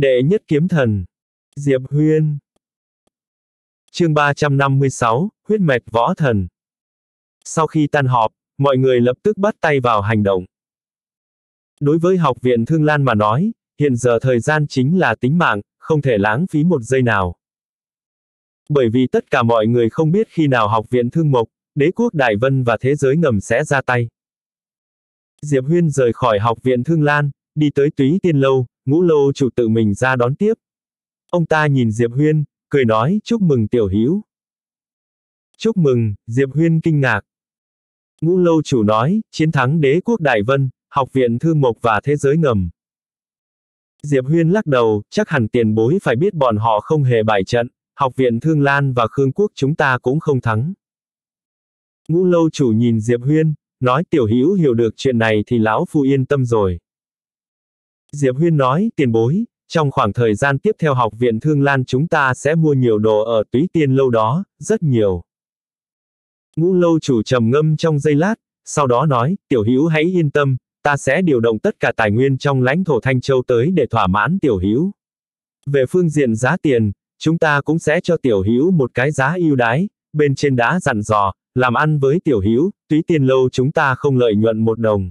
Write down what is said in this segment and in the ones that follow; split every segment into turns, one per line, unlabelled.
Đệ nhất kiếm thần. Diệp Huyên. Chương 356, huyết mạch võ thần. Sau khi tan họp, mọi người lập tức bắt tay vào hành động. Đối với học viện Thương Lan mà nói, hiện giờ thời gian chính là tính mạng, không thể lãng phí một giây nào. Bởi vì tất cả mọi người không biết khi nào học viện Thương Mộc, đế quốc Đại Vân và thế giới ngầm sẽ ra tay. Diệp Huyên rời khỏi học viện Thương Lan, đi tới túy tiên lâu, ngũ lâu chủ tự mình ra đón tiếp. Ông ta nhìn Diệp Huyên, cười nói chúc mừng tiểu hữu. Chúc mừng, Diệp Huyên kinh ngạc. Ngũ lâu chủ nói, chiến thắng đế quốc Đại Vân, học viện Thương Mộc và thế giới ngầm. Diệp Huyên lắc đầu, chắc hẳn tiền bối phải biết bọn họ không hề bại trận, học viện Thương Lan và Khương Quốc chúng ta cũng không thắng. Ngũ lâu chủ nhìn Diệp Huyên, nói tiểu hữu hiểu được chuyện này thì lão phu yên tâm rồi. Diệp Huyên nói, tiền bối, trong khoảng thời gian tiếp theo học viện Thương Lan chúng ta sẽ mua nhiều đồ ở túy tiên lâu đó, rất nhiều. Ngũ lâu chủ trầm ngâm trong giây lát, sau đó nói, tiểu hữu hãy yên tâm, ta sẽ điều động tất cả tài nguyên trong lãnh thổ Thanh Châu tới để thỏa mãn tiểu hữu. Về phương diện giá tiền, chúng ta cũng sẽ cho tiểu hữu một cái giá ưu đãi, bên trên đã dặn dò, làm ăn với tiểu hữu, túy Tiên lâu chúng ta không lợi nhuận một đồng.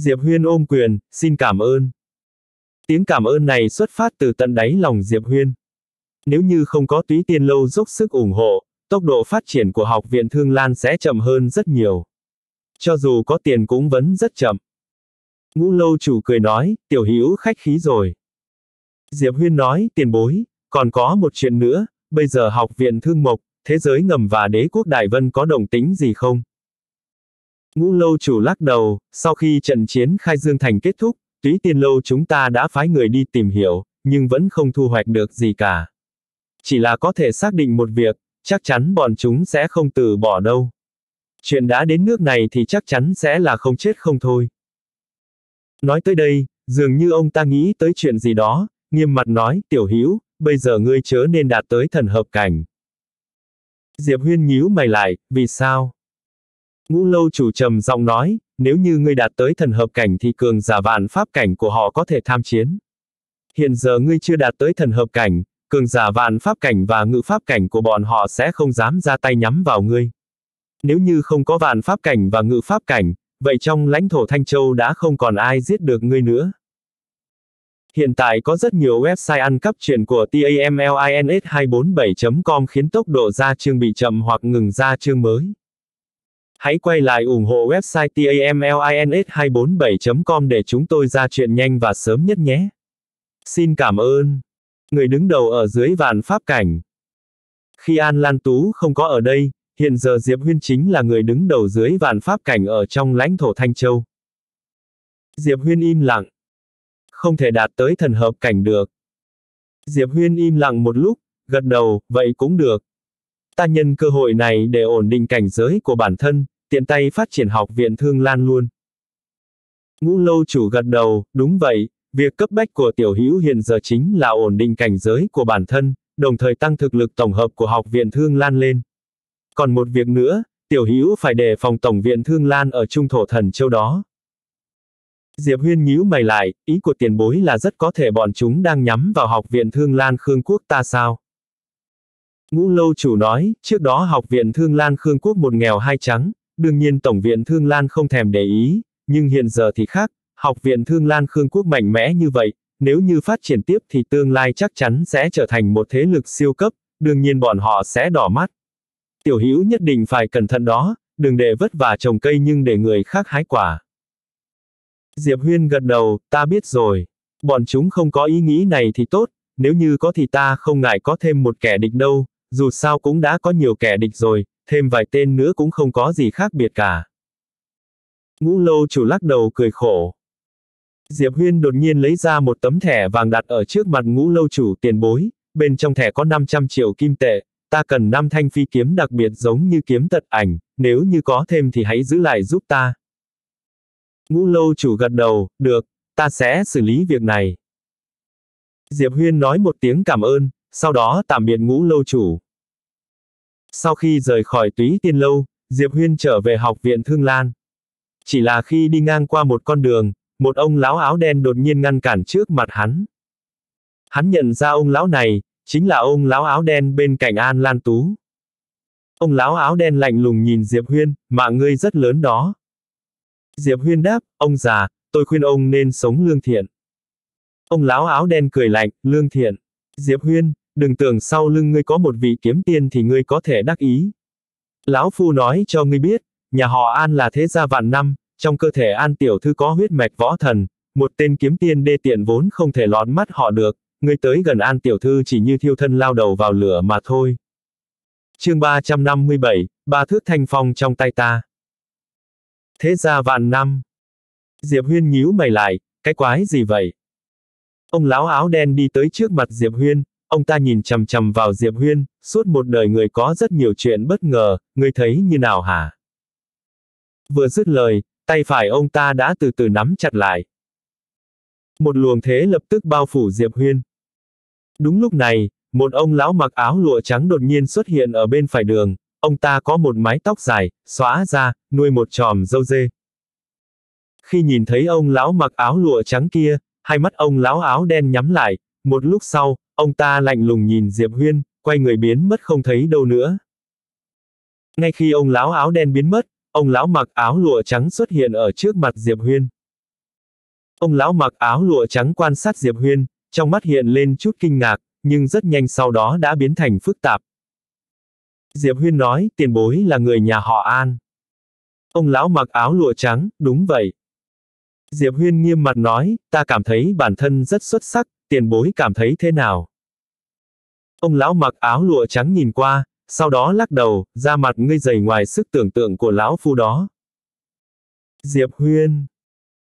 Diệp Huyên ôm quyền, xin cảm ơn. Tiếng cảm ơn này xuất phát từ tận đáy lòng Diệp Huyên. Nếu như không có túy tiên lâu dốc sức ủng hộ, tốc độ phát triển của học viện Thương Lan sẽ chậm hơn rất nhiều. Cho dù có tiền cũng vẫn rất chậm. Ngũ lâu chủ cười nói, tiểu hữu khách khí rồi. Diệp Huyên nói, tiền bối, còn có một chuyện nữa, bây giờ học viện Thương Mộc, thế giới ngầm và đế quốc Đại Vân có động tính gì không? Ngũ lâu chủ lắc đầu, sau khi trận chiến khai dương thành kết thúc, túy tiên lâu chúng ta đã phái người đi tìm hiểu, nhưng vẫn không thu hoạch được gì cả. Chỉ là có thể xác định một việc, chắc chắn bọn chúng sẽ không từ bỏ đâu. Chuyện đã đến nước này thì chắc chắn sẽ là không chết không thôi. Nói tới đây, dường như ông ta nghĩ tới chuyện gì đó, nghiêm mặt nói, tiểu hữu bây giờ ngươi chớ nên đạt tới thần hợp cảnh. Diệp Huyên nhíu mày lại, vì sao? Ngũ lâu chủ trầm giọng nói, nếu như ngươi đạt tới thần hợp cảnh thì cường giả vạn pháp cảnh của họ có thể tham chiến. Hiện giờ ngươi chưa đạt tới thần hợp cảnh, cường giả vạn pháp cảnh và ngự pháp cảnh của bọn họ sẽ không dám ra tay nhắm vào ngươi. Nếu như không có vạn pháp cảnh và ngự pháp cảnh, vậy trong lãnh thổ Thanh Châu đã không còn ai giết được ngươi nữa. Hiện tại có rất nhiều website ăn cắp chuyện của TAMLINS247.com khiến tốc độ ra chương bị chậm hoặc ngừng ra chương mới. Hãy quay lại ủng hộ website TAMLINS247.com để chúng tôi ra chuyện nhanh và sớm nhất nhé. Xin cảm ơn. Người đứng đầu ở dưới vạn pháp cảnh. Khi An Lan Tú không có ở đây, hiện giờ Diệp Huyên chính là người đứng đầu dưới vạn pháp cảnh ở trong lãnh thổ Thanh Châu. Diệp Huyên im lặng. Không thể đạt tới thần hợp cảnh được. Diệp Huyên im lặng một lúc, gật đầu, vậy cũng được. Ta nhân cơ hội này để ổn định cảnh giới của bản thân, tiện tay phát triển học viện Thương Lan luôn. Ngũ lâu chủ gật đầu, đúng vậy, việc cấp bách của tiểu hữu hiện giờ chính là ổn định cảnh giới của bản thân, đồng thời tăng thực lực tổng hợp của học viện Thương Lan lên. Còn một việc nữa, tiểu hữu phải đề phòng tổng viện Thương Lan ở trung thổ thần châu đó. Diệp Huyên nhíu mày lại, ý của tiền bối là rất có thể bọn chúng đang nhắm vào học viện Thương Lan Khương Quốc ta sao? Ngũ lâu chủ nói, trước đó học viện Thương Lan Khương Quốc một nghèo hai trắng, đương nhiên Tổng viện Thương Lan không thèm để ý, nhưng hiện giờ thì khác, học viện Thương Lan Khương Quốc mạnh mẽ như vậy, nếu như phát triển tiếp thì tương lai chắc chắn sẽ trở thành một thế lực siêu cấp, đương nhiên bọn họ sẽ đỏ mắt. Tiểu hữu nhất định phải cẩn thận đó, đừng để vất vả trồng cây nhưng để người khác hái quả. Diệp Huyên gật đầu, ta biết rồi. Bọn chúng không có ý nghĩ này thì tốt, nếu như có thì ta không ngại có thêm một kẻ địch đâu, dù sao cũng đã có nhiều kẻ địch rồi, thêm vài tên nữa cũng không có gì khác biệt cả. Ngũ lâu chủ lắc đầu cười khổ. Diệp Huyên đột nhiên lấy ra một tấm thẻ vàng đặt ở trước mặt ngũ lâu chủ tiền bối, bên trong thẻ có 500 triệu kim tệ, ta cần 5 thanh phi kiếm đặc biệt giống như kiếm tật ảnh, nếu như có thêm thì hãy giữ lại giúp ta. Ngũ lâu chủ gật đầu, được, ta sẽ xử lý việc này. Diệp Huyên nói một tiếng cảm ơn, sau đó tạm biệt ngũ lâu chủ. Sau khi rời khỏi túy tiên lâu, Diệp Huyên trở về học viện Thương Lan. Chỉ là khi đi ngang qua một con đường, một ông lão áo đen đột nhiên ngăn cản trước mặt hắn. Hắn nhận ra ông lão này, chính là ông lão áo đen bên cạnh An Lan Tú. Ông lão áo đen lạnh lùng nhìn Diệp Huyên, mạng ngươi rất lớn đó. Diệp Huyên đáp, ông già, tôi khuyên ông nên sống lương thiện. Ông lão áo đen cười lạnh, lương thiện. Diệp Huyên, đừng tưởng sau lưng ngươi có một vị kiếm tiên thì ngươi có thể đắc ý. Lão Phu nói cho ngươi biết, nhà họ An là thế gia vạn năm, trong cơ thể An tiểu thư có huyết mạch võ thần, một tên kiếm tiên đê tiện vốn không thể lọt mắt họ được, ngươi tới gần An tiểu thư chỉ như thiêu thân lao đầu vào lửa mà thôi. Chương 357, ba thước thanh phong trong tay ta. Thế gia vạn năm. Diệp Huyên nhíu mày lại, cái quái gì vậy? Ông lão áo đen đi tới trước mặt Diệp Huyên, ông ta nhìn chằm chằm vào Diệp Huyên, suốt một đời người có rất nhiều chuyện bất ngờ, người thấy như nào hả? Vừa dứt lời, tay phải ông ta đã từ từ nắm chặt lại. Một luồng thế lập tức bao phủ Diệp Huyên. Đúng lúc này, một ông lão mặc áo lụa trắng đột nhiên xuất hiện ở bên phải đường, ông ta có một mái tóc dài, xóa ra, nuôi một tròm dâu dê. Khi nhìn thấy ông lão mặc áo lụa trắng kia, hai mắt ông lão áo đen nhắm lại, một lúc sau, ông ta lạnh lùng nhìn Diệp Huyên, quay người biến mất không thấy đâu nữa. Ngay khi ông lão áo đen biến mất, ông lão mặc áo lụa trắng xuất hiện ở trước mặt Diệp Huyên. Ông lão mặc áo lụa trắng quan sát Diệp Huyên, trong mắt hiện lên chút kinh ngạc, nhưng rất nhanh sau đó đã biến thành phức tạp. Diệp Huyên nói, tiền bối là người nhà họ An. Ông lão mặc áo lụa trắng, đúng vậy. Diệp Huyên nghiêm mặt nói, ta cảm thấy bản thân rất xuất sắc, tiền bối cảm thấy thế nào? Ông lão mặc áo lụa trắng nhìn qua, sau đó lắc đầu, ra mặt ngươi dày ngoài sức tưởng tượng của lão phu đó. Diệp Huyên.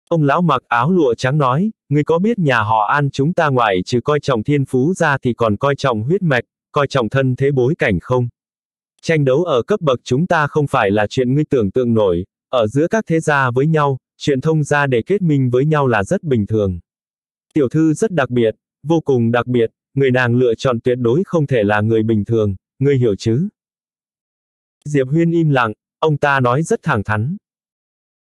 Ông lão mặc áo lụa trắng nói, ngươi có biết nhà họ An chúng ta ngoại trừ coi trọng thiên phú ra thì còn coi trọng huyết mạch, coi trọng thân thế bối cảnh không? Tranh đấu ở cấp bậc chúng ta không phải là chuyện ngươi tưởng tượng nổi, ở giữa các thế gia với nhau, chuyện thông gia để kết minh với nhau là rất bình thường. Tiểu thư rất đặc biệt, vô cùng đặc biệt, người nàng lựa chọn tuyệt đối không thể là người bình thường, ngươi hiểu chứ? Diệp Huyên im lặng, ông ta nói rất thẳng thắn.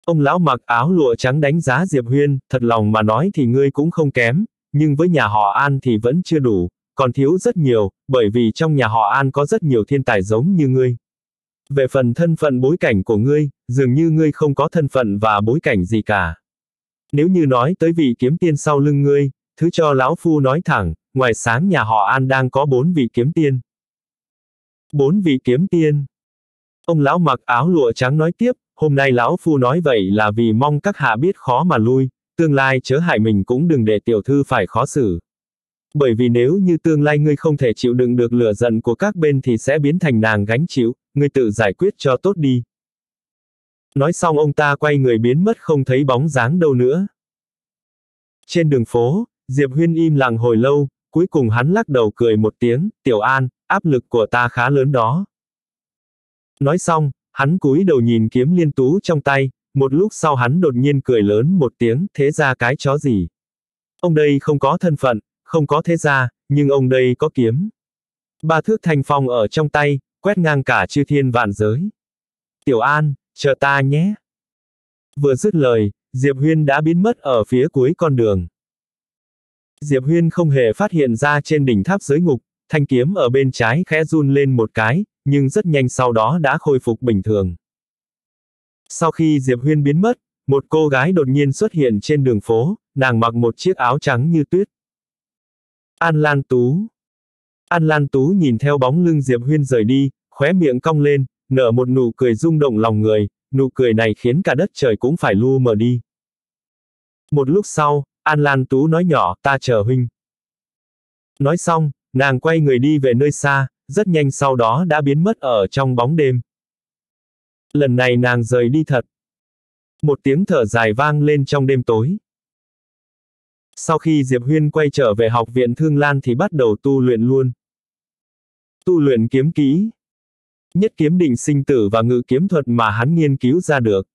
Ông lão mặc áo lụa trắng đánh giá Diệp Huyên, thật lòng mà nói thì ngươi cũng không kém, nhưng với nhà họ An thì vẫn chưa đủ, còn thiếu rất nhiều, bởi vì trong nhà họ An có rất nhiều thiên tài giống như ngươi. Về phần thân phận bối cảnh của ngươi, dường như ngươi không có thân phận và bối cảnh gì cả. Nếu như nói tới vị kiếm tiên sau lưng ngươi, thứ cho lão phu nói thẳng, ngoài sáng nhà họ An đang có bốn vị kiếm tiên. Bốn vị kiếm tiên. Ông lão mặc áo lụa trắng nói tiếp, hôm nay lão phu nói vậy là vì mong các hạ biết khó mà lui, tương lai chớ hại mình cũng đừng để tiểu thư phải khó xử. Bởi vì nếu như tương lai ngươi không thể chịu đựng được lửa giận của các bên thì sẽ biến thành nàng gánh chịu, ngươi tự giải quyết cho tốt đi. Nói xong ông ta quay người biến mất không thấy bóng dáng đâu nữa. Trên đường phố, Diệp Huyên im lặng hồi lâu, cuối cùng hắn lắc đầu cười một tiếng, tiểu an, áp lực của ta khá lớn đó. Nói xong, hắn cúi đầu nhìn kiếm liên tú trong tay, một lúc sau hắn đột nhiên cười lớn một tiếng, thế ra cái chó gì. Ông đây không có thân phận, không có thế gia, nhưng ông đây có kiếm. Ba thước thanh phong ở trong tay, quét ngang cả chư thiên vạn giới. Tiểu An, chờ ta nhé. Vừa dứt lời, Diệp Huyên đã biến mất ở phía cuối con đường. Diệp Huyên không hề phát hiện ra trên đỉnh tháp giới ngục, thanh kiếm ở bên trái khẽ run lên một cái, nhưng rất nhanh sau đó đã khôi phục bình thường. Sau khi Diệp Huyên biến mất, một cô gái đột nhiên xuất hiện trên đường phố, nàng mặc một chiếc áo trắng như tuyết. An Lan Tú. An Lan Tú nhìn theo bóng lưng Diệp Huyên rời đi, khóe miệng cong lên, nở một nụ cười rung động lòng người, nụ cười này khiến cả đất trời cũng phải lu mờ đi. Một lúc sau, An Lan Tú nói nhỏ, ta chờ huynh. Nói xong, nàng quay người đi về nơi xa, rất nhanh sau đó đã biến mất ở trong bóng đêm. Lần này nàng rời đi thật. Một tiếng thở dài vang lên trong đêm tối. Sau khi Diệp Huyên quay trở về học viện Thương Lan thì bắt đầu tu luyện luôn. Tu luyện kiếm kỹ. Nhất kiếm định sinh tử và ngự kiếm thuật mà hắn nghiên cứu ra được.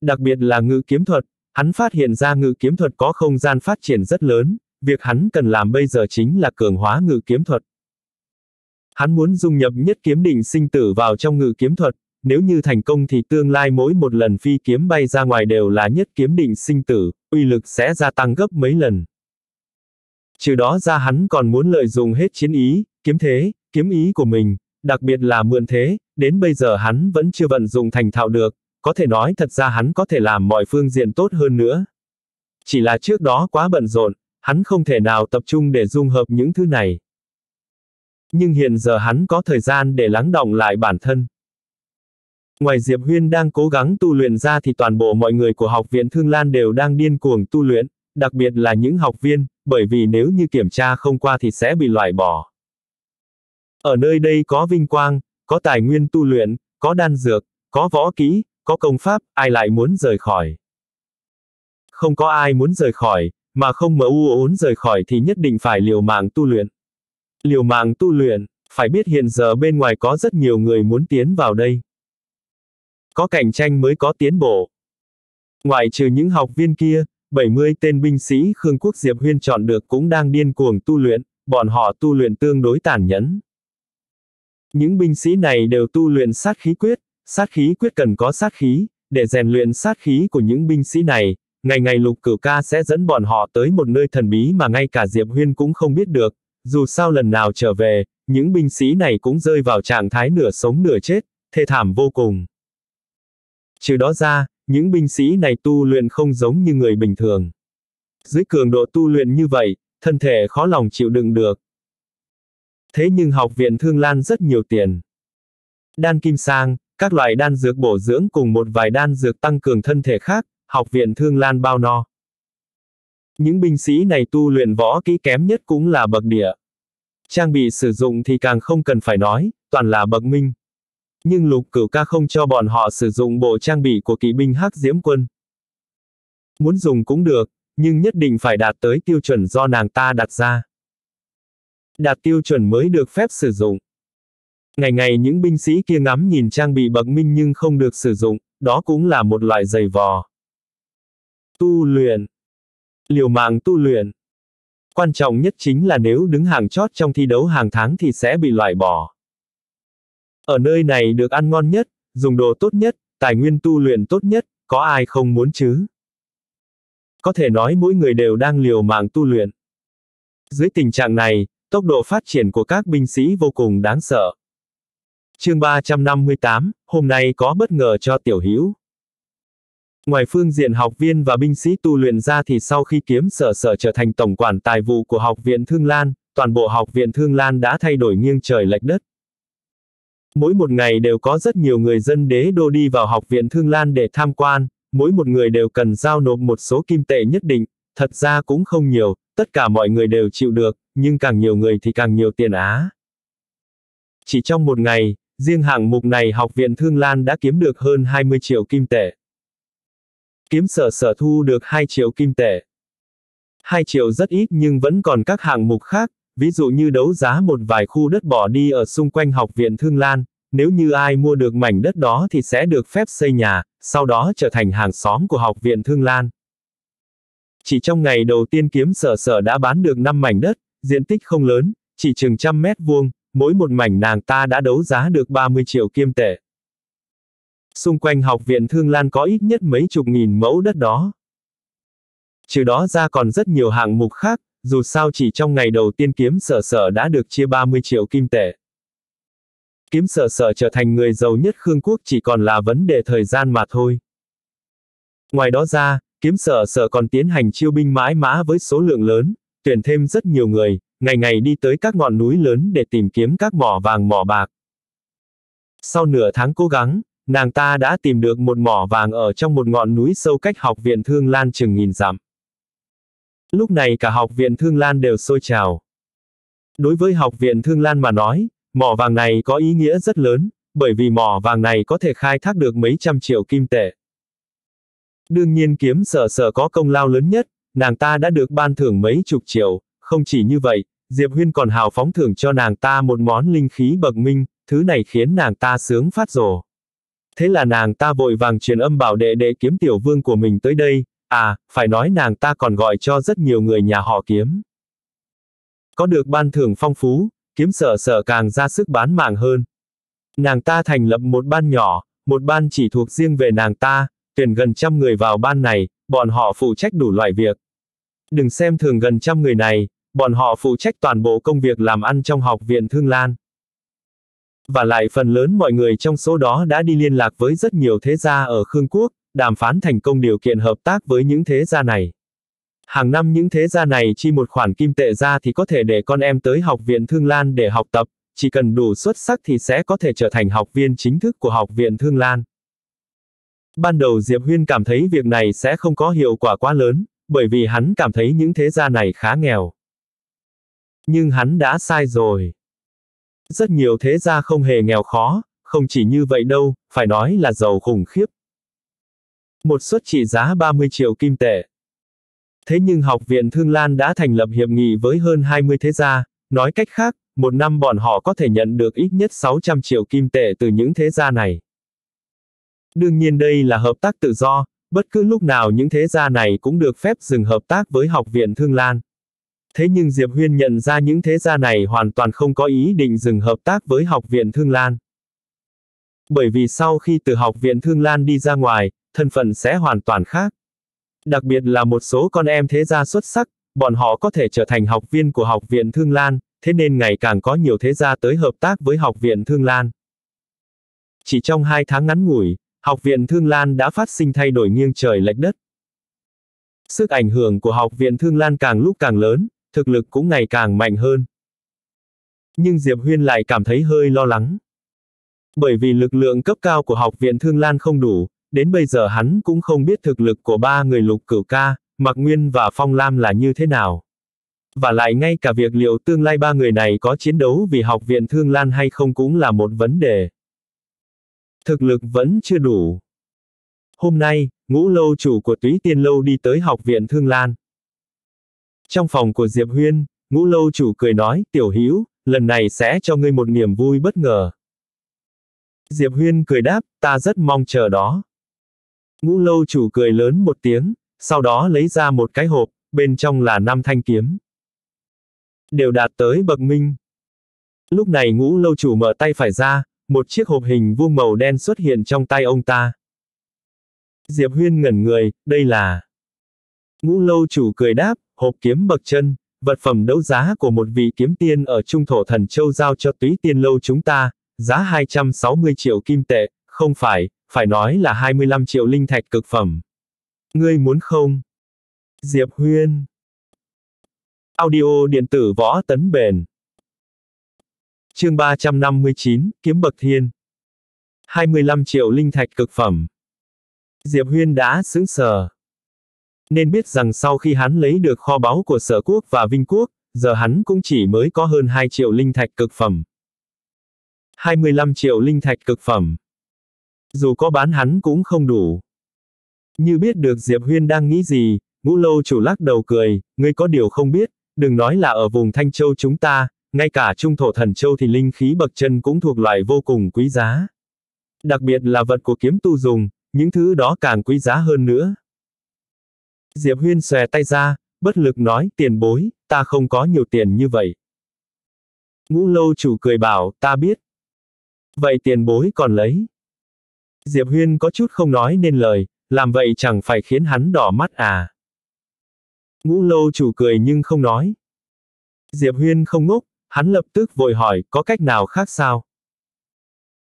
Đặc biệt là ngự kiếm thuật, hắn phát hiện ra ngự kiếm thuật có không gian phát triển rất lớn, việc hắn cần làm bây giờ chính là cường hóa ngự kiếm thuật. Hắn muốn dung nhập nhất kiếm định sinh tử vào trong ngự kiếm thuật, nếu như thành công thì tương lai mỗi một lần phi kiếm bay ra ngoài đều là nhất kiếm định sinh tử, uy lực sẽ gia tăng gấp mấy lần. Trừ đó ra hắn còn muốn lợi dụng hết chiến ý, kiếm thế, kiếm ý của mình, đặc biệt là mượn thế, đến bây giờ hắn vẫn chưa vận dụng thành thạo được, có thể nói thật ra hắn có thể làm mọi phương diện tốt hơn nữa. Chỉ là trước đó quá bận rộn, hắn không thể nào tập trung để dung hợp những thứ này. Nhưng hiện giờ hắn có thời gian để lắng động lại bản thân. Ngoài Diệp Huyên đang cố gắng tu luyện ra thì toàn bộ mọi người của học viện Thương Lan đều đang điên cuồng tu luyện, đặc biệt là những học viên, bởi vì nếu như kiểm tra không qua thì sẽ bị loại bỏ. Ở nơi đây có vinh quang, có tài nguyên tu luyện, có đan dược, có võ kỹ, có công pháp, ai lại muốn rời khỏi. Không có ai muốn rời khỏi, mà không mở u ốn rời khỏi thì nhất định phải liều mạng tu luyện. Liều mạng tu luyện, phải biết hiện giờ bên ngoài có rất nhiều người muốn tiến vào đây. Có cạnh tranh mới có tiến bộ. Ngoại trừ những học viên kia, 70 tên binh sĩ Khương Quốc Diệp Huyên chọn được cũng đang điên cuồng tu luyện, bọn họ tu luyện tương đối tàn nhẫn. Những binh sĩ này đều tu luyện sát khí quyết, sát khí quyết cần có sát khí, để rèn luyện sát khí của những binh sĩ này, ngày ngày lục cửu ca sẽ dẫn bọn họ tới một nơi thần bí mà ngay cả Diệp Huyên cũng không biết được, dù sao lần nào trở về, những binh sĩ này cũng rơi vào trạng thái nửa sống nửa chết, thê thảm vô cùng. Trừ đó ra, những binh sĩ này tu luyện không giống như người bình thường. Dưới cường độ tu luyện như vậy, thân thể khó lòng chịu đựng được. Thế nhưng học viện Thương Lan rất nhiều tiền. Đan kim sang, các loại đan dược bổ dưỡng cùng một vài đan dược tăng cường thân thể khác, học viện Thương Lan bao no. Những binh sĩ này tu luyện võ kỹ kém nhất cũng là bậc địa. Trang bị sử dụng thì càng không cần phải nói, toàn là bậc minh. Nhưng lục cửu ca không cho bọn họ sử dụng bộ trang bị của kỵ binh hắc diễm quân. Muốn dùng cũng được, nhưng nhất định phải đạt tới tiêu chuẩn do nàng ta đặt ra. Đạt tiêu chuẩn mới được phép sử dụng. Ngày ngày những binh sĩ kia ngắm nhìn trang bị bậc minh nhưng không được sử dụng, đó cũng là một loại giày vò. Tu luyện. Liều mạng tu luyện. Quan trọng nhất chính là nếu đứng hàng chót trong thi đấu hàng tháng thì sẽ bị loại bỏ. Ở nơi này được ăn ngon nhất, dùng đồ tốt nhất, tài nguyên tu luyện tốt nhất, có ai không muốn chứ? Có thể nói mỗi người đều đang liều mạng tu luyện. Dưới tình trạng này, tốc độ phát triển của các binh sĩ vô cùng đáng sợ. Chương 358, hôm nay có bất ngờ cho tiểu hữu. Ngoài phương diện học viên và binh sĩ tu luyện ra thì sau khi kiếm sở sở trở thành tổng quản tài vụ của học viện Thương Lan, toàn bộ học viện Thương Lan đã thay đổi nghiêng trời lệch đất. Mỗi một ngày đều có rất nhiều người dân đế đô đi vào học viện Thương Lan để tham quan, mỗi một người đều cần giao nộp một số kim tệ nhất định, thật ra cũng không nhiều, tất cả mọi người đều chịu được, nhưng càng nhiều người thì càng nhiều tiền á. Chỉ trong một ngày, riêng hạng mục này học viện Thương Lan đã kiếm được hơn 20 triệu kim tệ. Kiếm sở sở thu được 2 triệu kim tệ. 2 triệu rất ít nhưng vẫn còn các hạng mục khác, ví dụ như đấu giá một vài khu đất bỏ đi ở xung quanh học viện Thương Lan, nếu như ai mua được mảnh đất đó thì sẽ được phép xây nhà, sau đó trở thành hàng xóm của học viện Thương Lan. Chỉ trong ngày đầu tiên kiếm sở sở đã bán được 5 mảnh đất, diện tích không lớn, chỉ chừng trăm mét vuông, mỗi một mảnh nàng ta đã đấu giá được 30 triệu kim tệ. Xung quanh học viện Thương Lan có ít nhất mấy chục nghìn mẫu đất đó. Trừ đó ra còn rất nhiều hạng mục khác, dù sao chỉ trong ngày đầu tiên kiếm sở sở đã được chia 30 triệu kim tệ. Kiếm sở sở trở thành người giàu nhất Khương Quốc chỉ còn là vấn đề thời gian mà thôi. Ngoài đó ra, kiếm sở sở còn tiến hành chiêu binh mãi mã với số lượng lớn, tuyển thêm rất nhiều người, ngày ngày đi tới các ngọn núi lớn để tìm kiếm các mỏ vàng mỏ bạc. Sau nửa tháng cố gắng, nàng ta đã tìm được một mỏ vàng ở trong một ngọn núi sâu cách học viện Thương Lan chừng nghìn dặm. Lúc này cả học viện Thương Lan đều sôi trào. Đối với học viện Thương Lan mà nói, mỏ vàng này có ý nghĩa rất lớn, bởi vì mỏ vàng này có thể khai thác được mấy trăm triệu kim tệ. Đương nhiên kiếm sở sở có công lao lớn nhất, nàng ta đã được ban thưởng mấy chục triệu, không chỉ như vậy, Diệp Huyên còn hào phóng thưởng cho nàng ta một món linh khí bậc minh, thứ này khiến nàng ta sướng phát rồ. Thế là nàng ta vội vàng truyền âm bảo đệ đệ kiếm tiểu vương của mình tới đây, à, phải nói nàng ta còn gọi cho rất nhiều người nhà họ kiếm. Có được ban thưởng phong phú, kiếm sở sở càng ra sức bán mạng hơn. Nàng ta thành lập một ban nhỏ, một ban chỉ thuộc riêng về nàng ta, tuyển gần trăm người vào ban này, bọn họ phụ trách đủ loại việc. Đừng xem thường gần trăm người này, bọn họ phụ trách toàn bộ công việc làm ăn trong học viện Thương Lan. Và lại phần lớn mọi người trong số đó đã đi liên lạc với rất nhiều thế gia ở Khương Quốc, đàm phán thành công điều kiện hợp tác với những thế gia này. Hàng năm những thế gia này chi một khoản kim tệ ra thì có thể để con em tới học viện Thương Lan để học tập, chỉ cần đủ xuất sắc thì sẽ có thể trở thành học viên chính thức của học viện Thương Lan. Ban đầu Diệp Huyên cảm thấy việc này sẽ không có hiệu quả quá lớn, bởi vì hắn cảm thấy những thế gia này khá nghèo. Nhưng hắn đã sai rồi. Rất nhiều thế gia không hề nghèo khó, không chỉ như vậy đâu, phải nói là giàu khủng khiếp. Một suất trị giá 30 triệu kim tệ. Thế nhưng học viện Thương Lan đã thành lập hiệp nghị với hơn 20 thế gia, nói cách khác, một năm bọn họ có thể nhận được ít nhất 600 triệu kim tệ từ những thế gia này. Đương nhiên đây là hợp tác tự do, bất cứ lúc nào những thế gia này cũng được phép dừng hợp tác với học viện Thương Lan. Thế nhưng Diệp Huyên nhận ra những thế gia này hoàn toàn không có ý định dừng hợp tác với học viện Thương Lan. Bởi vì sau khi từ học viện Thương Lan đi ra ngoài, thân phận sẽ hoàn toàn khác. Đặc biệt là một số con em thế gia xuất sắc, bọn họ có thể trở thành học viên của học viện Thương Lan, thế nên ngày càng có nhiều thế gia tới hợp tác với học viện Thương Lan. Chỉ trong hai tháng ngắn ngủi, học viện Thương Lan đã phát sinh thay đổi nghiêng trời lệch đất. Sức ảnh hưởng của học viện Thương Lan càng lúc càng lớn, thực lực cũng ngày càng mạnh hơn. Nhưng Diệp Huyên lại cảm thấy hơi lo lắng. Bởi vì lực lượng cấp cao của học viện Thương Lan không đủ, đến bây giờ hắn cũng không biết thực lực của ba người lục cửu ca, Mạc Nguyên và Phong Lam là như thế nào. Và lại ngay cả việc liệu tương lai ba người này có chiến đấu vì học viện Thương Lan hay không cũng là một vấn đề. Thực lực vẫn chưa đủ. Hôm nay, ngũ lâu chủ của túy tiên lâu đi tới học viện Thương Lan. Trong phòng của Diệp Huyên, ngũ lâu chủ cười nói, tiểu hữu lần này sẽ cho ngươi một niềm vui bất ngờ. Diệp Huyên cười đáp, ta rất mong chờ đó. Ngũ lâu chủ cười lớn một tiếng, sau đó lấy ra một cái hộp, bên trong là năm thanh kiếm. Đều đạt tới bậc minh. Lúc này ngũ lâu chủ mở tay phải ra, một chiếc hộp hình vuông màu đen xuất hiện trong tay ông ta. Diệp Huyên ngẩn người, đây là... Ngũ lâu chủ cười đáp, hộp kiếm bậc chân, vật phẩm đấu giá của một vị kiếm tiên ở Trung Thổ Thần Châu giao cho túy tiên lâu chúng ta, giá 260 triệu kim tệ, không phải, phải nói là 25 triệu linh thạch cực phẩm. Ngươi muốn không? Diệp Huyên Audio điện tử võ tấn bền Chương 359, Kiếm Bậc Thiên 25 triệu linh thạch cực phẩm Diệp Huyên đã sững sờ. Nên biết rằng sau khi hắn lấy được kho báu của sở quốc và vinh quốc, giờ hắn cũng chỉ mới có hơn 2 triệu linh thạch cực phẩm. 25 triệu linh thạch cực phẩm. Dù có bán hắn cũng không đủ. Như biết được Diệp Huyên đang nghĩ gì, ngũ lâu chủ lắc đầu cười, ngươi có điều không biết, đừng nói là ở vùng Thanh Châu chúng ta, ngay cả trung thổ thần châu thì linh khí bậc chân cũng thuộc loại vô cùng quý giá. Đặc biệt là vật của kiếm tu dùng, những thứ đó càng quý giá hơn nữa. Diệp Huyên xòe tay ra, bất lực nói, tiền bối, ta không có nhiều tiền như vậy. Ngũ lâu chủ cười bảo, ta biết. Vậy tiền bối còn lấy. Diệp Huyên có chút không nói nên lời, làm vậy chẳng phải khiến hắn đỏ mắt à. Ngũ lâu chủ cười nhưng không nói. Diệp Huyên không ngốc, hắn lập tức vội hỏi, có cách nào khác sao?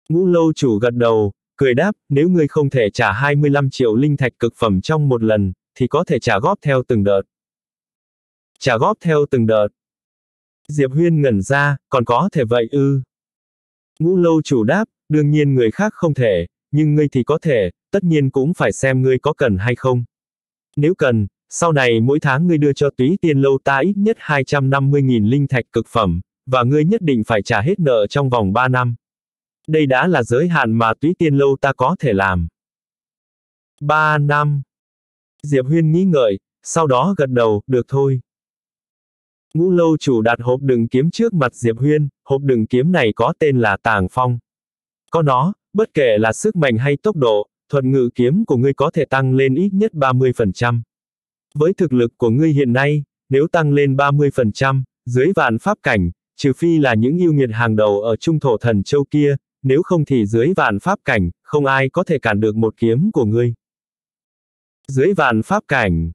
Ngũ lâu chủ gật đầu, cười đáp, nếu ngươi không thể trả 25 triệu linh thạch cực phẩm trong một lần, thì có thể trả góp theo từng đợt. Trả góp theo từng đợt. Diệp Huyên ngẩn ra, còn có thể vậy ư. Ngũ lâu chủ đáp, đương nhiên người khác không thể, nhưng ngươi thì có thể, tất nhiên cũng phải xem ngươi có cần hay không. Nếu cần, sau này mỗi tháng ngươi đưa cho túy tiên lâu ta ít nhất 250.000 linh thạch cực phẩm, và ngươi nhất định phải trả hết nợ trong vòng 3 năm. Đây đã là giới hạn mà túy tiên lâu ta có thể làm. 3 năm. Diệp Huyên nghĩ ngợi, sau đó gật đầu, được thôi. Ngũ lâu chủ đặt hộp đựng kiếm trước mặt Diệp Huyên, hộp đựng kiếm này có tên là Tàng Phong. Có nó, bất kể là sức mạnh hay tốc độ, thuật ngự kiếm của ngươi có thể tăng lên ít nhất 30%. Với thực lực của ngươi hiện nay, nếu tăng lên 30%, dưới vạn pháp cảnh, trừ phi là những yêu nghiệt hàng đầu ở trung thổ thần châu kia, nếu không thì dưới vạn pháp cảnh, không ai có thể cản được một kiếm của ngươi. Dưới vạn pháp cảnh.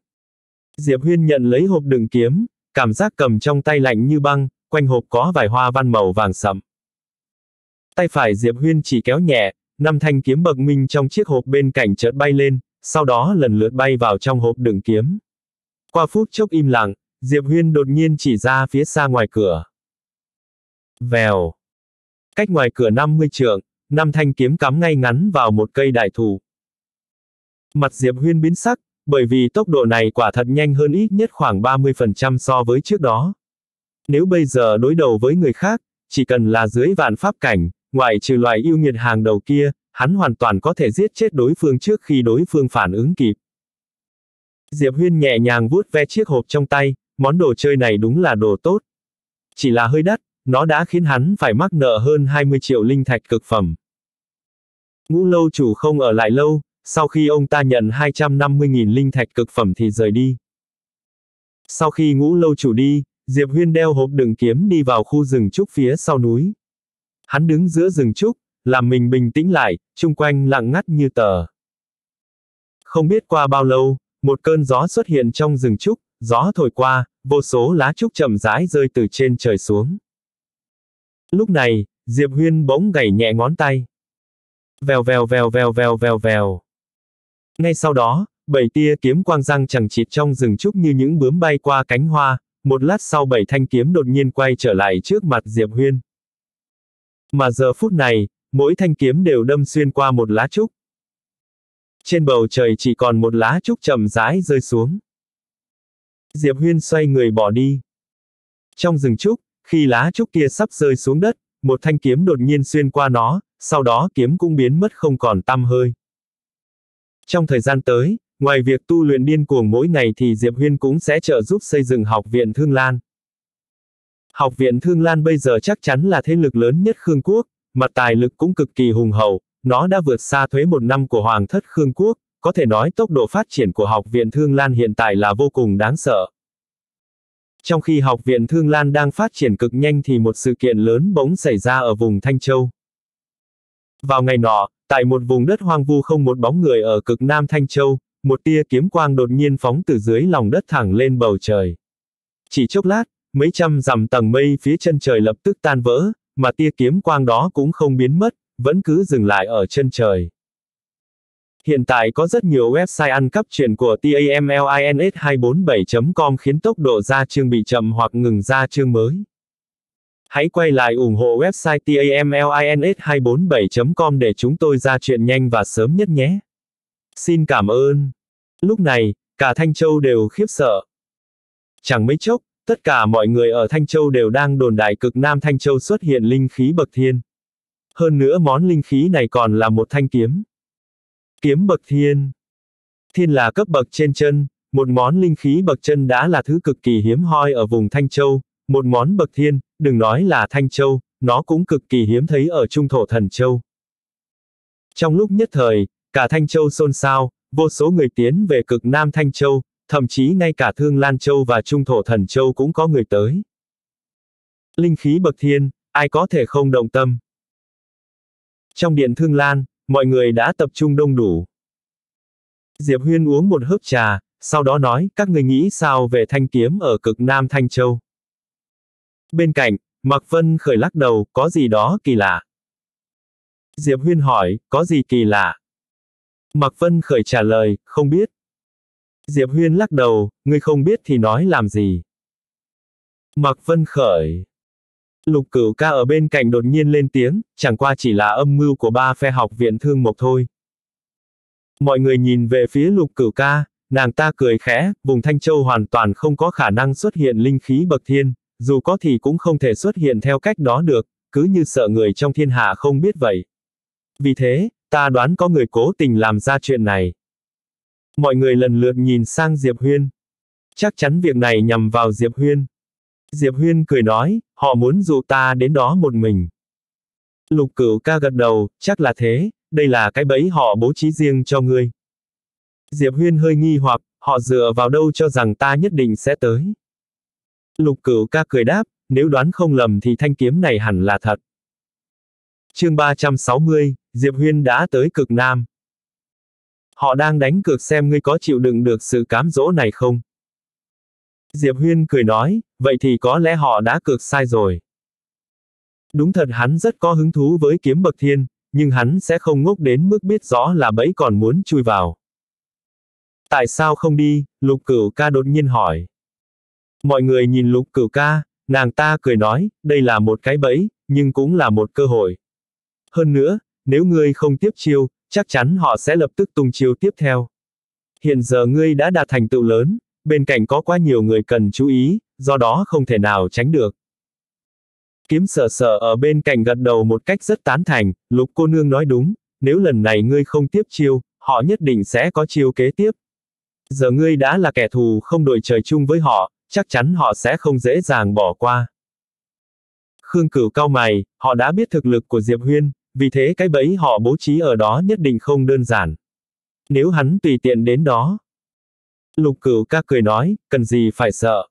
Diệp Huyên nhận lấy hộp đựng kiếm, cảm giác cầm trong tay lạnh như băng, quanh hộp có vài hoa văn màu vàng sậm. Tay phải Diệp Huyên chỉ kéo nhẹ, năm thanh kiếm bậc minh trong chiếc hộp bên cạnh chợt bay lên, sau đó lần lượt bay vào trong hộp đựng kiếm. Qua phút chốc im lặng, Diệp Huyên đột nhiên chỉ ra phía xa ngoài cửa. Vèo. Cách ngoài cửa 50 trượng, năm thanh kiếm cắm ngay ngắn vào một cây đại thụ. Mặt Diệp Huyên biến sắc, bởi vì tốc độ này quả thật nhanh hơn ít nhất khoảng 30% so với trước đó. Nếu bây giờ đối đầu với người khác, chỉ cần là dưới vạn pháp cảnh, ngoại trừ loại yêu nghiệt hàng đầu kia, hắn hoàn toàn có thể giết chết đối phương trước khi đối phương phản ứng kịp. Diệp Huyên nhẹ nhàng vuốt ve chiếc hộp trong tay, món đồ chơi này đúng là đồ tốt. Chỉ là hơi đắt, nó đã khiến hắn phải mắc nợ hơn 20 triệu linh thạch cực phẩm. Ngũ lâu chủ không ở lại lâu, sau khi ông ta nhận 250.000 linh thạch cực phẩm thì rời đi. Sau khi ngũ lâu chủ đi, Diệp Huyên đeo hộp đựng kiếm đi vào khu rừng trúc phía sau núi. Hắn đứng giữa rừng trúc, làm mình bình tĩnh lại, chung quanh lặng ngắt như tờ. Không biết qua bao lâu, một cơn gió xuất hiện trong rừng trúc, gió thổi qua, vô số lá trúc chậm rãi rơi từ trên trời xuống. Lúc này, Diệp Huyên bỗng gảy nhẹ ngón tay. Vèo vèo vèo vèo vèo vèo vèo. Ngay sau đó, bảy tia kiếm quang răng chẳng chịt trong rừng trúc như những bướm bay qua cánh hoa, một lát sau bảy thanh kiếm đột nhiên quay trở lại trước mặt Diệp Huyên. Mà giờ phút này, mỗi thanh kiếm đều đâm xuyên qua một lá trúc. Trên bầu trời chỉ còn một lá trúc chậm rãi rơi xuống. Diệp Huyên xoay người bỏ đi. Trong rừng trúc, khi lá trúc kia sắp rơi xuống đất, một thanh kiếm đột nhiên xuyên qua nó, sau đó kiếm cũng biến mất không còn tăm hơi. Trong thời gian tới, ngoài việc tu luyện điên cuồng mỗi ngày thì Diệp Huyên cũng sẽ trợ giúp xây dựng học viện Thương Lan. Học viện Thương Lan bây giờ chắc chắn là thế lực lớn nhất Khương Quốc, mà tài lực cũng cực kỳ hùng hậu, nó đã vượt xa thuế một năm của Hoàng thất Khương Quốc, có thể nói tốc độ phát triển của học viện Thương Lan hiện tại là vô cùng đáng sợ. Trong khi học viện Thương Lan đang phát triển cực nhanh thì một sự kiện lớn bỗng xảy ra ở vùng Thanh Châu. Vào ngày nọ, tại một vùng đất hoang vu không một bóng người ở cực nam Thanh Châu, một tia kiếm quang đột nhiên phóng từ dưới lòng đất thẳng lên bầu trời. Chỉ chốc lát, mấy trăm dặm tầng mây phía chân trời lập tức tan vỡ, mà tia kiếm quang đó cũng không biến mất, vẫn cứ dừng lại ở chân trời. Hiện tại có rất nhiều website ăn cắp chuyện của TAMLINS247.com khiến tốc độ ra chương bị chậm hoặc ngừng ra chương mới. Hãy quay lại ủng hộ website TAMLINS247.com để chúng tôi ra chuyện nhanh và sớm nhất nhé. Xin cảm ơn. Lúc này, cả Thanh Châu đều khiếp sợ. Chẳng mấy chốc, tất cả mọi người ở Thanh Châu đều đang đồn đại cực Nam Thanh Châu xuất hiện linh khí bậc thiên. Hơn nữa món linh khí này còn là một thanh kiếm. Kiếm bậc thiên. Thiên là cấp bậc trên chân, một món linh khí bậc chân đã là thứ cực kỳ hiếm hoi ở vùng Thanh Châu, một món bậc thiên, đừng nói là Thanh Châu, nó cũng cực kỳ hiếm thấy ở Trung Thổ Thần Châu. Trong lúc nhất thời, cả Thanh Châu xôn xao, vô số người tiến về cực Nam Thanh Châu, thậm chí ngay cả Thương Lan Châu và Trung Thổ Thần Châu cũng có người tới. Linh khí bậc thiên, ai có thể không động tâm. Trong điện Thương Lan, mọi người đã tập trung đông đủ. Diệp Huyên uống một hớp trà, sau đó nói, các người nghĩ sao về thanh kiếm ở cực Nam Thanh Châu. Bên cạnh, Mạc Vân khởi lắc đầu, có gì đó kỳ lạ. Diệp Huyên hỏi, có gì kỳ lạ? Mạc Vân khởi trả lời, không biết. Diệp Huyên lắc đầu, ngươi không biết thì nói làm gì. Mạc Vân khởi. Lục cửu ca ở bên cạnh đột nhiên lên tiếng, chẳng qua chỉ là âm mưu của ba phe học viện thương mộc thôi. Mọi người nhìn về phía lục cửu ca, nàng ta cười khẽ, vùng Thanh Châu hoàn toàn không có khả năng xuất hiện linh khí bậc thiên, dù có thì cũng không thể xuất hiện theo cách đó được, cứ như sợ người trong thiên hạ không biết vậy. Vì thế, ta đoán có người cố tình làm ra chuyện này. Mọi người lần lượt nhìn sang Diệp Huyên. Chắc chắn việc này nhằm vào Diệp Huyên. Diệp Huyên cười nói, họ muốn dụ ta đến đó một mình. Lục cửu ca gật đầu, chắc là thế, đây là cái bẫy họ bố trí riêng cho ngươi. Diệp Huyên hơi nghi hoặc, họ dựa vào đâu cho rằng ta nhất định sẽ tới. Lục cửu ca cười đáp, nếu đoán không lầm thì thanh kiếm này hẳn là thật. chương 360, Diệp Huyên đã tới cực Nam. Họ đang đánh cược xem ngươi có chịu đựng được sự cám dỗ này không. Diệp Huyên cười nói, vậy thì có lẽ họ đã cược sai rồi. Đúng thật hắn rất có hứng thú với kiếm bậc thiên, nhưng hắn sẽ không ngốc đến mức biết rõ là bẫy còn muốn chui vào. Tại sao không đi? Lục cửu ca đột nhiên hỏi. Mọi người nhìn lục cửu ca, nàng ta cười nói, đây là một cái bẫy, nhưng cũng là một cơ hội. Hơn nữa, nếu ngươi không tiếp chiêu, chắc chắn họ sẽ lập tức tung chiêu tiếp theo. Hiện giờ ngươi đã đạt thành tựu lớn, bên cạnh có quá nhiều người cần chú ý, do đó không thể nào tránh được. Kiếm sở sở ở bên cạnh gật đầu một cách rất tán thành, lục cô nương nói đúng, nếu lần này ngươi không tiếp chiêu, họ nhất định sẽ có chiêu kế tiếp. Giờ ngươi đã là kẻ thù không đội trời chung với họ, chắc chắn họ sẽ không dễ dàng bỏ qua. Khương cửu cao mày, họ đã biết thực lực của Diệp Huyên, vì thế cái bẫy họ bố trí ở đó nhất định không đơn giản. Nếu hắn tùy tiện đến đó. Lục cửu ca cười nói, cần gì phải sợ.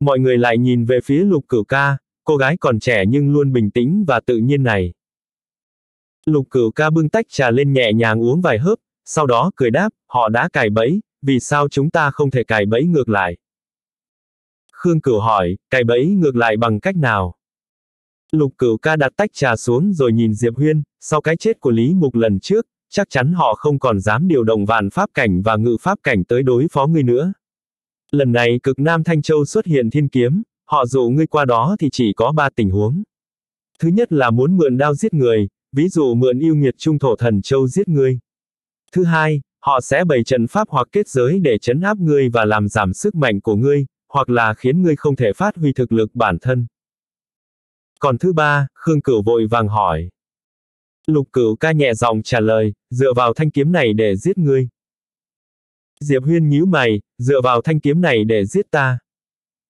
Mọi người lại nhìn về phía lục cửu ca, cô gái còn trẻ nhưng luôn bình tĩnh và tự nhiên này. Lục cửu ca bưng tách trà lên nhẹ nhàng uống vài hớp, sau đó cười đáp, họ đã cài bẫy, vì sao chúng ta không thể cài bẫy ngược lại? Khương cửu hỏi, cài bẫy ngược lại bằng cách nào? Lục cửu ca đặt tách trà xuống rồi nhìn Diệp Huyên, sau cái chết của Lý Mục lần trước, chắc chắn họ không còn dám điều động vạn pháp cảnh và ngự pháp cảnh tới đối phó ngươi nữa. Lần này cực Nam Thanh Châu xuất hiện thiên kiếm, họ dụ ngươi qua đó thì chỉ có ba tình huống. Thứ nhất là muốn mượn đao giết người, ví dụ mượn yêu nghiệt trung thổ thần châu giết ngươi. Thứ hai, họ sẽ bày trận pháp hoặc kết giới để chấn áp ngươi và làm giảm sức mạnh của ngươi, hoặc là khiến ngươi không thể phát huy thực lực bản thân. Còn thứ ba, Khương Cửu vội vàng hỏi. Lục Cửu ca nhẹ giọng trả lời, dựa vào thanh kiếm này để giết ngươi. Diệp Huyên nhíu mày, dựa vào thanh kiếm này để giết ta.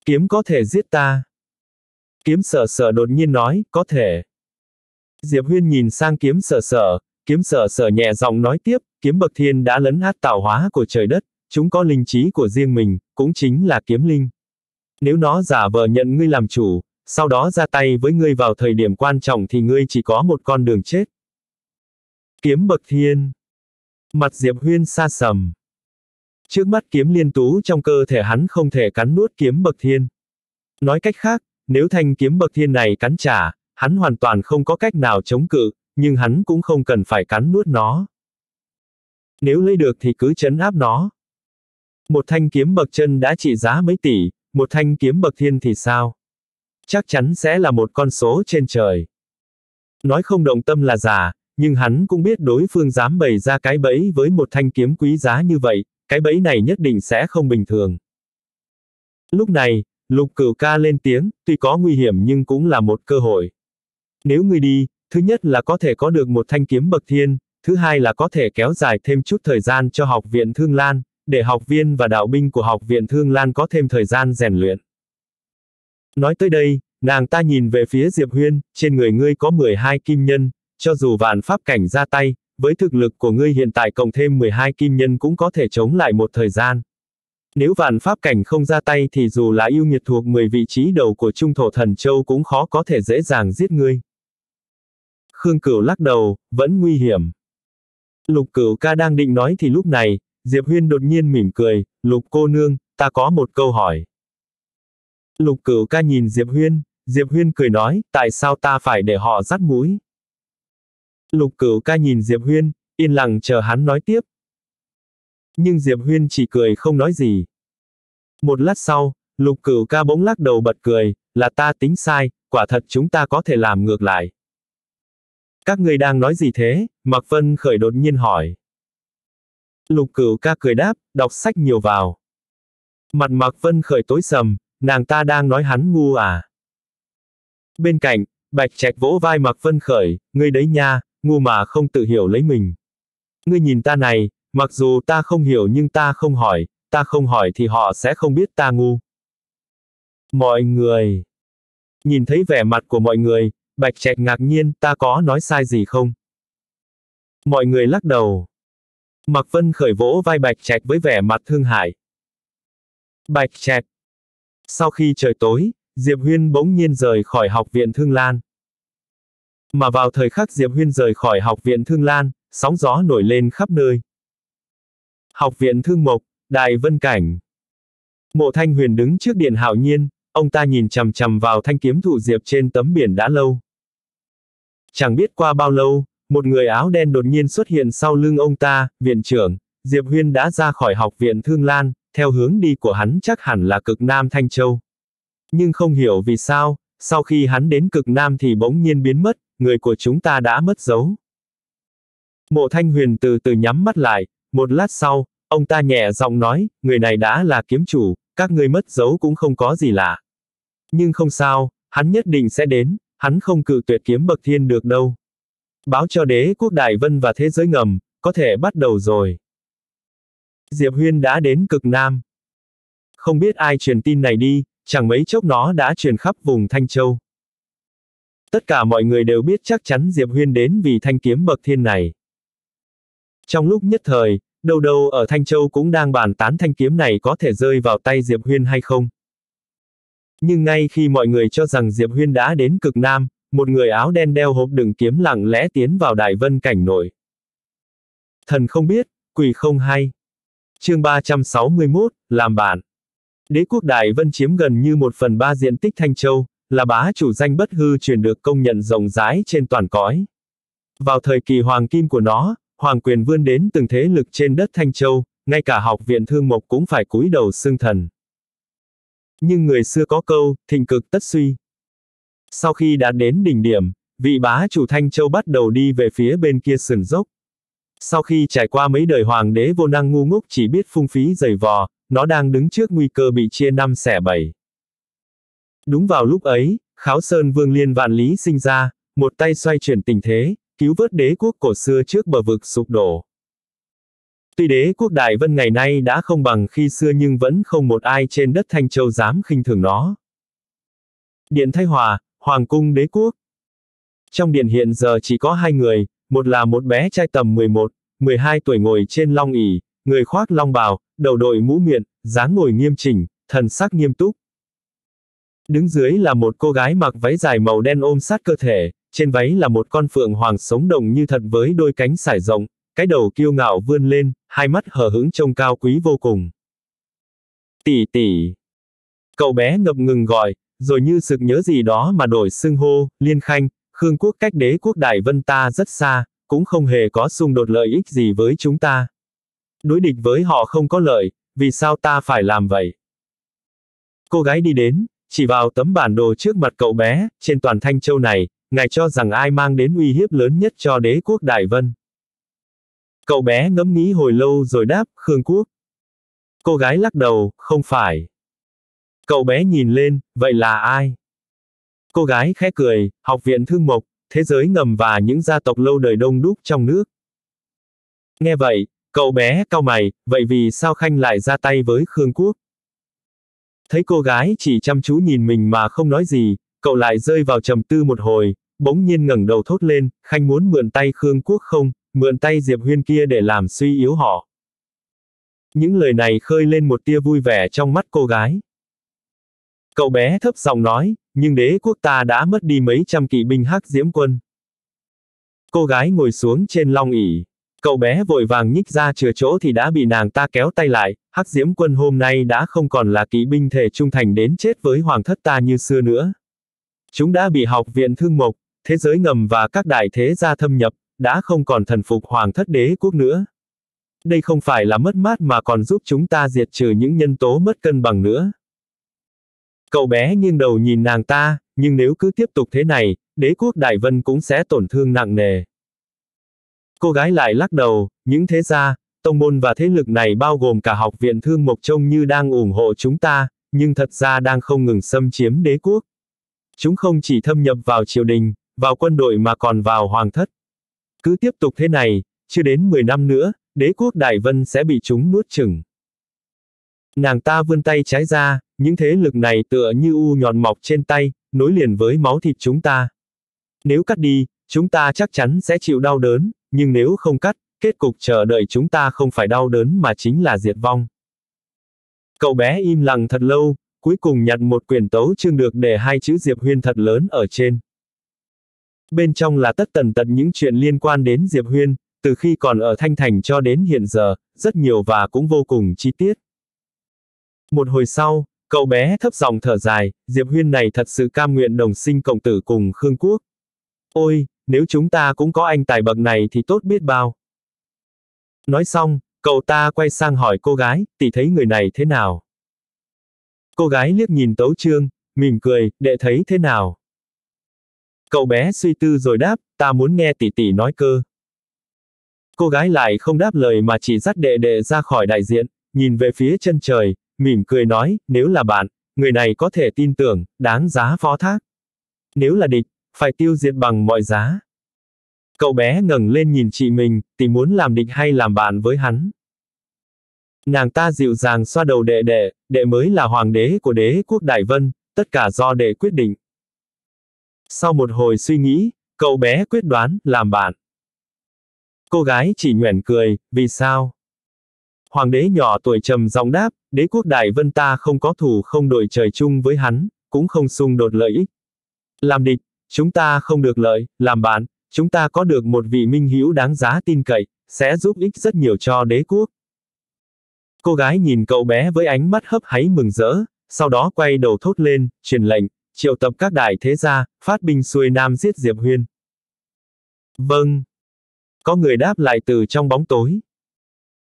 Kiếm có thể giết ta. Kiếm sở sở đột nhiên nói, có thể. Diệp Huyên nhìn sang kiếm sở sở, kiếm sở sở nhẹ giọng nói tiếp, kiếm bậc thiên đã lấn át tạo hóa của trời đất, chúng có linh trí của riêng mình, cũng chính là kiếm linh. Nếu nó giả vờ nhận ngươi làm chủ, sau đó ra tay với ngươi vào thời điểm quan trọng thì ngươi chỉ có một con đường chết. Kiếm bậc thiên. Mặt Diệp Huyên xa sầm. Trước mắt kiếm liên tú trong cơ thể hắn không thể cắn nuốt kiếm bậc thiên. Nói cách khác, nếu thanh kiếm bậc thiên này cắn trả, hắn hoàn toàn không có cách nào chống cự, nhưng hắn cũng không cần phải cắn nuốt nó. Nếu lấy được thì cứ chấn áp nó. Một thanh kiếm bậc chân đã trị giá mấy tỷ, một thanh kiếm bậc thiên thì sao? Chắc chắn sẽ là một con số trên trời. Nói không động tâm là giả, nhưng hắn cũng biết đối phương dám bày ra cái bẫy với một thanh kiếm quý giá như vậy, cái bẫy này nhất định sẽ không bình thường. Lúc này, lục cửu ca lên tiếng, tuy có nguy hiểm nhưng cũng là một cơ hội. Nếu ngươi đi, thứ nhất là có thể có được một thanh kiếm bậc thiên, thứ hai là có thể kéo dài thêm chút thời gian cho học viện Thương Lan, để học viên và đạo binh của học viện Thương Lan có thêm thời gian rèn luyện. Nói tới đây, nàng ta nhìn về phía Diệp Huyên, trên người ngươi có 12 kim nhân, cho dù vạn pháp cảnh ra tay, với thực lực của ngươi hiện tại cộng thêm 12 kim nhân cũng có thể chống lại một thời gian. Nếu vạn pháp cảnh không ra tay thì dù là yêu nghiệt thuộc 10 vị trí đầu của Trung Thổ Thần Châu cũng khó có thể dễ dàng giết ngươi. Khương Cửu lắc đầu, vẫn nguy hiểm. Lục Cửu ca đang định nói thì lúc này, Diệp Huyên đột nhiên mỉm cười, Lục cô nương, ta có một câu hỏi. Lục Cửu ca nhìn Diệp Huyên, Diệp Huyên cười nói, tại sao ta phải để họ dắt mũi? Lục cửu ca nhìn Diệp Huyên, yên lặng chờ hắn nói tiếp. Nhưng Diệp Huyên chỉ cười không nói gì. Một lát sau, lục cửu ca bỗng lắc đầu bật cười, là ta tính sai, quả thật chúng ta có thể làm ngược lại. Các người đang nói gì thế? Mạc Vân khởi đột nhiên hỏi. Lục cửu ca cười đáp, đọc sách nhiều vào. Mặt Mạc Vân khởi tối sầm, nàng ta đang nói hắn ngu à. Bên cạnh, Bạch Trạch vỗ vai Mạc Vân khởi, ngươi đấy nha, ngu mà không tự hiểu lấy mình. Ngươi nhìn ta này, mặc dù ta không hiểu nhưng ta không hỏi, ta không hỏi thì họ sẽ không biết ta ngu. Mọi người. Nhìn thấy vẻ mặt của mọi người, Bạch Trạch ngạc nhiên, ta có nói sai gì không? Mọi người lắc đầu. Mạc Vân khởi vỗ vai Bạch Trạch với vẻ mặt thương hại. Bạch Trạch. Sau khi trời tối, Diệp Huyên bỗng nhiên rời khỏi học viện Thương Lan. Mà vào thời khắc Diệp Huyên rời khỏi học viện Thương Lan, sóng gió nổi lên khắp nơi. Học viện Thương Mộc, Đại Vân Cảnh. Mộ Thanh Huyền đứng trước điện hạo nhiên, ông ta nhìn chằm chằm vào thanh kiếm thụ diệp trên tấm biển đã lâu. Chẳng biết qua bao lâu, một người áo đen đột nhiên xuất hiện sau lưng ông ta, viện trưởng, Diệp Huyên đã ra khỏi học viện Thương Lan, theo hướng đi của hắn chắc hẳn là cực Nam Thanh Châu. Nhưng không hiểu vì sao, sau khi hắn đến cực Nam thì bỗng nhiên biến mất, người của chúng ta đã mất dấu. Mộ Thanh Huyền từ từ nhắm mắt lại, một lát sau, ông ta nhẹ giọng nói, người này đã là kiếm chủ, các ngươi mất dấu cũng không có gì lạ. Nhưng không sao, hắn nhất định sẽ đến, hắn không cự tuyệt kiếm bậc thiên được đâu. Báo cho đế quốc đại vân và thế giới ngầm, có thể bắt đầu rồi. Diệp Huyên đã đến cực Nam. Không biết ai truyền tin này đi, chẳng mấy chốc nó đã truyền khắp vùng Thanh Châu. Tất cả mọi người đều biết chắc chắn Diệp Huyên đến vì thanh kiếm bậc thiên này. Trong lúc nhất thời, đâu đâu ở Thanh Châu cũng đang bàn tán thanh kiếm này có thể rơi vào tay Diệp Huyên hay không. Nhưng ngay khi mọi người cho rằng Diệp Huyên đã đến cực Nam, một người áo đen đeo hộp đựng kiếm lặng lẽ tiến vào đại vân cảnh nội. Thần không biết, quỷ không hay. Chương 361, làm bạn. Đế quốc Đại Vân chiếm gần như một phần ba diện tích Thanh Châu, là bá chủ danh bất hư truyền được công nhận rộng rãi trên toàn cõi. Vào thời kỳ hoàng kim của nó, hoàng quyền vươn đến từng thế lực trên đất Thanh Châu, ngay cả học viện thương mộc cũng phải cúi đầu xưng thần. Nhưng người xưa có câu, thịnh cực tất suy. Sau khi đã đến đỉnh điểm, vị bá chủ Thanh Châu bắt đầu đi về phía bên kia sườn dốc. Sau khi trải qua mấy đời hoàng đế vô năng ngu ngốc chỉ biết phung phí giày vò, nó đang đứng trước nguy cơ bị chia năm xẻ bảy. Đúng vào lúc ấy, Kháo Sơn Vương Liên Vạn Lý sinh ra, một tay xoay chuyển tình thế, cứu vớt đế quốc cổ xưa trước bờ vực sụp đổ. Tuy đế quốc Đại Vân ngày nay đã không bằng khi xưa nhưng vẫn không một ai trên đất Thanh Châu dám khinh thường nó. Điện Thái Hòa, Hoàng cung đế quốc. Trong điện hiện giờ chỉ có hai người, một là một bé trai tầm 11, 12 tuổi ngồi trên long ỷ, người khoác long bào, đầu đội mũ miệng, dáng ngồi nghiêm chỉnh, thần sắc nghiêm túc. Đứng dưới là một cô gái mặc váy dài màu đen ôm sát cơ thể, trên váy là một con phượng hoàng sống động như thật với đôi cánh sải rộng, cái đầu kiêu ngạo vươn lên, hai mắt hờ hững trông cao quý vô cùng. Tỷ tỷ. Cậu bé ngập ngừng gọi, rồi như sực nhớ gì đó mà đổi xưng hô, liên khanh, Khương quốc cách đế quốc Đại Vân ta rất xa, cũng không hề có xung đột lợi ích gì với chúng ta. Đối địch với họ không có lợi, vì sao ta phải làm vậy? Cô gái đi đến, chỉ vào tấm bản đồ trước mặt cậu bé, trên toàn Thanh Châu này, ngài cho rằng ai mang đến uy hiếp lớn nhất cho đế quốc Đại Vân. Cậu bé ngẫm nghĩ hồi lâu rồi đáp, Khương Quốc. Cô gái lắc đầu, không phải. Cậu bé nhìn lên, vậy là ai? Cô gái khẽ cười, học viện thương mộc, thế giới ngầm và những gia tộc lâu đời đông đúc trong nước. Nghe vậy, cậu bé cau mày, vậy vì sao Khanh lại ra tay với Khương Quốc? Thấy cô gái chỉ chăm chú nhìn mình mà không nói gì, cậu lại rơi vào trầm tư một hồi, bỗng nhiên ngẩng đầu thốt lên, Khanh muốn mượn tay Khương Quốc không, mượn tay Diệp Huyên kia để làm suy yếu họ. Những lời này khơi lên một tia vui vẻ trong mắt cô gái. Cậu bé thấp giọng nói, nhưng đế quốc ta đã mất đi mấy trăm kỵ binh hắc diễm quân. Cô gái ngồi xuống trên long ỉ. Cậu bé vội vàng nhích ra chừa chỗ thì đã bị nàng ta kéo tay lại, hắc diễm quân hôm nay đã không còn là kỵ binh thể trung thành đến chết với hoàng thất ta như xưa nữa. Chúng đã bị học viện thương mộc, thế giới ngầm và các đại thế gia thâm nhập, đã không còn thần phục hoàng thất đế quốc nữa. Đây không phải là mất mát mà còn giúp chúng ta diệt trừ những nhân tố mất cân bằng nữa. Cậu bé nghiêng đầu nhìn nàng ta, nhưng nếu cứ tiếp tục thế này, đế quốc Đại Vân cũng sẽ tổn thương nặng nề. Cô gái lại lắc đầu, những thế gia, tông môn và thế lực này bao gồm cả học viện thương mộc trông như đang ủng hộ chúng ta, nhưng thật ra đang không ngừng xâm chiếm đế quốc. Chúng không chỉ thâm nhập vào triều đình, vào quân đội mà còn vào hoàng thất. Cứ tiếp tục thế này, chưa đến 10 năm nữa, đế quốc Đại Vân sẽ bị chúng nuốt chửng. Nàng ta vươn tay trái ra, những thế lực này tựa như u nhọn mọc trên tay, nối liền với máu thịt chúng ta. Nếu cắt đi, chúng ta chắc chắn sẽ chịu đau đớn, nhưng nếu không cắt, kết cục chờ đợi chúng ta không phải đau đớn mà chính là diệt vong. Cậu bé im lặng thật lâu, cuối cùng nhặt một quyển tấu chương được để hai chữ Diệp Huyên thật lớn ở trên. Bên trong là tất tần tật những chuyện liên quan đến Diệp Huyên, từ khi còn ở Thanh Thành cho đến hiện giờ, rất nhiều và cũng vô cùng chi tiết. Một hồi sau, cậu bé thấp giọng thở dài, Diệp Huyên này thật sự cam nguyện đồng sinh cộng tử cùng Khương Quốc. Ôi, nếu chúng ta cũng có anh tài bậc này thì tốt biết bao. Nói xong, cậu ta quay sang hỏi cô gái, tỷ thấy người này thế nào? Cô gái liếc nhìn Tấu Trương, mỉm cười, đệ thấy thế nào? Cậu bé suy tư rồi đáp, ta muốn nghe tỷ tỷ nói cơ. Cô gái lại không đáp lời mà chỉ dắt đệ đệ ra khỏi đại diện, nhìn về phía chân trời, mỉm cười nói, nếu là bạn, người này có thể tin tưởng, đáng giá phó thác. Nếu là địch, phải tiêu diệt bằng mọi giá. Cậu bé ngẩng lên nhìn chị mình, tỷ muốn làm địch hay làm bạn với hắn. Nàng ta dịu dàng xoa đầu đệ đệ, đệ mới là hoàng đế của đế quốc Đại Vân, tất cả do đệ quyết định. Sau một hồi suy nghĩ, cậu bé quyết đoán, làm bạn. Cô gái chỉ nhoẻn cười, vì sao? Hoàng đế nhỏ tuổi trầm giọng đáp, đế quốc Đại Vân ta không có thù không đội trời chung với hắn, cũng không xung đột lợi ích. Làm địch, chúng ta không được lợi, làm bạn, chúng ta có được một vị minh hữu đáng giá tin cậy, sẽ giúp ích rất nhiều cho đế quốc. Cô gái nhìn cậu bé với ánh mắt hấp háy mừng rỡ, sau đó quay đầu thốt lên, truyền lệnh, triệu tập các đại thế gia, phát binh xuôi nam giết Diệp Huyên. Vâng. Có người đáp lại từ trong bóng tối.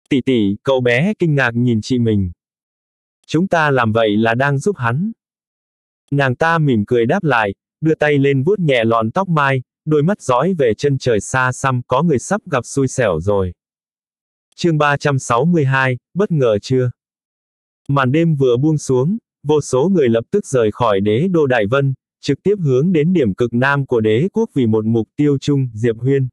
Tỷ tỷ, cậu bé kinh ngạc nhìn chị mình. Chúng ta làm vậy là đang giúp hắn. Nàng ta mỉm cười đáp lại, đưa tay lên vuốt nhẹ lọn tóc mai, đôi mắt dõi về chân trời xa xăm có người sắp gặp xui xẻo rồi. chương 362, bất ngờ chưa? Màn đêm vừa buông xuống, vô số người lập tức rời khỏi đế đô Đại Vân, trực tiếp hướng đến điểm cực nam của đế quốc vì một mục tiêu chung, Diệp Huyên.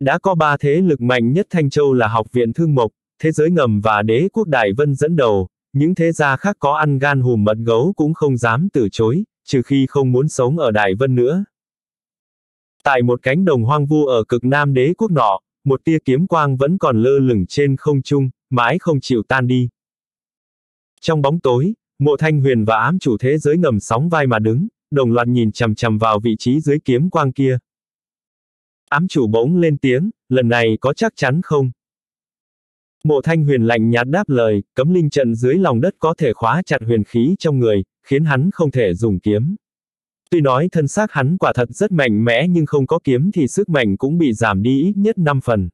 Đã có ba thế lực mạnh nhất Thanh Châu là Học viện Thương Mộc, Thế giới ngầm và đế quốc Đại Vân dẫn đầu, những thế gia khác có ăn gan hùm mật gấu cũng không dám từ chối, trừ khi không muốn sống ở Đại Vân nữa. Tại một cánh đồng hoang vu ở cực nam đế quốc nọ, một tia kiếm quang vẫn còn lơ lửng trên không trung, mãi không chịu tan đi. Trong bóng tối, mộ thanh huyền và ám chủ thế giới ngầm sóng vai mà đứng, đồng loạt nhìn chằm chằm vào vị trí dưới kiếm quang kia. Ám chủ bỗng lên tiếng, lần này có chắc chắn không? Mộ thanh huyền lạnh nhạt đáp lời, cấm linh trận dưới lòng đất có thể khóa chặt huyền khí trong người, khiến hắn không thể dùng kiếm. Tuy nói thân xác hắn quả thật rất mạnh mẽ nhưng không có kiếm thì sức mạnh cũng bị giảm đi ít nhất 5 phần.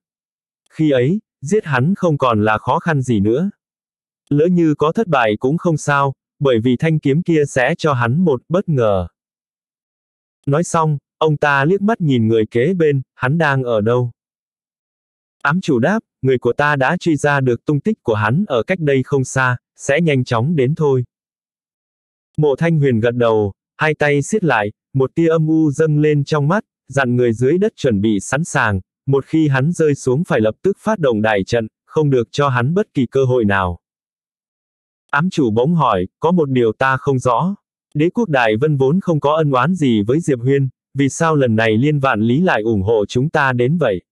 Khi ấy, giết hắn không còn là khó khăn gì nữa. Lỡ như có thất bại cũng không sao, bởi vì thanh kiếm kia sẽ cho hắn một bất ngờ. Nói xong, ông ta liếc mắt nhìn người kế bên, hắn đang ở đâu? Ám chủ đáp, người của ta đã truy ra được tung tích của hắn ở cách đây không xa, sẽ nhanh chóng đến thôi. Mộ thanh huyền gật đầu, hai tay siết lại, một tia âm u dâng lên trong mắt, dặn người dưới đất chuẩn bị sẵn sàng, một khi hắn rơi xuống phải lập tức phát động đại trận, không được cho hắn bất kỳ cơ hội nào. Ám chủ bỗng hỏi, có một điều ta không rõ. Đế quốc Đại Vân vốn không có ân oán gì với Diệp Huyên, vì sao lần này liên vạn lý lại ủng hộ chúng ta đến vậy?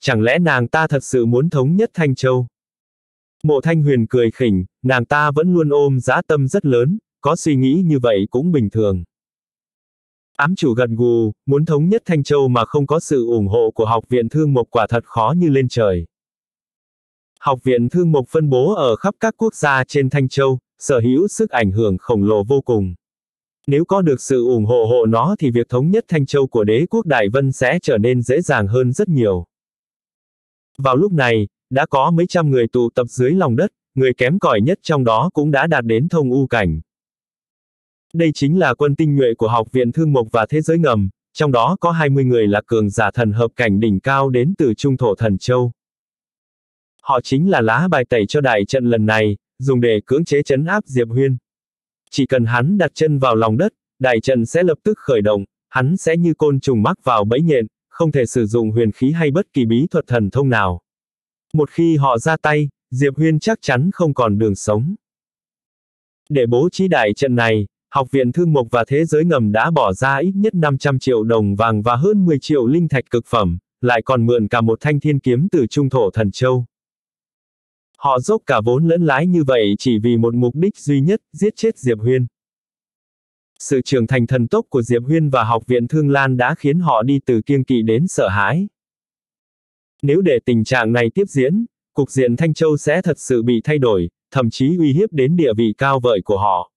Chẳng lẽ nàng ta thật sự muốn thống nhất Thanh Châu? Mộ Thanh Huyền cười khỉnh, nàng ta vẫn luôn ôm giá tâm rất lớn, có suy nghĩ như vậy cũng bình thường. Ám chủ gật gù, muốn thống nhất Thanh Châu mà không có sự ủng hộ của học viện thương mộc quả thật khó như lên trời. Học viện thương mộc phân bố ở khắp các quốc gia trên Thanh Châu, sở hữu sức ảnh hưởng khổng lồ vô cùng. Nếu có được sự ủng hộ hộ nó thì việc thống nhất Thanh Châu của đế quốc Đại Vân sẽ trở nên dễ dàng hơn rất nhiều. Vào lúc này, đã có mấy trăm người tụ tập dưới lòng đất, người kém cỏi nhất trong đó cũng đã đạt đến thông u cảnh. Đây chính là quân tinh nhuệ của học viện thương mộc và thế giới ngầm, trong đó có 20 người là cường giả thần hợp cảnh đỉnh cao đến từ trung thổ thần châu. Họ chính là lá bài tẩy cho đại trận lần này, dùng để cưỡng chế chấn áp Diệp Huyên. Chỉ cần hắn đặt chân vào lòng đất, đại trận sẽ lập tức khởi động, hắn sẽ như côn trùng mắc vào bẫy nhện, không thể sử dụng huyền khí hay bất kỳ bí thuật thần thông nào. Một khi họ ra tay, Diệp Huyên chắc chắn không còn đường sống. Để bố trí đại trận này, Học viện Thương Mộc và Thế giới ngầm đã bỏ ra ít nhất 500 triệu đồng vàng và hơn 10 triệu linh thạch cực phẩm, lại còn mượn cả một thanh thiên kiếm từ trung thổ thần châu. Họ dốc cả vốn lẫn lái như vậy chỉ vì một mục đích duy nhất, giết chết Diệp Huyên. Sự trưởng thành thần tốc của Diệp Huyên và Học viện Thương Lan đã khiến họ đi từ kiêng kỵ đến sợ hãi. Nếu để tình trạng này tiếp diễn, cục diện Thanh Châu sẽ thật sự bị thay đổi, thậm chí uy hiếp đến địa vị cao vợi của họ.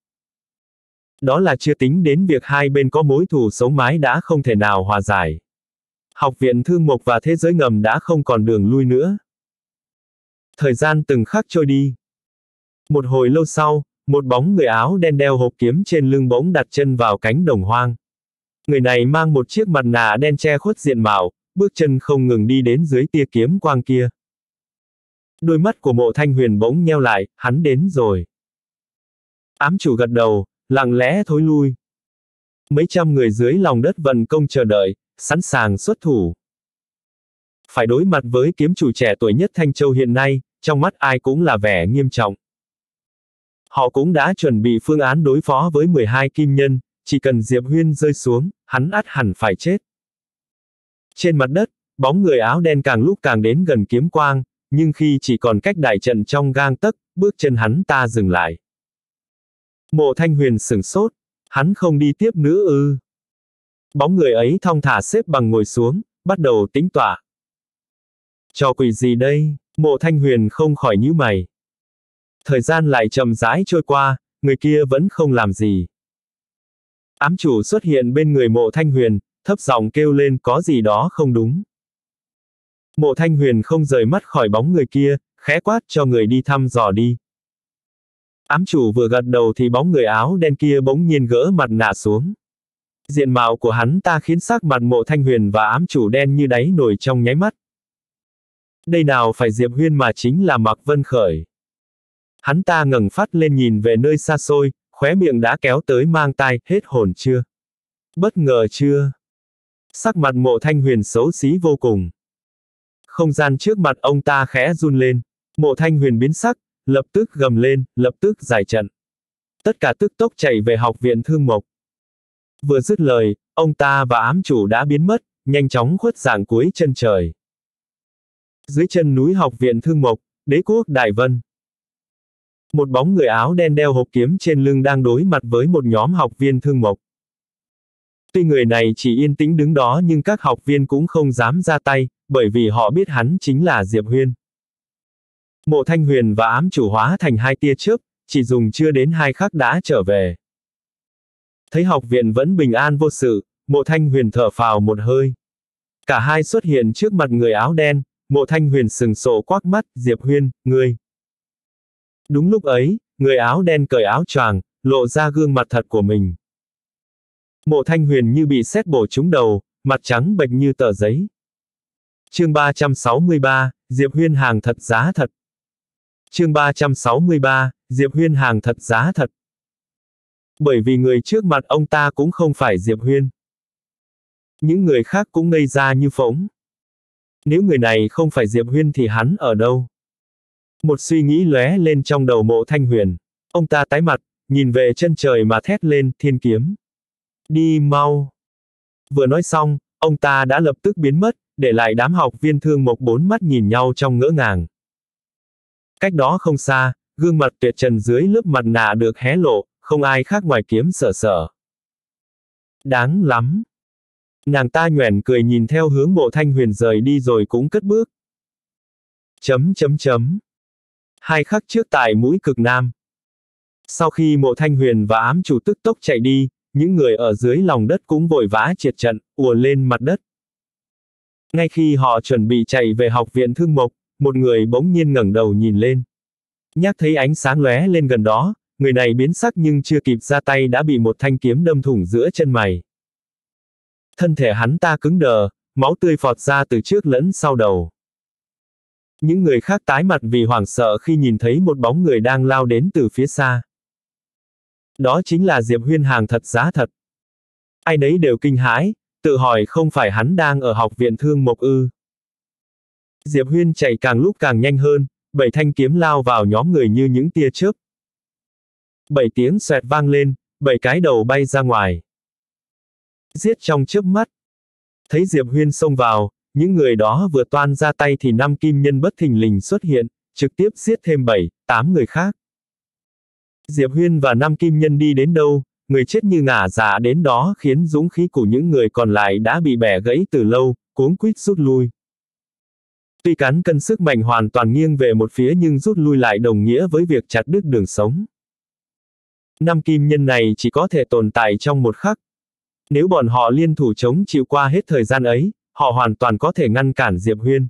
Đó là chưa tính đến việc hai bên có mối thù sống mái đã không thể nào hòa giải. Học viện thương mộc và thế giới ngầm đã không còn đường lui nữa. Thời gian từng khắc trôi đi. Một hồi lâu sau, một bóng người áo đen đeo hộp kiếm trên lưng bỗng đặt chân vào cánh đồng hoang. Người này mang một chiếc mặt nạ đen che khuất diện mạo, bước chân không ngừng đi đến dưới tia kiếm quang kia. Đôi mắt của mộ thanh huyền bỗng nheo lại, hắn đến rồi. Ám chủ gật đầu, lặng lẽ thối lui. Mấy trăm người dưới lòng đất vận công chờ đợi, sẵn sàng xuất thủ. Phải đối mặt với kiếm chủ trẻ tuổi nhất Thanh Châu hiện nay, trong mắt ai cũng là vẻ nghiêm trọng. Họ cũng đã chuẩn bị phương án đối phó với 12 kim nhân, chỉ cần Diệp Huyên rơi xuống, hắn ắt hẳn phải chết. Trên mặt đất, bóng người áo đen càng lúc càng đến gần kiếm quang, nhưng khi chỉ còn cách đại trận trong gang tấc, bước chân hắn ta dừng lại. Mộ thanh huyền sửng sốt, hắn không đi tiếp nữa ư. Bóng người ấy thong thả xếp bằng ngồi xuống, bắt đầu tính tỏa. Cho quỷ gì đây, mộ thanh huyền không khỏi nhíu mày. Thời gian lại chậm rãi trôi qua, người kia vẫn không làm gì. Ám chủ xuất hiện bên người mộ thanh huyền, thấp giọng kêu lên có gì đó không đúng. Mộ thanh huyền không rời mắt khỏi bóng người kia, khẽ quát cho người đi thăm dò đi. Ám chủ vừa gật đầu thì bóng người áo đen kia bỗng nhiên gỡ mặt nạ xuống. Diện mạo của hắn ta khiến sắc mặt mộ thanh huyền và ám chủ đen như đáy nổi trong nháy mắt. Đây nào phải Diệp Huyên mà chính là Mạc Vân Khởi. Hắn ta ngẩng phát lên nhìn về nơi xa xôi, khóe miệng đã kéo tới mang tai, hết hồn chưa? Bất ngờ chưa? Sắc mặt mộ thanh huyền xấu xí vô cùng. Không gian trước mặt ông ta khẽ run lên. Mộ thanh huyền biến sắc, lập tức gầm lên, lập tức giải trận. Tất cả tức tốc chạy về học viện thương mộc. Vừa dứt lời, ông ta và ám chủ đã biến mất, nhanh chóng khuất dạng cuối chân trời. Dưới chân núi học viện thương mộc, đế quốc Đại Vân. Một bóng người áo đen đeo hộp kiếm trên lưng đang đối mặt với một nhóm học viên thương mộc. Tuy người này chỉ yên tĩnh đứng đó nhưng các học viên cũng không dám ra tay, bởi vì họ biết hắn chính là Diệp Huyên. Mộ Thanh Huyền và ám chủ hóa thành hai tia chớp, chỉ dùng chưa đến hai khắc đã trở về. Thấy học viện vẫn bình an vô sự, mộ Thanh Huyền thở phào một hơi. Cả hai xuất hiện trước mặt người áo đen, mộ Thanh Huyền sừng sộ quắc mắt, Diệp Huyên, ngươi. Đúng lúc ấy, người áo đen cởi áo choàng, lộ ra gương mặt thật của mình. Mộ Thanh Huyền như bị xét bổ trúng đầu, mặt trắng bệch như tờ giấy. Chương 363, Diệp Huyên hàng thật giá thật. Chương 363, Diệp Huyên hàng thật giá thật. Bởi vì người trước mặt ông ta cũng không phải Diệp Huyên. Những người khác cũng ngây ra như phóng. Nếu người này không phải Diệp Huyên thì hắn ở đâu? Một suy nghĩ lóe lên trong đầu mộ thanh huyền. Ông ta tái mặt, nhìn về chân trời mà thét lên, thiên kiếm. Đi mau. Vừa nói xong, ông ta đã lập tức biến mất, để lại đám học viên thương mộc bốn mắt nhìn nhau trong ngỡ ngàng. Cách đó không xa, gương mặt tuyệt trần dưới lớp mặt nạ được hé lộ, không ai khác ngoài kiếm sở sở. Đáng lắm. Nàng ta nhoẻn cười nhìn theo hướng mộ thanh huyền rời đi rồi cũng cất bước. Chấm chấm chấm. Hai khắc trước tại mũi cực nam. Sau khi mộ thanh huyền và ám chủ tức tốc chạy đi, những người ở dưới lòng đất cũng vội vã triệt trận, ùa lên mặt đất. Ngay khi họ chuẩn bị chạy về học viện thương mộc, một người bỗng nhiên ngẩng đầu nhìn lên. Nhắc thấy ánh sáng lóe lên gần đó, người này biến sắc nhưng chưa kịp ra tay đã bị một thanh kiếm đâm thủng giữa chân mày. Thân thể hắn ta cứng đờ, máu tươi phọt ra từ trước lẫn sau đầu. Những người khác tái mặt vì hoảng sợ khi nhìn thấy một bóng người đang lao đến từ phía xa. Đó chính là Diệp Huyên hàng thật giá thật. Ai nấy đều kinh hãi, tự hỏi không phải hắn đang ở học viện thương mộc ư. Diệp Huyên chạy càng lúc càng nhanh hơn, bảy thanh kiếm lao vào nhóm người như những tia chớp. Bảy tiếng xoẹt vang lên, bảy cái đầu bay ra ngoài. Giết trong chớp mắt. Thấy Diệp Huyên xông vào, những người đó vừa toan ra tay thì năm kim nhân bất thình lình xuất hiện, trực tiếp giết thêm bảy, tám người khác. Diệp Huyên và năm kim nhân đi đến đâu, người chết như ngả giả đến đó khiến dũng khí của những người còn lại đã bị bẻ gãy từ lâu, cuống quýt rút lui. Tuy cán cân sức mạnh hoàn toàn nghiêng về một phía nhưng rút lui lại đồng nghĩa với việc chặt đứt đường sống. Năm kim nhân này chỉ có thể tồn tại trong một khắc. Nếu bọn họ liên thủ chống chịu qua hết thời gian ấy, họ hoàn toàn có thể ngăn cản Diệp Huyên.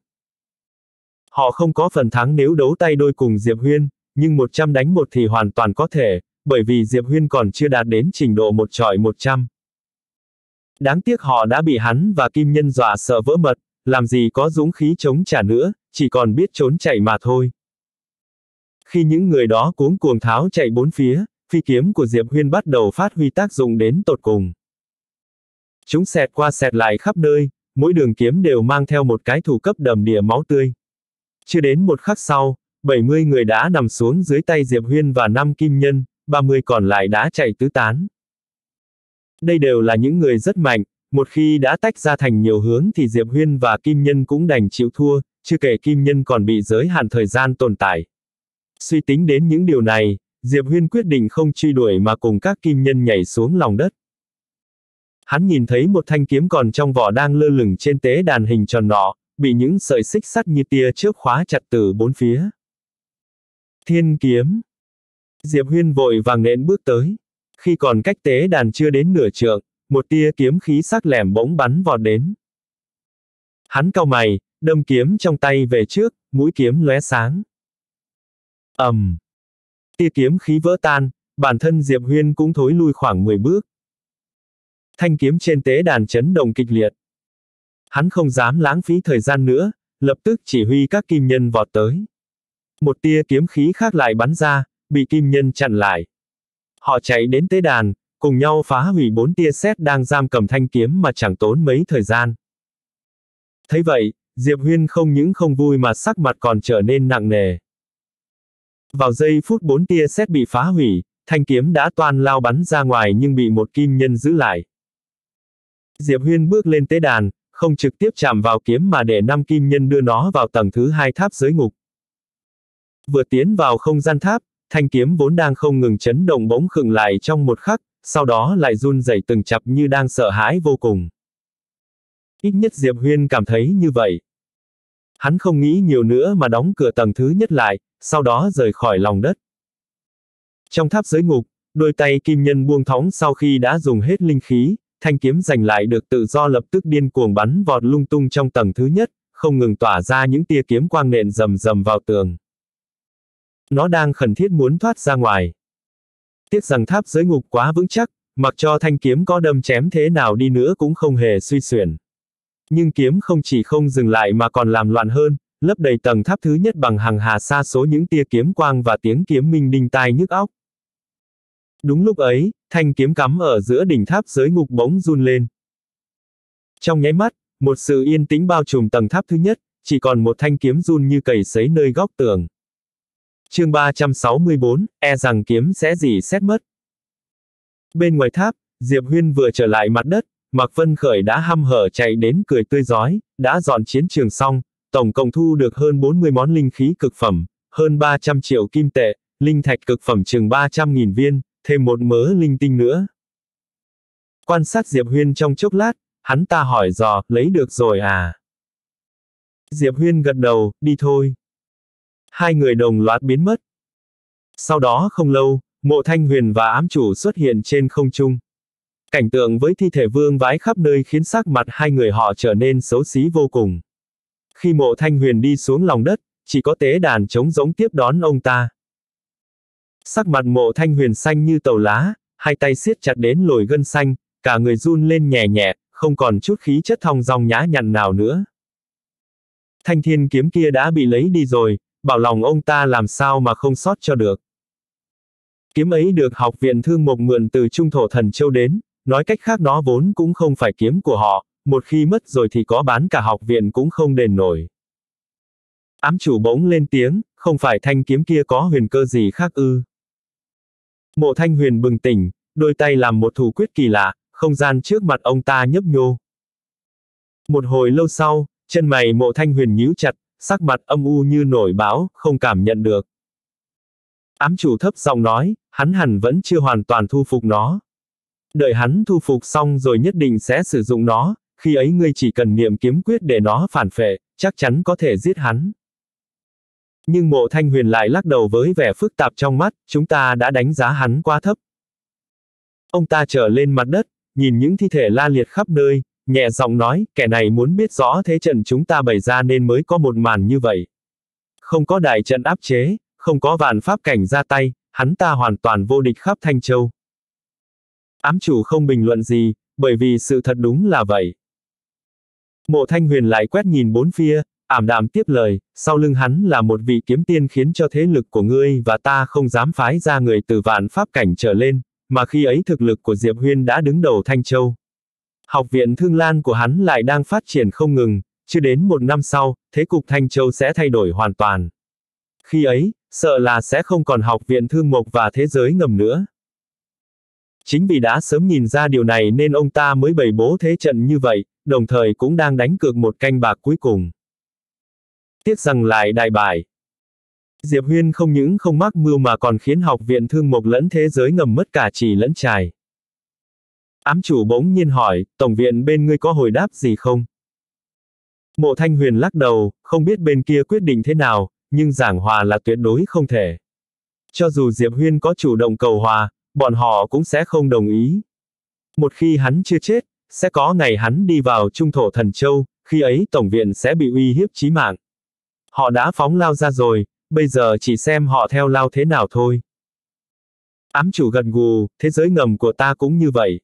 Họ không có phần thắng nếu đấu tay đôi cùng Diệp Huyên, nhưng 100 đánh một thì hoàn toàn có thể, bởi vì Diệp Huyên còn chưa đạt đến trình độ một trọi 100. Đáng tiếc họ đã bị hắn và Kim Nhân dọa sợ vỡ mật, làm gì có dũng khí chống trả nữa, chỉ còn biết trốn chạy mà thôi. Khi những người đó cuống cuồng tháo chạy bốn phía, phi kiếm của Diệp Huyên bắt đầu phát huy tác dụng đến tột cùng. Chúng xẹt qua xẹt lại khắp nơi, mỗi đường kiếm đều mang theo một cái thủ cấp đầm đìa máu tươi. Chưa đến một khắc sau, 70 người đã nằm xuống dưới tay Diệp Huyên và 5 kim nhân, 30 còn lại đã chạy tứ tán. Đây đều là những người rất mạnh, một khi đã tách ra thành nhiều hướng thì Diệp Huyên và Kim Nhân cũng đành chịu thua, chưa kể Kim Nhân còn bị giới hạn thời gian tồn tại. Suy tính đến những điều này, Diệp Huyên quyết định không truy đuổi mà cùng các Kim Nhân nhảy xuống lòng đất. Hắn nhìn thấy một thanh kiếm còn trong vỏ đang lơ lửng trên tế đàn hình tròn nọ, bị những sợi xích sắt như tia trước khóa chặt từ bốn phía. Thiên kiếm. Diệp Huyên vội vàng nện bước tới. Khi còn cách tế đàn chưa đến nửa trượng, một tia kiếm khí sắc lẻm bỗng bắn vọt đến. Hắn cau mày, đâm kiếm trong tay về trước, mũi kiếm lóe sáng. ầm, um. Tia kiếm khí vỡ tan, bản thân Diệp Huyên cũng thối lui khoảng 10 bước. Thanh kiếm trên tế đàn chấn động kịch liệt. Hắn không dám lãng phí thời gian nữa, lập tức chỉ huy các kim nhân vọt tới. Một tia kiếm khí khác lại bắn ra, bị kim nhân chặn lại. Họ chạy đến tế đàn, cùng nhau phá hủy bốn tia sét đang giam cầm thanh kiếm mà chẳng tốn mấy thời gian. Thấy vậy, Diệp Huyên không những không vui mà sắc mặt còn trở nên nặng nề. Vào giây phút bốn tia sét bị phá hủy, thanh kiếm đã toàn lao bắn ra ngoài nhưng bị một kim nhân giữ lại. Diệp Huyên bước lên tế đàn, không trực tiếp chạm vào kiếm mà để năm kim nhân đưa nó vào tầng thứ hai tháp giới ngục. Vừa tiến vào không gian tháp, thanh kiếm vốn đang không ngừng chấn động bỗng khựng lại trong một khắc, sau đó lại run rẩy từng chập như đang sợ hãi vô cùng. Ít nhất Diệp Huyên cảm thấy như vậy. Hắn không nghĩ nhiều nữa mà đóng cửa tầng thứ nhất lại, sau đó rời khỏi lòng đất. Trong tháp giới ngục, đôi tay kim nhân buông thóng sau khi đã dùng hết linh khí, thanh kiếm giành lại được tự do lập tức điên cuồng bắn vọt lung tung trong tầng thứ nhất, không ngừng tỏa ra những tia kiếm quang nện rầm rầm vào tường. Nó đang khẩn thiết muốn thoát ra ngoài. Tiếc rằng tháp giới ngục quá vững chắc, mặc cho thanh kiếm có đâm chém thế nào đi nữa cũng không hề suy xuyển. Nhưng kiếm không chỉ không dừng lại mà còn làm loạn hơn, lấp đầy tầng tháp thứ nhất bằng hàng hà xa số những tia kiếm quang và tiếng kiếm minh đinh tai nhức óc. Đúng lúc ấy, thanh kiếm cắm ở giữa đỉnh tháp giới ngục bỗng run lên. Trong nháy mắt, một sự yên tĩnh bao trùm tầng tháp thứ nhất, chỉ còn một thanh kiếm run như cầy sấy nơi góc tường. Chương 364, e rằng kiếm sẽ gì xét mất. Bên ngoài tháp, Diệp Huyên vừa trở lại mặt đất, Mạc Vân Khởi đã hăm hở chạy đến cười tươi giói, đã dọn chiến trường xong, tổng cộng thu được hơn 40 món linh khí cực phẩm, hơn 300 triệu kim tệ, linh thạch cực phẩm chừng 300.000 viên, thêm một mớ linh tinh nữa. Quan sát Diệp Huyên trong chốc lát, hắn ta hỏi dò, lấy được rồi à? Diệp Huyên gật đầu, đi thôi. Hai người đồng loạt biến mất. Sau đó không lâu, mộ thanh huyền và ám chủ xuất hiện trên không trung. Cảnh tượng với thi thể vương vái khắp nơi khiến sắc mặt hai người họ trở nên xấu xí vô cùng. Khi mộ thanh huyền đi xuống lòng đất, chỉ có tế đàn trống giống tiếp đón ông ta. Sắc mặt mộ thanh huyền xanh như tàu lá, hai tay siết chặt đến lồi gân xanh, cả người run lên nhẹ nhẹ, không còn chút khí chất thong dong nhã nhặn nào nữa. Thanh thiên kiếm kia đã bị lấy đi rồi, bảo lòng ông ta làm sao mà không sót cho được. Kiếm ấy được học viện thương mộc mượn từ trung thổ thần châu đến, nói cách khác nó vốn cũng không phải kiếm của họ, một khi mất rồi thì có bán cả học viện cũng không đền nổi. Ám chủ bỗng lên tiếng, không phải thanh kiếm kia có huyền cơ gì khác ư. Mộ thanh huyền bừng tỉnh, đôi tay làm một thủ quyết kỳ lạ, không gian trước mặt ông ta nhấp nhô. Một hồi lâu sau, chân mày mộ thanh huyền nhíu chặt, sắc mặt âm u như nổi báo, không cảm nhận được. Ám chủ thấp giọng nói, hắn hẳn vẫn chưa hoàn toàn thu phục nó. Đợi hắn thu phục xong rồi nhất định sẽ sử dụng nó, khi ấy ngươi chỉ cần niệm kiếm quyết để nó phản phệ, chắc chắn có thể giết hắn. Nhưng mộ thanh huyền lại lắc đầu với vẻ phức tạp trong mắt, chúng ta đã đánh giá hắn quá thấp. Ông ta trở lên mặt đất, nhìn những thi thể la liệt khắp nơi, nhẹ giọng nói, kẻ này muốn biết rõ thế trận chúng ta bày ra nên mới có một màn như vậy. Không có đại trận áp chế, không có vạn pháp cảnh ra tay, hắn ta hoàn toàn vô địch khắp Thanh Châu. Ám chủ không bình luận gì, bởi vì sự thật đúng là vậy. Mộ Thanh Huyền lại quét nhìn bốn phía, ảm đạm tiếp lời, sau lưng hắn là một vị kiếm tiên khiến cho thế lực của ngươi và ta không dám phái ra người từ vạn pháp cảnh trở lên, mà khi ấy thực lực của Diệp Huyên đã đứng đầu Thanh Châu. Học viện Thương Lan của hắn lại đang phát triển không ngừng, chưa đến một năm sau, thế cục Thanh Châu sẽ thay đổi hoàn toàn. Khi ấy, sợ là sẽ không còn học viện thương mộc và thế giới ngầm nữa. Chính vì đã sớm nhìn ra điều này nên ông ta mới bày bố thế trận như vậy, đồng thời cũng đang đánh cược một canh bạc cuối cùng. Tiếc rằng lại đại bại. Diệp Huyên không những không mắc mưu mà còn khiến học viện thương mộc lẫn thế giới ngầm mất cả chỉ lẫn trài. Ám chủ bỗng nhiên hỏi, tổng viện bên ngươi có hồi đáp gì không? Mộ Thanh Huyền lắc đầu, không biết bên kia quyết định thế nào, nhưng giảng hòa là tuyệt đối không thể. Cho dù Diệp Huyên có chủ động cầu hòa, bọn họ cũng sẽ không đồng ý. Một khi hắn chưa chết, sẽ có ngày hắn đi vào trung thổ thần châu, khi ấy tổng viện sẽ bị uy hiếp chí mạng. Họ đã phóng lao ra rồi, bây giờ chỉ xem họ theo lao thế nào thôi. Ám chủ gần gù, thế giới ngầm của ta cũng như vậy.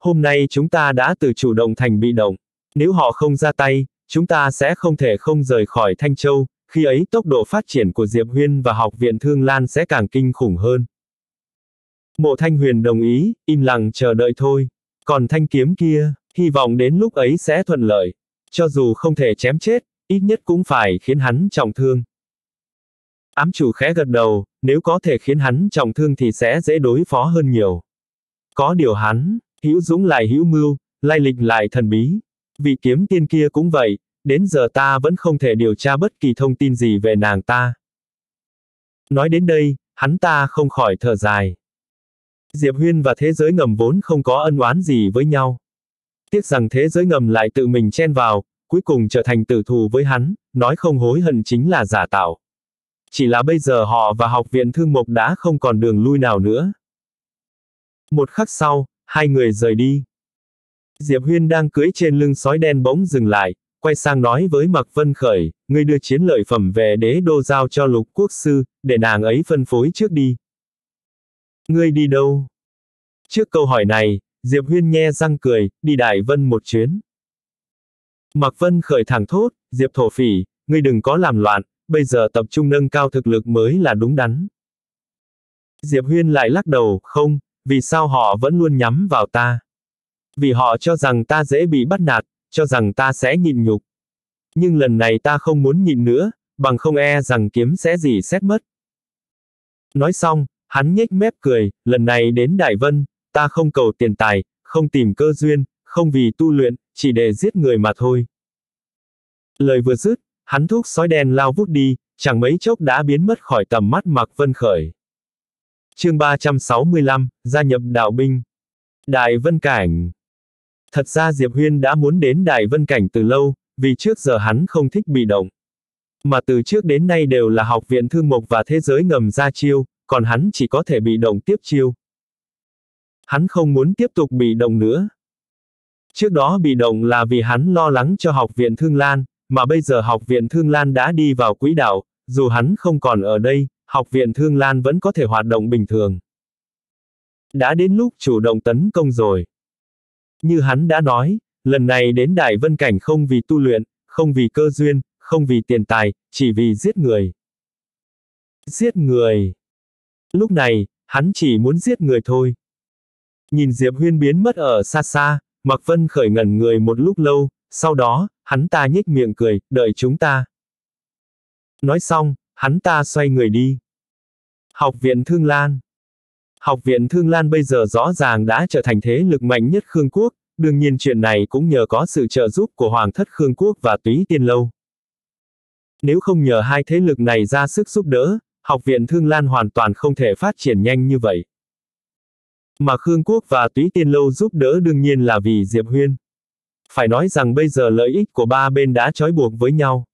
Hôm nay chúng ta đã từ chủ động thành bị động. Nếu họ không ra tay, chúng ta sẽ không thể không rời khỏi Thanh Châu, khi ấy tốc độ phát triển của Diệp Huyên và học viện Thương Lan sẽ càng kinh khủng hơn. Mộ Thanh Huyền đồng ý, im lặng chờ đợi thôi. Còn thanh kiếm kia, hy vọng đến lúc ấy sẽ thuận lợi. Cho dù không thể chém chết, ít nhất cũng phải khiến hắn trọng thương. Ám chủ khẽ gật đầu, nếu có thể khiến hắn trọng thương thì sẽ dễ đối phó hơn nhiều. Có điều hắn, hữu dũng lại hữu mưu, lai lịch lại thần bí. Vị kiếm tiên kia cũng vậy, đến giờ ta vẫn không thể điều tra bất kỳ thông tin gì về nàng ta. Nói đến đây, hắn ta không khỏi thở dài. Diệp Huyên và thế giới ngầm vốn không có ân oán gì với nhau. Tiếc rằng thế giới ngầm lại tự mình chen vào, cuối cùng trở thành tử thù với hắn, nói không hối hận chính là giả tạo. Chỉ là bây giờ họ và học viện thương mục đã không còn đường lui nào nữa. Một khắc sau, hai người rời đi. Diệp Huyên đang cưỡi trên lưng sói đen bỗng dừng lại, quay sang nói với Mạc Vân Khởi, ngươi đưa chiến lợi phẩm về đế đô giao cho lục quốc sư, để nàng ấy phân phối trước đi. Ngươi đi đâu? Trước câu hỏi này, Diệp Huyên nghe răng cười, đi Đại Vân một chuyến. Mạc Vân Khởi thẳng thốt, Diệp thổ phỉ, ngươi đừng có làm loạn, bây giờ tập trung nâng cao thực lực mới là đúng đắn. Diệp Huyên lại lắc đầu, không, vì sao họ vẫn luôn nhắm vào ta? Vì họ cho rằng ta dễ bị bắt nạt, cho rằng ta sẽ nhịn nhục. Nhưng lần này ta không muốn nhịn nữa, bằng không e rằng kiếm sẽ gì xét mất. Nói xong, hắn nhếch mép cười, lần này đến Đại Vân, ta không cầu tiền tài, không tìm cơ duyên, không vì tu luyện, chỉ để giết người mà thôi. Lời vừa dứt, hắn thúc sói đen lao vút đi, chẳng mấy chốc đã biến mất khỏi tầm mắt Mạc Vân Khởi. Chương 365, gia nhập đạo binh. Đại Vân Cảnh Thật ra Diệp Huyên đã muốn đến Đại Vân Cảnh từ lâu, vì trước giờ hắn không thích bị động. Mà từ trước đến nay đều là học viện thương mộc và thế giới ngầm ra chiêu, còn hắn chỉ có thể bị động tiếp chiêu. Hắn không muốn tiếp tục bị động nữa. Trước đó bị động là vì hắn lo lắng cho học viện Thương Lan, mà bây giờ học viện Thương Lan đã đi vào quỹ đạo, dù hắn không còn ở đây, học viện Thương Lan vẫn có thể hoạt động bình thường. Đã đến lúc chủ động tấn công rồi. Như hắn đã nói, lần này đến Đại Vân Cảnh không vì tu luyện, không vì cơ duyên, không vì tiền tài, chỉ vì giết người. Giết người. Lúc này, hắn chỉ muốn giết người thôi. Nhìn Diệp Huyên biến mất ở xa xa, Mạc Vân khởi ngẩn người một lúc lâu, sau đó, hắn ta nhếch miệng cười, đợi chúng ta. Nói xong, hắn ta xoay người đi. Học viện Thương Lan Học viện Thương Lan bây giờ rõ ràng đã trở thành thế lực mạnh nhất Khương Quốc, đương nhiên chuyện này cũng nhờ có sự trợ giúp của Hoàng thất Khương Quốc và Túy Tiên Lâu. Nếu không nhờ hai thế lực này ra sức giúp đỡ, học viện Thương Lan hoàn toàn không thể phát triển nhanh như vậy. Mà Khương Quốc và Túy Tiên Lâu giúp đỡ đương nhiên là vì Diệp Huyên. phải nói rằng bây giờ lợi ích của ba bên đã trói buộc với nhau.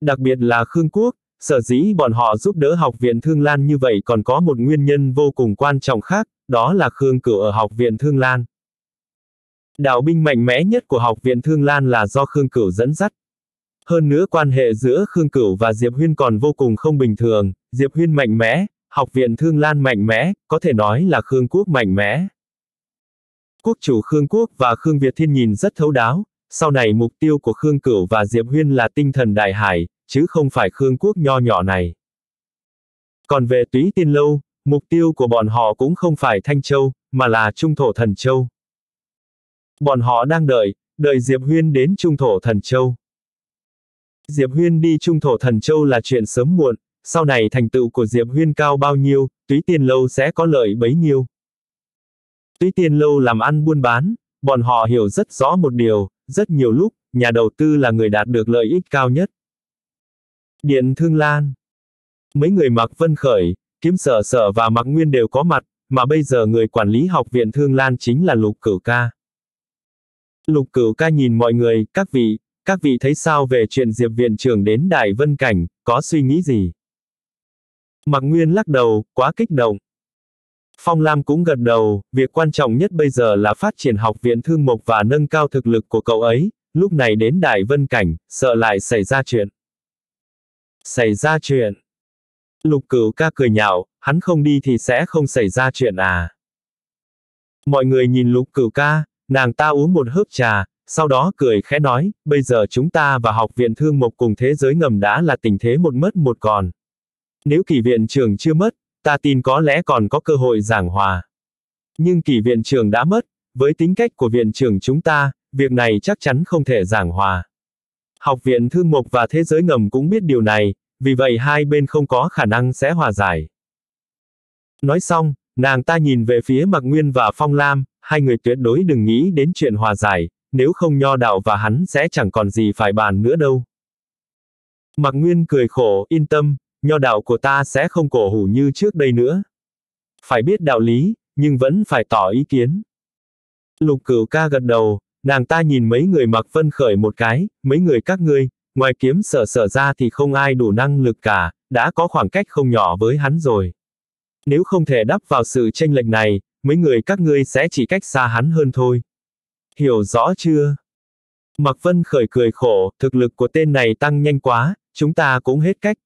Đặc biệt là Khương Quốc, sở dĩ bọn họ giúp đỡ học viện Thương Lan như vậy còn có một nguyên nhân vô cùng quan trọng khác, đó là Khương Cửu ở học viện Thương Lan. Đạo binh mạnh mẽ nhất của học viện Thương Lan là do Khương Cửu dẫn dắt. Hơn nữa quan hệ giữa Khương Cửu và Diệp Huyên còn vô cùng không bình thường, Diệp Huyên mạnh mẽ, học viện Thương Lan mạnh mẽ, có thể nói là Khương Quốc mạnh mẽ. Quốc chủ Khương Quốc và Khương Việt Thiên nhìn rất thấu đáo, sau này mục tiêu của Khương Cửu và Diệp Huyên là tinh thần đại hải, chứ không phải Khương Quốc nho nhỏ này. Còn về túy tiên lâu, mục tiêu của bọn họ cũng không phải Thanh Châu, mà là Trung Thổ Thần Châu. Bọn họ đang đợi, đợi Diệp Huyên đến Trung Thổ Thần Châu. Diệp Huyên đi Trung Thổ Thần Châu là chuyện sớm muộn, sau này thành tựu của Diệp Huyên cao bao nhiêu, túy tiền lâu sẽ có lợi bấy nhiêu. Túy tiền lâu làm ăn buôn bán, bọn họ hiểu rất rõ một điều, rất nhiều lúc, nhà đầu tư là người đạt được lợi ích cao nhất. Điện Thương Lan Mấy người mặc vân khởi, kiếm sở sở và mặc nguyên đều có mặt, mà bây giờ người quản lý học viện Thương Lan chính là Lục Cửu Ca. Lục Cửu Ca nhìn mọi người, các vị, các vị thấy sao về chuyện Diệp viện trưởng đến Đại Vân Cảnh, có suy nghĩ gì? Mạc Nguyên lắc đầu, quá kích động. Phong Lam cũng gật đầu, việc quan trọng nhất bây giờ là phát triển học viện thương mộc và nâng cao thực lực của cậu ấy, lúc này đến Đại Vân Cảnh, sợ lại xảy ra chuyện. Xảy ra chuyện. Lục cửu ca cười nhạo, hắn không đi thì sẽ không xảy ra chuyện à. Mọi người nhìn lục cửu ca, nàng ta uống một hớp trà, sau đó cười khẽ nói, bây giờ chúng ta và học viện thương mộc cùng thế giới ngầm đã là tình thế một mất một còn. Nếu kỳ viện trưởng chưa mất, ta tin có lẽ còn có cơ hội giảng hòa. Nhưng kỳ viện trưởng đã mất, với tính cách của viện trưởng chúng ta, việc này chắc chắn không thể giảng hòa. Học viện thương mộc và thế giới ngầm cũng biết điều này, vì vậy hai bên không có khả năng sẽ hòa giải. Nói xong, nàng ta nhìn về phía Mạc Nguyên và Phong Lam, hai người tuyệt đối đừng nghĩ đến chuyện hòa giải, nếu không nho đạo và hắn sẽ chẳng còn gì phải bàn nữa đâu. Mạc Nguyên cười khổ, yên tâm, nho đạo của ta sẽ không cổ hủ như trước đây nữa. Phải biết đạo lý, nhưng vẫn phải tỏ ý kiến. Lục cửu ca gật đầu, nàng ta nhìn mấy người mặc vân khởi một cái, mấy người các ngươi, ngoài kiếm sở sở ra thì không ai đủ năng lực cả, đã có khoảng cách không nhỏ với hắn rồi. Nếu không thể đắp vào sự tranh lệch này, mấy người các ngươi sẽ chỉ cách xa hắn hơn thôi. Hiểu rõ chưa? Mặc Vân khởi cười khổ, thực lực của tên này tăng nhanh quá, chúng ta cũng hết cách.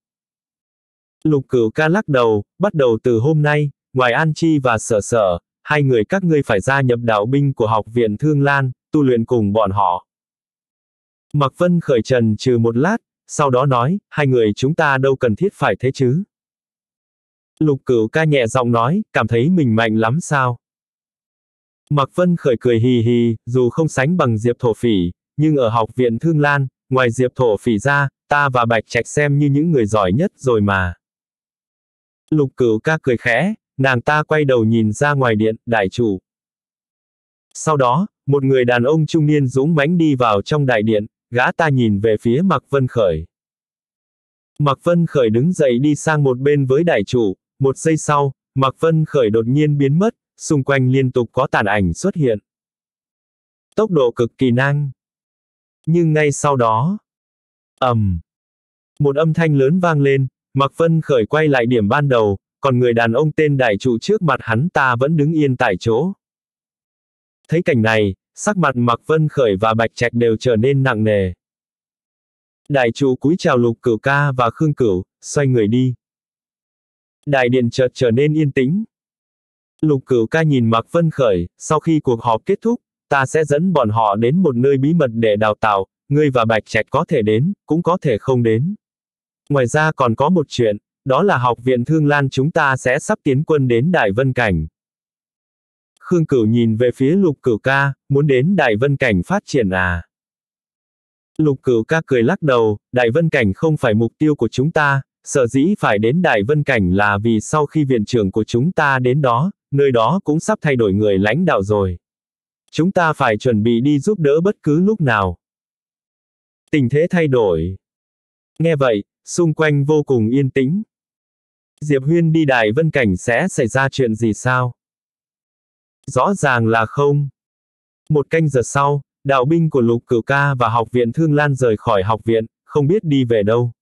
Lục cửu ca lắc đầu, bắt đầu từ hôm nay, ngoài An Chi và Sở Sở, hai người các ngươi phải gia nhập đạo binh của học viện Thương Lan, tu luyện cùng bọn họ. Mặc Vân khởi trần trừ một lát, sau đó nói, hai người chúng ta đâu cần thiết phải thế chứ. Lục cửu ca nhẹ giọng nói, cảm thấy mình mạnh lắm sao. Mặc Vân khởi cười hì hì, dù không sánh bằng Diệp Thổ Phỉ, nhưng ở học viện Thương Lan, ngoài Diệp Thổ Phỉ ra, ta và Bạch Trạch xem như những người giỏi nhất rồi mà. Lục cửu ca cười khẽ, nàng ta quay đầu nhìn ra ngoài điện, đại chủ. Sau đó, một người đàn ông trung niên dũng mãnh đi vào trong đại điện, gã ta nhìn về phía Mạc Vân Khởi. Mạc Vân Khởi đứng dậy đi sang một bên với đại chủ, một giây sau, Mạc Vân Khởi đột nhiên biến mất, xung quanh liên tục có tàn ảnh xuất hiện. Tốc độ cực kỳ năng. Nhưng ngay sau đó, ầm, um, một âm thanh lớn vang lên, Mạc Vân Khởi quay lại điểm ban đầu, còn người đàn ông tên đại trụ trước mặt hắn ta vẫn đứng yên tại chỗ. Thấy cảnh này, sắc mặt Mạc Vân Khởi và Bạch Trạch đều trở nên nặng nề. Đại trụ cúi chào Lục Cửu Ca và Khương Cửu, xoay người đi. Đại điện chợt trở nên yên tĩnh. Lục Cửu Ca nhìn Mạc Vân Khởi, sau khi cuộc họp kết thúc, ta sẽ dẫn bọn họ đến một nơi bí mật để đào tạo, ngươi và Bạch Trạch có thể đến, cũng có thể không đến. Ngoài ra còn có một chuyện, đó là học viện Thương Lan chúng ta sẽ sắp tiến quân đến Đại Vân Cảnh. Khương Cửu nhìn về phía Lục Cửu ca, muốn đến Đại Vân Cảnh phát triển à? Lục Cửu ca cười lắc đầu, Đại Vân Cảnh không phải mục tiêu của chúng ta, sở dĩ phải đến Đại Vân Cảnh là vì sau khi viện trưởng của chúng ta đến đó, nơi đó cũng sắp thay đổi người lãnh đạo rồi. Chúng ta phải chuẩn bị đi giúp đỡ bất cứ lúc nào. Tình thế thay đổi. Nghe vậy, xung quanh vô cùng yên tĩnh. Diệp Huyên đi Đại Vân Cảnh sẽ xảy ra chuyện gì sao? Rõ ràng là không. Một canh giờ sau, đạo binh của Lục Cửu Ca và học viện Thương Lan rời khỏi học viện, không biết đi về đâu.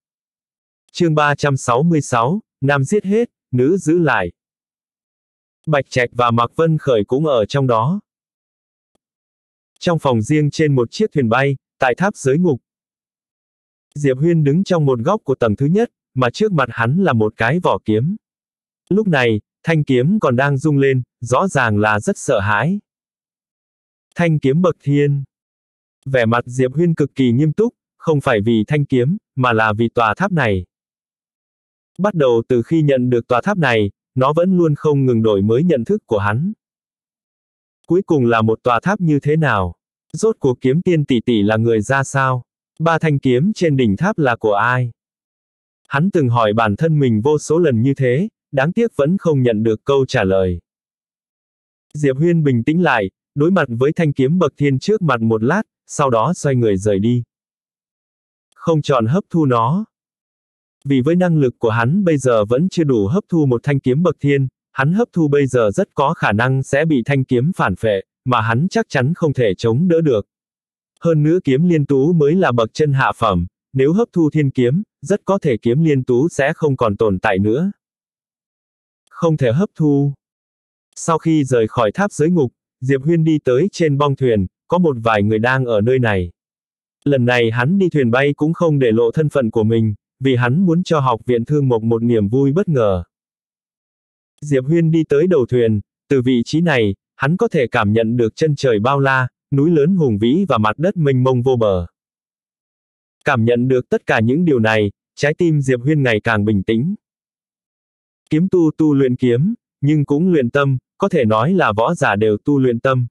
Chương 366, Nam giết hết, nữ giữ lại. Bạch Trạch và Mạc Vân Khởi cũng ở trong đó. Trong phòng riêng trên một chiếc thuyền bay, tại tháp giới ngục. Diệp Huyên đứng trong một góc của tầng thứ nhất, mà trước mặt hắn là một cái vỏ kiếm. Lúc này, thanh kiếm còn đang rung lên, rõ ràng là rất sợ hãi. Thanh kiếm bậc thiên. Vẻ mặt Diệp Huyên cực kỳ nghiêm túc, không phải vì thanh kiếm, mà là vì tòa tháp này. Bắt đầu từ khi nhận được tòa tháp này, nó vẫn luôn không ngừng đổi mới nhận thức của hắn. Cuối cùng là một tòa tháp như thế nào? Rốt cuộc kiếm tiên tỷ tỷ là người ra sao? Ba thanh kiếm trên đỉnh tháp là của ai? Hắn từng hỏi bản thân mình vô số lần như thế, đáng tiếc vẫn không nhận được câu trả lời. Diệp Huyên bình tĩnh lại, đối mặt với thanh kiếm bậc thiên trước mặt một lát, sau đó xoay người rời đi. Không chọn hấp thu nó. Vì với năng lực của hắn bây giờ vẫn chưa đủ hấp thu một thanh kiếm bậc thiên, hắn hấp thu bây giờ rất có khả năng sẽ bị thanh kiếm phản phệ, mà hắn chắc chắn không thể chống đỡ được. Hơn nữa kiếm liên tú mới là bậc chân hạ phẩm, nếu hấp thu thiên kiếm, rất có thể kiếm liên tú sẽ không còn tồn tại nữa. Không thể hấp thu. Sau khi rời khỏi tháp giới ngục, Diệp Huyên đi tới trên bong thuyền, có một vài người đang ở nơi này. Lần này hắn đi thuyền bay cũng không để lộ thân phận của mình, vì hắn muốn cho học viện thương mộc một niềm vui bất ngờ. Diệp Huyên đi tới đầu thuyền, từ vị trí này, hắn có thể cảm nhận được chân trời bao la, núi lớn hùng vĩ và mặt đất mênh mông vô bờ. Cảm nhận được tất cả những điều này, trái tim Diệp Huyên ngày càng bình tĩnh. Kiếm tu tu luyện kiếm, nhưng cũng luyện tâm, có thể nói là võ giả đều tu luyện tâm.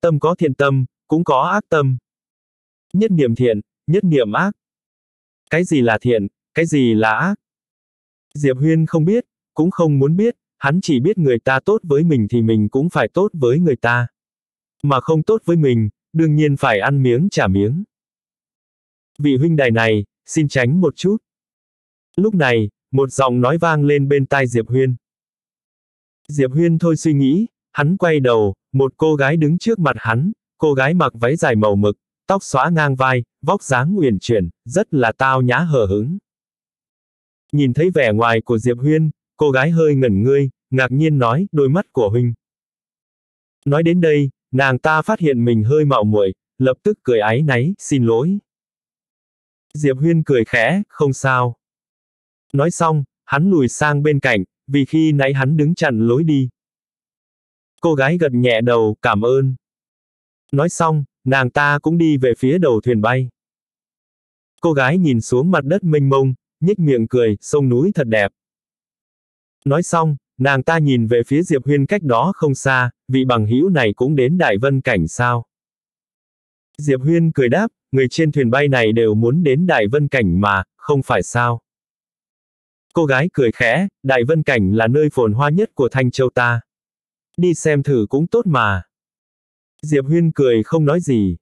Tâm có thiện tâm, cũng có ác tâm. Nhất niệm thiện, nhất niệm ác. Cái gì là thiện, cái gì là ác? Diệp Huyên không biết, cũng không muốn biết, hắn chỉ biết người ta tốt với mình thì mình cũng phải tốt với người ta. Mà không tốt với mình, đương nhiên phải ăn miếng trả miếng. Vị huynh đài này, xin tránh một chút. Lúc này, một giọng nói vang lên bên tai Diệp Huyên. Diệp Huyên thôi suy nghĩ, hắn quay đầu, một cô gái đứng trước mặt hắn, cô gái mặc váy dài màu mực, tóc xóa ngang vai, vóc dáng uyển chuyển, rất là tao nhã hờ hứng. Nhìn thấy vẻ ngoài của Diệp Huyên, cô gái hơi ngẩn ngươi, ngạc nhiên nói, đôi mắt của huynh. Nói đến đây, nàng ta phát hiện mình hơi mạo muội, lập tức cười áy náy, xin lỗi. Diệp Huyên cười khẽ, không sao. Nói xong, hắn lùi sang bên cạnh, vì khi nãy hắn đứng chặn lối đi. Cô gái gật nhẹ đầu, cảm ơn. Nói xong, nàng ta cũng đi về phía đầu thuyền bay. Cô gái nhìn xuống mặt đất mênh mông, nhếch miệng cười, sông núi thật đẹp. Nói xong, nàng ta nhìn về phía Diệp Huyên cách đó không xa, vị bằng hữu này cũng đến Đại Vân Cảnh sao. Diệp Huyên cười đáp, người trên thuyền bay này đều muốn đến Đại Vân Cảnh mà, không phải sao. Cô gái cười khẽ, Đại Vân Cảnh là nơi phồn hoa nhất của Thanh Châu ta. Đi xem thử cũng tốt mà. Diệp Huyên cười không nói gì.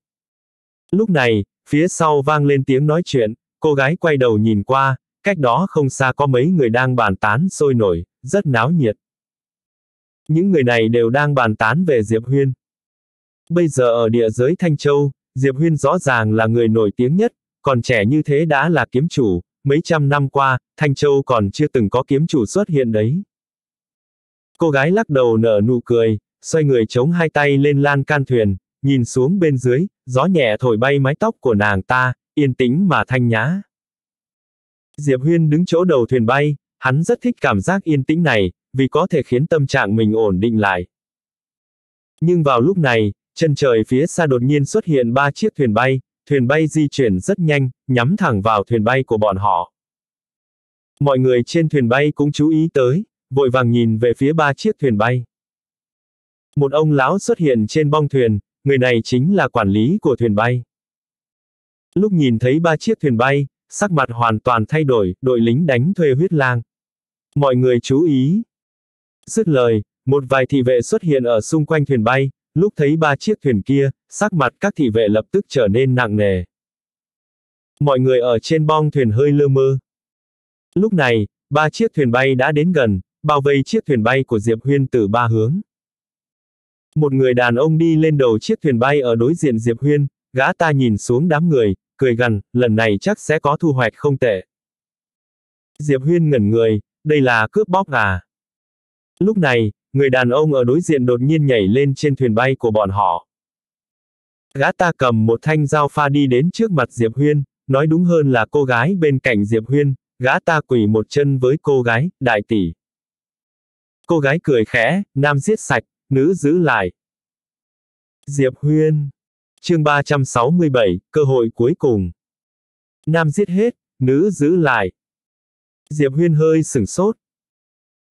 Lúc này, phía sau vang lên tiếng nói chuyện, cô gái quay đầu nhìn qua, cách đó không xa có mấy người đang bàn tán sôi nổi, rất náo nhiệt. Những người này đều đang bàn tán về Diệp Huyên. Bây giờ ở địa giới Thanh Châu, Diệp Huyên rõ ràng là người nổi tiếng nhất, còn trẻ như thế đã là kiếm chủ, mấy trăm năm qua, Thanh Châu còn chưa từng có kiếm chủ xuất hiện đấy. Cô gái lắc đầu nở nụ cười, xoay người chống hai tay lên lan can thuyền, nhìn xuống bên dưới, gió nhẹ thổi bay mái tóc của nàng ta, yên tĩnh mà thanh nhã. Diệp Huyên đứng chỗ đầu thuyền bay, hắn rất thích cảm giác yên tĩnh này, vì có thể khiến tâm trạng mình ổn định lại. Nhưng vào lúc này, chân trời phía xa đột nhiên xuất hiện ba chiếc thuyền bay, thuyền bay di chuyển rất nhanh, nhắm thẳng vào thuyền bay của bọn họ. Mọi người trên thuyền bay cũng chú ý tới, vội vàng nhìn về phía ba chiếc thuyền bay. Một ông lão xuất hiện trên bong thuyền, người này chính là quản lý của thuyền bay. Lúc nhìn thấy ba chiếc thuyền bay, sắc mặt hoàn toàn thay đổi, đội lính đánh thuê huyết lang. Mọi người chú ý. Dứt lời, một vài thị vệ xuất hiện ở xung quanh thuyền bay, lúc thấy ba chiếc thuyền kia, sắc mặt các thị vệ lập tức trở nên nặng nề. Mọi người ở trên bong thuyền hơi lơ mơ. Lúc này, ba chiếc thuyền bay đã đến gần, bao vây chiếc thuyền bay của Diệp Huyên từ ba hướng. Một người đàn ông đi lên đầu chiếc thuyền bay ở đối diện Diệp Huyên, gã ta nhìn xuống đám người, cười gằn, lần này chắc sẽ có thu hoạch không tệ. Diệp Huyên ngẩn người, đây là cướp bóc à? Lúc này, người đàn ông ở đối diện đột nhiên nhảy lên trên thuyền bay của bọn họ. Gã ta cầm một thanh dao pha đi đến trước mặt Diệp Huyên, nói đúng hơn là cô gái bên cạnh Diệp Huyên, gã ta quỳ một chân với cô gái, đại tỷ. Cô gái cười khẽ, nam giết sạch, nữ giữ lại. Diệp Huyên. Chương 367, cơ hội cuối cùng. Nam giết hết, nữ giữ lại. Diệp Huyên hơi sửng sốt.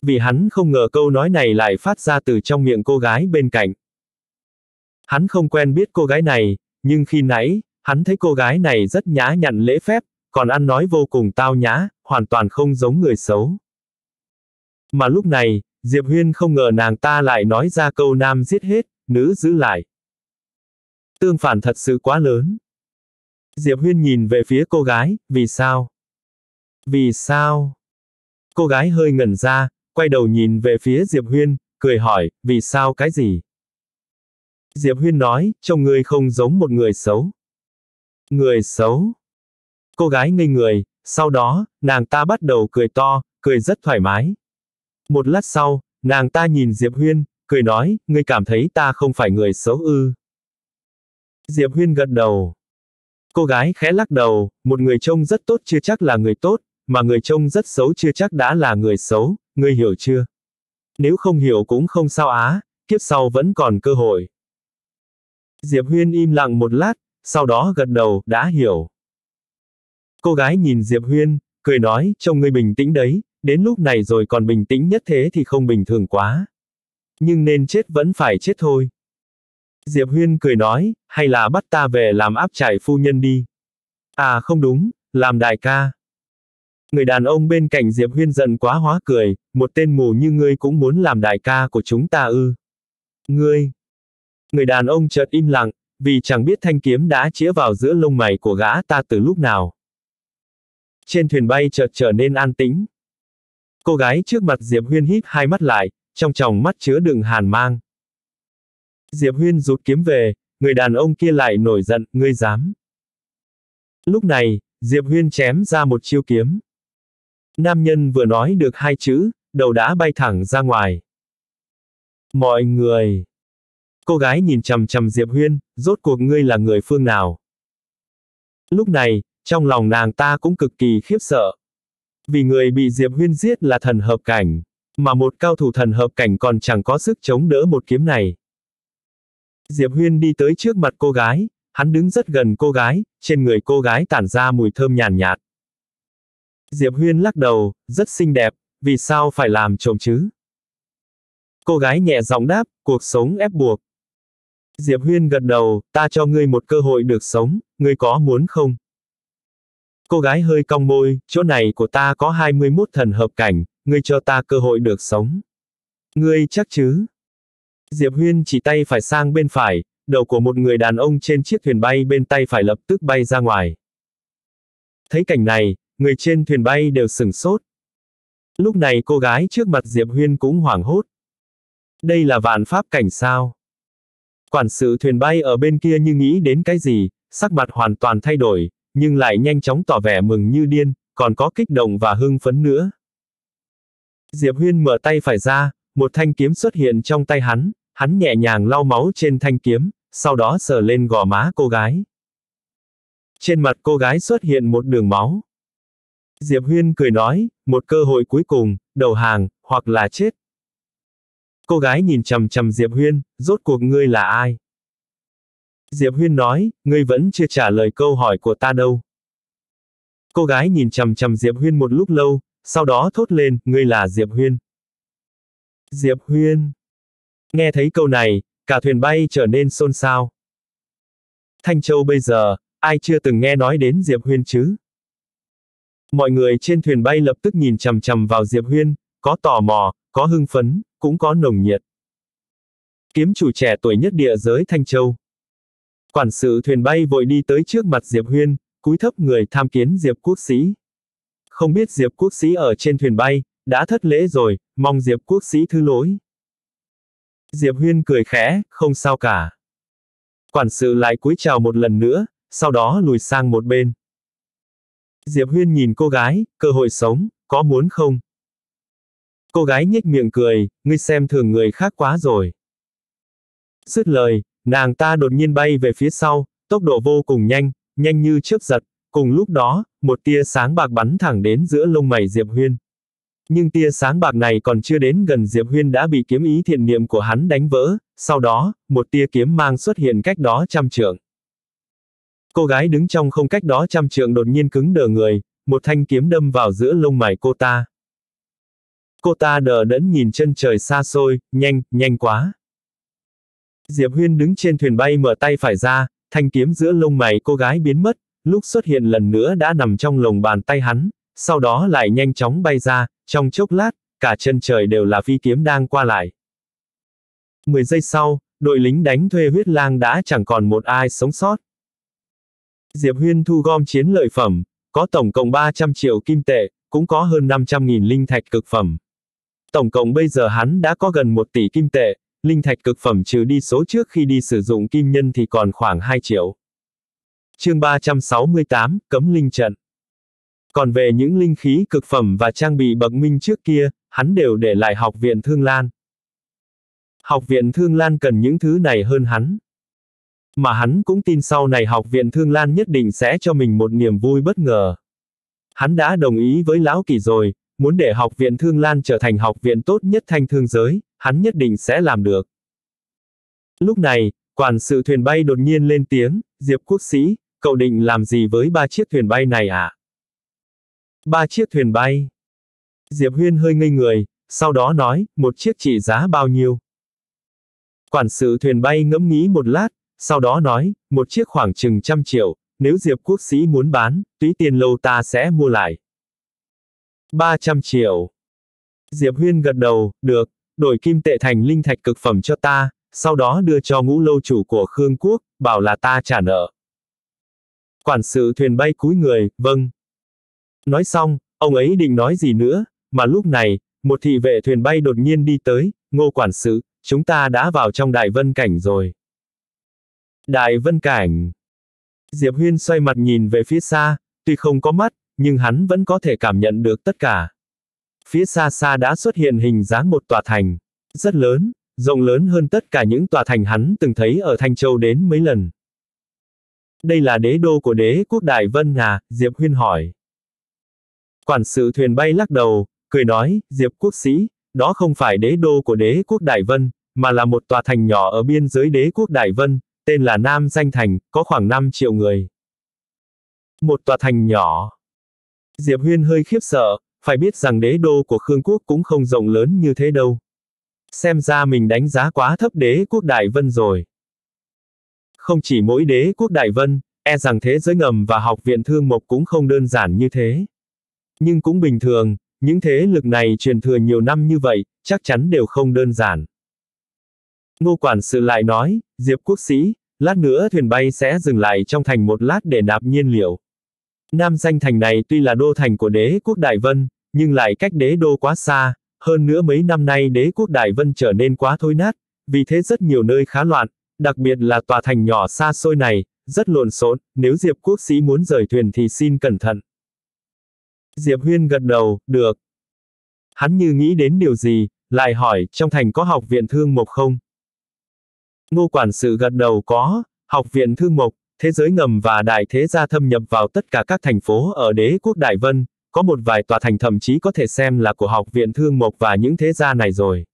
Vì hắn không ngờ câu nói này lại phát ra từ trong miệng cô gái bên cạnh. Hắn không quen biết cô gái này, nhưng khi nãy, hắn thấy cô gái này rất nhã nhặn lễ phép, còn ăn nói vô cùng tao nhã, hoàn toàn không giống người xấu. Mà lúc này, Diệp Huyên không ngờ nàng ta lại nói ra câu nam giết hết, nữ giữ lại. Tương phản thật sự quá lớn. Diệp Huyên nhìn về phía cô gái, vì sao? Vì sao? Cô gái hơi ngẩn ra, quay đầu nhìn về phía Diệp Huyên, cười hỏi, vì sao cái gì? Diệp Huyên nói, trông ngươi không giống một người xấu. Người xấu? Cô gái ngây người, sau đó, nàng ta bắt đầu cười to, cười rất thoải mái. Một lát sau, nàng ta nhìn Diệp Huyên, cười nói, ngươi cảm thấy ta không phải người xấu ư. Diệp Huyên gật đầu. Cô gái khẽ lắc đầu, một người trông rất tốt chưa chắc là người tốt, mà người trông rất xấu chưa chắc đã là người xấu, ngươi hiểu chưa? Nếu không hiểu cũng không sao á, kiếp sau vẫn còn cơ hội. Diệp Huyên im lặng một lát, sau đó gật đầu, đã hiểu. Cô gái nhìn Diệp Huyên, cười nói, trông ngươi bình tĩnh đấy, đến lúc này rồi còn bình tĩnh nhất thế thì không bình thường quá. Nhưng nên chết vẫn phải chết thôi. Diệp Huyên cười nói, hay là bắt ta về làm áp trải phu nhân đi. À không đúng, làm đại ca. Người đàn ông bên cạnh Diệp Huyên giận quá hóa cười, một tên mù như ngươi cũng muốn làm đại ca của chúng ta ư. Ngươi. Người đàn ông chợt im lặng, vì chẳng biết thanh kiếm đã chĩa vào giữa lông mày của gã ta từ lúc nào. Trên thuyền bay chợt trở nên an tĩnh. Cô gái trước mặt Diệp Huyên híp hai mắt lại, trong tròng mắt chứa đựng hàn mang. Diệp Huyên rút kiếm về, người đàn ông kia lại nổi giận, ngươi dám. Lúc này, Diệp Huyên chém ra một chiêu kiếm. Nam nhân vừa nói được hai chữ, đầu đã bay thẳng ra ngoài. Mọi người. Cô gái nhìn chầm chầm Diệp Huyên, rốt cuộc ngươi là người phương nào. Lúc này, trong lòng nàng ta cũng cực kỳ khiếp sợ. Vì người bị Diệp Huyên giết là thần hợp cảnh, mà một cao thủ thần hợp cảnh còn chẳng có sức chống đỡ một kiếm này. Diệp Huyên đi tới trước mặt cô gái, hắn đứng rất gần cô gái, trên người cô gái tản ra mùi thơm nhàn nhạt. Diệp Huyên lắc đầu, rất xinh đẹp, vì sao phải làm chồng chứ? Cô gái nhẹ giọng đáp, cuộc sống ép buộc. Diệp Huyên gật đầu, ta cho ngươi một cơ hội được sống, ngươi có muốn không? Cô gái hơi cong môi, chỗ này của ta có 21 thần hợp cảnh, ngươi cho ta cơ hội được sống. Ngươi chắc chứ? Diệp Huyên chỉ tay phải sang bên phải, đầu của một người đàn ông trên chiếc thuyền bay bên tay phải lập tức bay ra ngoài. Thấy cảnh này, người trên thuyền bay đều sửng sốt. Lúc này cô gái trước mặt Diệp Huyên cũng hoảng hốt. Đây là vạn pháp cảnh sao? Quản sự thuyền bay ở bên kia như nghĩ đến cái gì, sắc mặt hoàn toàn thay đổi, nhưng lại nhanh chóng tỏ vẻ mừng như điên, còn có kích động và hưng phấn nữa. Diệp Huyên mở tay phải ra, một thanh kiếm xuất hiện trong tay hắn, hắn nhẹ nhàng lau máu trên thanh kiếm, sau đó sờ lên gò má cô gái. Trên mặt cô gái xuất hiện một đường máu. Diệp Huyên cười nói, một cơ hội cuối cùng, đầu hàng, hoặc là chết. Cô gái nhìn chầm chầm Diệp Huyên, rốt cuộc ngươi là ai? Diệp Huyên nói, ngươi vẫn chưa trả lời câu hỏi của ta đâu. Cô gái nhìn chầm chầm Diệp Huyên một lúc lâu, sau đó thốt lên, ngươi là Diệp Huyên. Diệp Huyên. Nghe thấy câu này, cả thuyền bay trở nên xôn xao. Thanh Châu bây giờ, ai chưa từng nghe nói đến Diệp Huyên chứ? Mọi người trên thuyền bay lập tức nhìn chầm chầm vào Diệp Huyên, có tò mò, có hưng phấn, cũng có nồng nhiệt. Kiếm chủ trẻ tuổi nhất địa giới Thanh Châu. Quản sự thuyền bay vội đi tới trước mặt Diệp Huyên, cúi thấp người tham kiến Diệp Quốc Sĩ. Không biết Diệp Quốc Sĩ ở trên thuyền bay, đã thất lễ rồi, mong Diệp Quốc Sĩ thứ lỗi. Diệp Huyên cười khẽ, không sao cả. Quản sự lại cúi chào một lần nữa, sau đó lùi sang một bên. Diệp Huyên nhìn cô gái, cơ hội sống, có muốn không? Cô gái nhếch miệng cười, ngươi xem thường người khác quá rồi. Dứt lời, nàng ta đột nhiên bay về phía sau, tốc độ vô cùng nhanh, nhanh như chớp giật, cùng lúc đó, một tia sáng bạc bắn thẳng đến giữa lông mày Diệp Huyên. Nhưng tia sáng bạc này còn chưa đến gần Diệp Huyên đã bị kiếm ý thiện niệm của hắn đánh vỡ, sau đó, một tia kiếm mang xuất hiện cách đó trăm trượng. Cô gái đứng trong không cách đó trăm trượng đột nhiên cứng đờ người, một thanh kiếm đâm vào giữa lông mày cô ta. Cô ta đờ đẫn nhìn chân trời xa xôi, nhanh, nhanh quá. Diệp Huyên đứng trên thuyền bay mở tay phải ra, thanh kiếm giữa lông mày cô gái biến mất, lúc xuất hiện lần nữa đã nằm trong lồng bàn tay hắn, sau đó lại nhanh chóng bay ra, trong chốc lát, cả chân trời đều là phi kiếm đang qua lại. Mười giây sau, đội lính đánh thuê huyết lang đã chẳng còn một ai sống sót. Diệp Huyên thu gom chiến lợi phẩm, có tổng cộng 300 triệu kim tệ, cũng có hơn 500.000 linh thạch cực phẩm. Tổng cộng bây giờ hắn đã có gần 1 tỷ kim tệ, linh thạch cực phẩm trừ đi số trước khi đi sử dụng kim nhân thì còn khoảng 2 triệu. Chương 368, Cấm Linh Trận còn về những linh khí cực phẩm và trang bị bậc minh trước kia, hắn đều để lại học viện Thương Lan. Học viện Thương Lan cần những thứ này hơn hắn. Mà hắn cũng tin sau này học viện Thương Lan nhất định sẽ cho mình một niềm vui bất ngờ. Hắn đã đồng ý với Lão Kỳ rồi, muốn để học viện Thương Lan trở thành học viện tốt nhất thanh thương giới, hắn nhất định sẽ làm được. Lúc này, quản sự thuyền bay đột nhiên lên tiếng, Diệp Quốc Sĩ, cậu định làm gì với ba chiếc thuyền bay này? À? Ba chiếc thuyền bay. Diệp Huyên hơi ngây người, sau đó nói, một chiếc trị giá bao nhiêu? Quản sự thuyền bay ngẫm nghĩ một lát, sau đó nói, một chiếc khoảng chừng trăm triệu, nếu Diệp Quốc Sĩ muốn bán, túy tiền lâu ta sẽ mua lại. 300 triệu. Diệp Huyên gật đầu, được, đổi kim tệ thành linh thạch cực phẩm cho ta, sau đó đưa cho ngũ lâu chủ của Khương Quốc, bảo là ta trả nợ. Quản sự thuyền bay cúi người, vâng. Nói xong, ông ấy định nói gì nữa, mà lúc này, một thị vệ thuyền bay đột nhiên đi tới, ngô quản sự, chúng ta đã vào trong đại vân cảnh rồi. Đại vân cảnh. Diệp Huyên xoay mặt nhìn về phía xa, tuy không có mắt, nhưng hắn vẫn có thể cảm nhận được tất cả. Phía xa xa đã xuất hiện hình dáng một tòa thành, rất lớn, rộng lớn hơn tất cả những tòa thành hắn từng thấy ở Thanh Châu đến mấy lần. Đây là đế đô của đế quốc Đại Vân à, Diệp Huyên hỏi. Quản sự thuyền bay lắc đầu, cười nói, Diệp quốc sĩ, đó không phải đế đô của đế quốc Đại Vân, mà là một tòa thành nhỏ ở biên giới đế quốc Đại Vân, tên là Nam Danh Thành, có khoảng 5 triệu người. Một tòa thành nhỏ. Diệp Huyên hơi khiếp sợ, phải biết rằng đế đô của Khương Quốc cũng không rộng lớn như thế đâu. Xem ra mình đánh giá quá thấp đế quốc Đại Vân rồi. Không chỉ mỗi đế quốc Đại Vân, e rằng thế giới ngầm và học viện thương mộc cũng không đơn giản như thế. Nhưng cũng bình thường, những thế lực này truyền thừa nhiều năm như vậy, chắc chắn đều không đơn giản. Ngô quản sự lại nói, Diệp quốc sĩ, lát nữa thuyền bay sẽ dừng lại trong thành một lát để nạp nhiên liệu. Nam danh thành này tuy là đô thành của đế quốc Đại Vân, nhưng lại cách đế đô quá xa, hơn nữa mấy năm nay đế quốc Đại Vân trở nên quá thối nát, vì thế rất nhiều nơi khá loạn, đặc biệt là tòa thành nhỏ xa xôi này, rất lộn xộn, nếu Diệp quốc sĩ muốn rời thuyền thì xin cẩn thận. Diệp Huyên gật đầu, được. Hắn như nghĩ đến điều gì, lại hỏi, trong thành có học viện thương mộc không? Ngô quản sự gật đầu có, học viện thương mộc, thế giới ngầm và đại thế gia thâm nhập vào tất cả các thành phố ở đế quốc Đại Vân, có một vài tòa thành thậm chí có thể xem là của học viện thương mộc và những thế gia này rồi.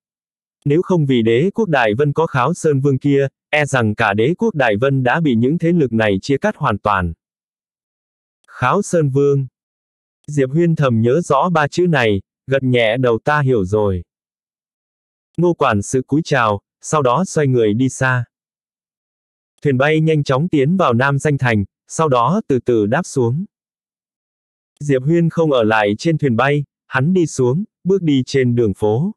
Nếu không vì đế quốc Đại Vân có kháo sơn vương kia, e rằng cả đế quốc Đại Vân đã bị những thế lực này chia cắt hoàn toàn. Kháo sơn vương. Diệp Huyên thầm nhớ rõ ba chữ này, gật nhẹ đầu ta hiểu rồi. Ngô quản sự cúi chào, sau đó xoay người đi xa. Thuyền bay nhanh chóng tiến vào Nam Danh Thành, sau đó từ từ đáp xuống. Diệp Huyên không ở lại trên thuyền bay, hắn đi xuống, bước đi trên đường phố.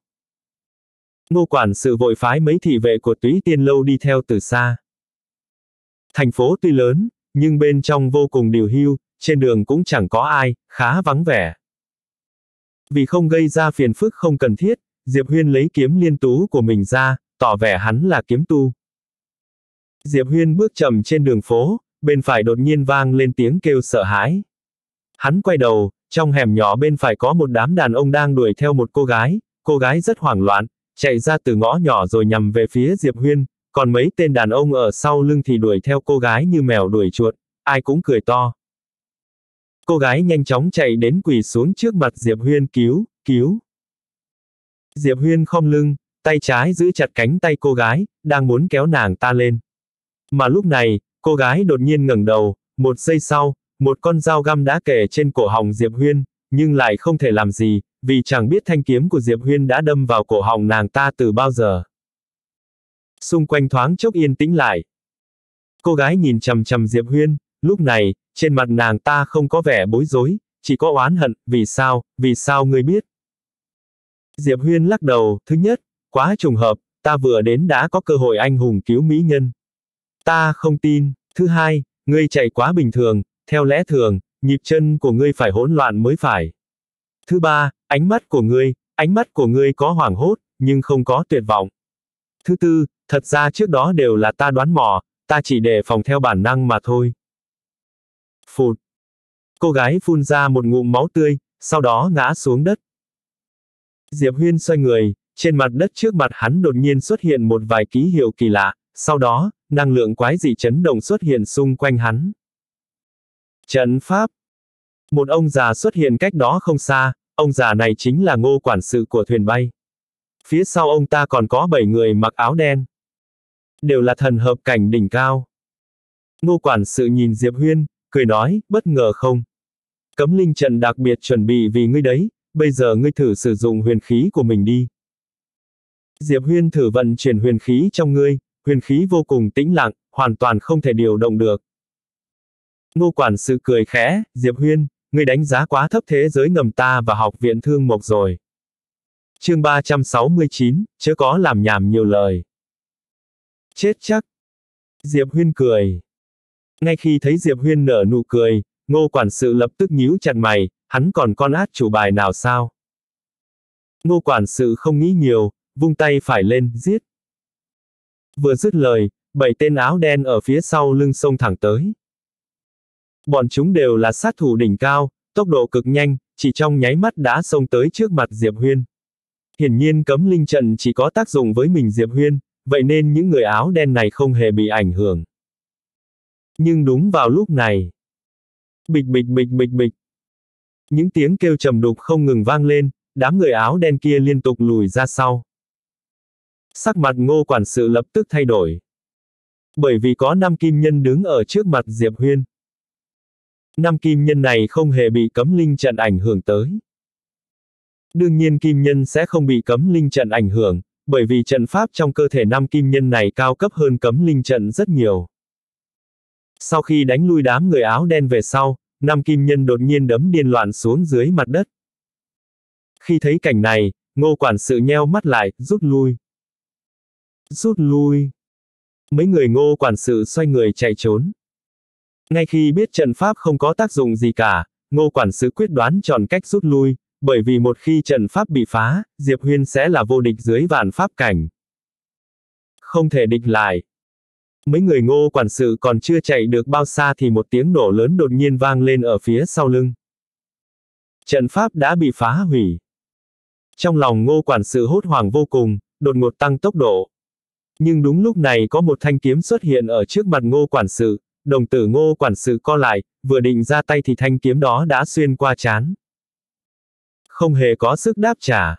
Ngô quản sự vội phái mấy thị vệ của túy tiên lâu đi theo từ xa. Thành phố tuy lớn, nhưng bên trong vô cùng điều hưu, trên đường cũng chẳng có ai, khá vắng vẻ. Vì không gây ra phiền phức không cần thiết, Diệp Huyên lấy kiếm liên tú của mình ra, tỏ vẻ hắn là kiếm tu. Diệp Huyên bước chậm trên đường phố, bên phải đột nhiên vang lên tiếng kêu sợ hãi. Hắn quay đầu, trong hẻm nhỏ bên phải có một đám đàn ông đang đuổi theo một cô gái, cô gái rất hoảng loạn, chạy ra từ ngõ nhỏ rồi nhằm về phía Diệp Huyên, còn mấy tên đàn ông ở sau lưng thì đuổi theo cô gái như mèo đuổi chuột, ai cũng cười to. Cô gái nhanh chóng chạy đến quỳ xuống trước mặt Diệp Huyên cứu, cứu. Diệp Huyên khom lưng, tay trái giữ chặt cánh tay cô gái, đang muốn kéo nàng ta lên. Mà lúc này, cô gái đột nhiên ngẩng đầu, một giây sau, một con dao găm đã kề trên cổ họng Diệp Huyên, nhưng lại không thể làm gì, vì chẳng biết thanh kiếm của Diệp Huyên đã đâm vào cổ họng nàng ta từ bao giờ. Xung quanh thoáng chốc yên tĩnh lại. Cô gái nhìn chầm chầm Diệp Huyên, lúc này, trên mặt nàng ta không có vẻ bối rối, chỉ có oán hận, vì sao, vì sao ngươi biết. Diệp Huyên lắc đầu, thứ nhất, quá trùng hợp, ta vừa đến đã có cơ hội anh hùng cứu mỹ nhân. Ta không tin, thứ hai, ngươi chạy quá bình thường, theo lẽ thường, nhịp chân của ngươi phải hỗn loạn mới phải. Thứ ba, ánh mắt của ngươi, ánh mắt của ngươi có hoảng hốt, nhưng không có tuyệt vọng. Thứ tư, thật ra trước đó đều là ta đoán mò, ta chỉ để phòng theo bản năng mà thôi. Phụt. Cô gái phun ra một ngụm máu tươi, sau đó ngã xuống đất. Diệp Huyên xoay người, trên mặt đất trước mặt hắn đột nhiên xuất hiện một vài ký hiệu kỳ lạ, sau đó, năng lượng quái dị chấn động xuất hiện xung quanh hắn. Trận pháp. Một ông già xuất hiện cách đó không xa, ông già này chính là ngô quản sự của thuyền bay. Phía sau ông ta còn có bảy người mặc áo đen. Đều là thần hợp cảnh đỉnh cao. Ngô quản sự nhìn Diệp Huyên, cười nói, bất ngờ không? Cấm linh trận đặc biệt chuẩn bị vì ngươi đấy, bây giờ ngươi thử sử dụng huyền khí của mình đi. Diệp Huyên thử vận chuyển huyền khí trong ngươi, huyền khí vô cùng tĩnh lặng, hoàn toàn không thể điều động được. Ngô quản sự cười khẽ, Diệp Huyên, ngươi đánh giá quá thấp thế giới ngầm ta và học viện thương mộc rồi. Chương 369, chớ có làm nhảm nhiều lời. Chết chắc. Diệp Huyên cười. Ngay khi thấy Diệp Huyên nở nụ cười, ngô quản sự lập tức nhíu chặt mày, hắn còn con át chủ bài nào sao? Ngô quản sự không nghĩ nhiều, vung tay phải lên, giết. Vừa dứt lời, bảy tên áo đen ở phía sau lưng sông thẳng tới. Bọn chúng đều là sát thủ đỉnh cao, tốc độ cực nhanh, chỉ trong nháy mắt đã xông tới trước mặt Diệp Huyên. Hiển nhiên cấm linh trận chỉ có tác dụng với mình Diệp Huyên, vậy nên những người áo đen này không hề bị ảnh hưởng. Nhưng đúng vào lúc này, bịch bịch bịch bịch bịch, những tiếng kêu trầm đục không ngừng vang lên, đám người áo đen kia liên tục lùi ra sau. Sắc mặt ngô quản sự lập tức thay đổi. Bởi vì có năm kim nhân đứng ở trước mặt Diệp Huyên. Năm kim nhân này không hề bị cấm linh trận ảnh hưởng tới. Đương nhiên kim nhân sẽ không bị cấm linh trận ảnh hưởng, bởi vì trận pháp trong cơ thể năm kim nhân này cao cấp hơn cấm linh trận rất nhiều. Sau khi đánh lui đám người áo đen về sau, nam kim nhân đột nhiên đấm điên loạn xuống dưới mặt đất. Khi thấy cảnh này, ngô quản sự nheo mắt lại, rút lui. Rút lui. Mấy người ngô quản sự xoay người chạy trốn. Ngay khi biết trận pháp không có tác dụng gì cả, ngô quản sự quyết đoán chọn cách rút lui, bởi vì một khi trận pháp bị phá, Diệp Huyên sẽ là vô địch dưới vạn pháp cảnh. Không thể địch lại. Mấy người ngô quản sự còn chưa chạy được bao xa thì một tiếng nổ lớn đột nhiên vang lên ở phía sau lưng. Trận pháp đã bị phá hủy. Trong lòng ngô quản sự hốt hoảng vô cùng, đột ngột tăng tốc độ. Nhưng đúng lúc này có một thanh kiếm xuất hiện ở trước mặt ngô quản sự, đồng tử ngô quản sự co lại, vừa định ra tay thì thanh kiếm đó đã xuyên qua chán. Không hề có sức đáp trả.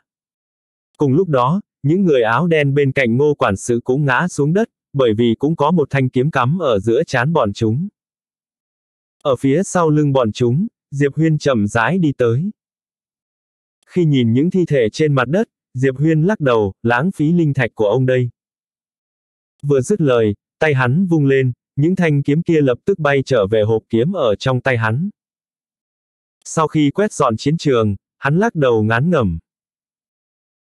Cùng lúc đó, những người áo đen bên cạnh ngô quản sự cũng ngã xuống đất, bởi vì cũng có một thanh kiếm cắm ở giữa chán bọn chúng. Ở phía sau lưng bọn chúng, Diệp Huyên chậm rãi đi tới. Khi nhìn những thi thể trên mặt đất, Diệp Huyên lắc đầu, lãng phí linh thạch của ông đây. Vừa dứt lời, tay hắn vung lên, những thanh kiếm kia lập tức bay trở về hộp kiếm ở trong tay hắn. Sau khi quét dọn chiến trường, hắn lắc đầu ngán ngẩm.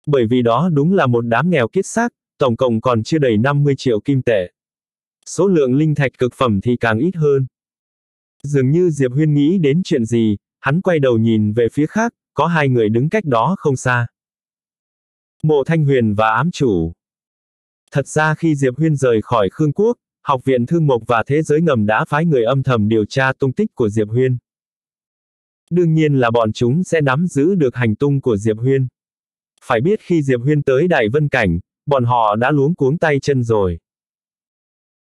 Bởi vì đó đúng là một đám nghèo kiết xác, tổng cộng còn chưa đầy 50 triệu kim tệ. Số lượng linh thạch cực phẩm thì càng ít hơn. Dường như Diệp Huyên nghĩ đến chuyện gì, hắn quay đầu nhìn về phía khác, có hai người đứng cách đó không xa. Mộ Thanh Huyền và ám chủ. Thật ra khi Diệp Huyên rời khỏi Khương Quốc, Học viện Thương Mộc và Thế giới ngầm đã phái người âm thầm điều tra tung tích của Diệp Huyên. Đương nhiên là bọn chúng sẽ nắm giữ được hành tung của Diệp Huyên. Phải biết khi Diệp Huyên tới Đại Vân Cảnh, bọn họ đã luống cuống tay chân rồi.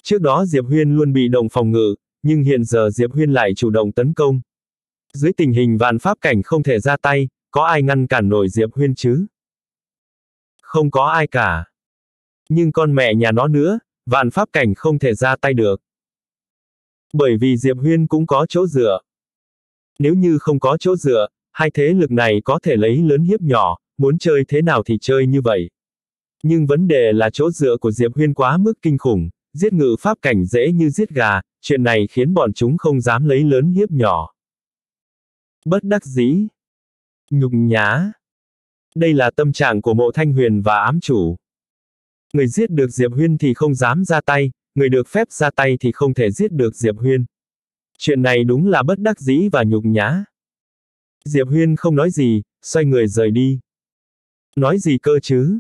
Trước đó Diệp Huyên luôn bị động phòng ngự, nhưng hiện giờ Diệp Huyên lại chủ động tấn công. Dưới tình hình vạn pháp cảnh không thể ra tay, có ai ngăn cản nổi Diệp Huyên chứ? Không có ai cả. Nhưng con mẹ nhà nó nữa, vạn pháp cảnh không thể ra tay được. Bởi vì Diệp Huyên cũng có chỗ dựa. Nếu như không có chỗ dựa, hai thế lực này có thể lấy lớn hiếp nhỏ, muốn chơi thế nào thì chơi như vậy. Nhưng vấn đề là chỗ dựa của Diệp Huyên quá mức kinh khủng, giết ngự pháp cảnh dễ như giết gà, chuyện này khiến bọn chúng không dám lấy lớn hiếp nhỏ. Bất đắc dĩ. Nhục nhá. Đây là tâm trạng của mộ thanh huyền và ám chủ. Người giết được Diệp Huyên thì không dám ra tay, người được phép ra tay thì không thể giết được Diệp Huyên. Chuyện này đúng là bất đắc dĩ và nhục nhã. Diệp Huyên không nói gì, xoay người rời đi. Nói gì cơ chứ?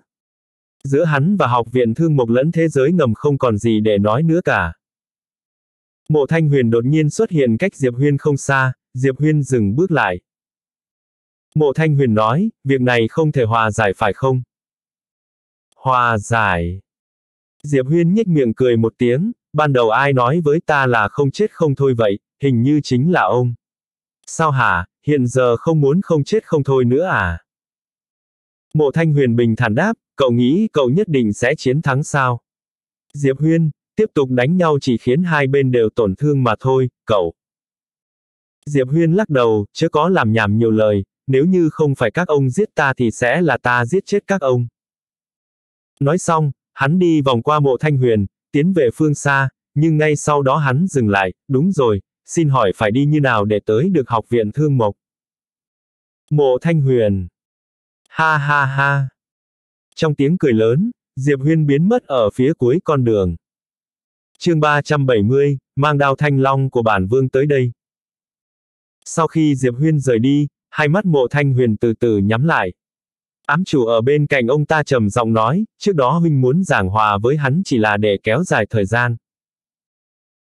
Giữa hắn và học viện thương mộc lẫn thế giới ngầm không còn gì để nói nữa cả. Mộ Thanh Huyền đột nhiên xuất hiện cách Diệp Huyên không xa, Diệp Huyên dừng bước lại. Mộ Thanh Huyền nói, việc này không thể hòa giải phải không? Hòa giải. Diệp Huyên nhếch miệng cười một tiếng, ban đầu ai nói với ta là không chết không thôi vậy, hình như chính là ông. Sao hả, hiện giờ không muốn không chết không thôi nữa à? Mộ Thanh Huyền bình thản đáp, cậu nghĩ cậu nhất định sẽ chiến thắng sao? Diệp Huyên, tiếp tục đánh nhau chỉ khiến hai bên đều tổn thương mà thôi, cậu. Diệp Huyên lắc đầu, chứ có làm nhảm nhiều lời, nếu như không phải các ông giết ta thì sẽ là ta giết chết các ông. Nói xong, hắn đi vòng qua mộ thanh huyền, tiến về phương xa, nhưng ngay sau đó hắn dừng lại, đúng rồi, xin hỏi phải đi như nào để tới được học viện thương mộc. Mộ thanh huyền. Ha ha ha. Trong tiếng cười lớn, Diệp Huyên biến mất ở phía cuối con đường. chương 370, mang đao thanh long của bản vương tới đây. Sau khi Diệp Huyên rời đi, hai mắt mộ thanh huyền từ từ nhắm lại. Ám chủ ở bên cạnh ông ta trầm giọng nói, trước đó huynh muốn giảng hòa với hắn chỉ là để kéo dài thời gian.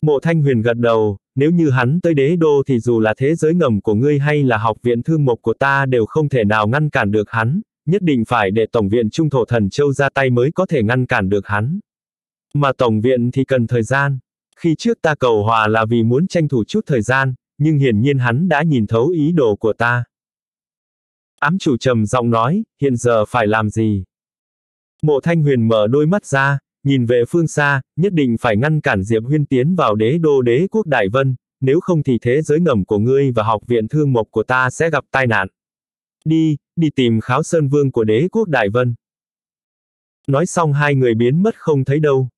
Mộ thanh huyền gật đầu, nếu như hắn tới đế đô thì dù là thế giới ngầm của ngươi hay là học viện thương mộc của ta đều không thể nào ngăn cản được hắn, nhất định phải để Tổng viện Trung Thổ Thần Châu ra tay mới có thể ngăn cản được hắn. Mà Tổng viện thì cần thời gian. Khi trước ta cầu hòa là vì muốn tranh thủ chút thời gian, nhưng hiển nhiên hắn đã nhìn thấu ý đồ của ta. Ám chủ trầm giọng nói, hiện giờ phải làm gì? Mộ Thanh Huyền mở đôi mắt ra, nhìn về phương xa, nhất định phải ngăn cản Diệp Huyên tiến vào đế đô đế quốc Đại Vân, nếu không thì thế giới ngầm của ngươi và học viện thương mộc của ta sẽ gặp tai nạn. Đi, đi tìm kháo sơn vương của đế quốc Đại Vân. Nói xong hai người biến mất không thấy đâu.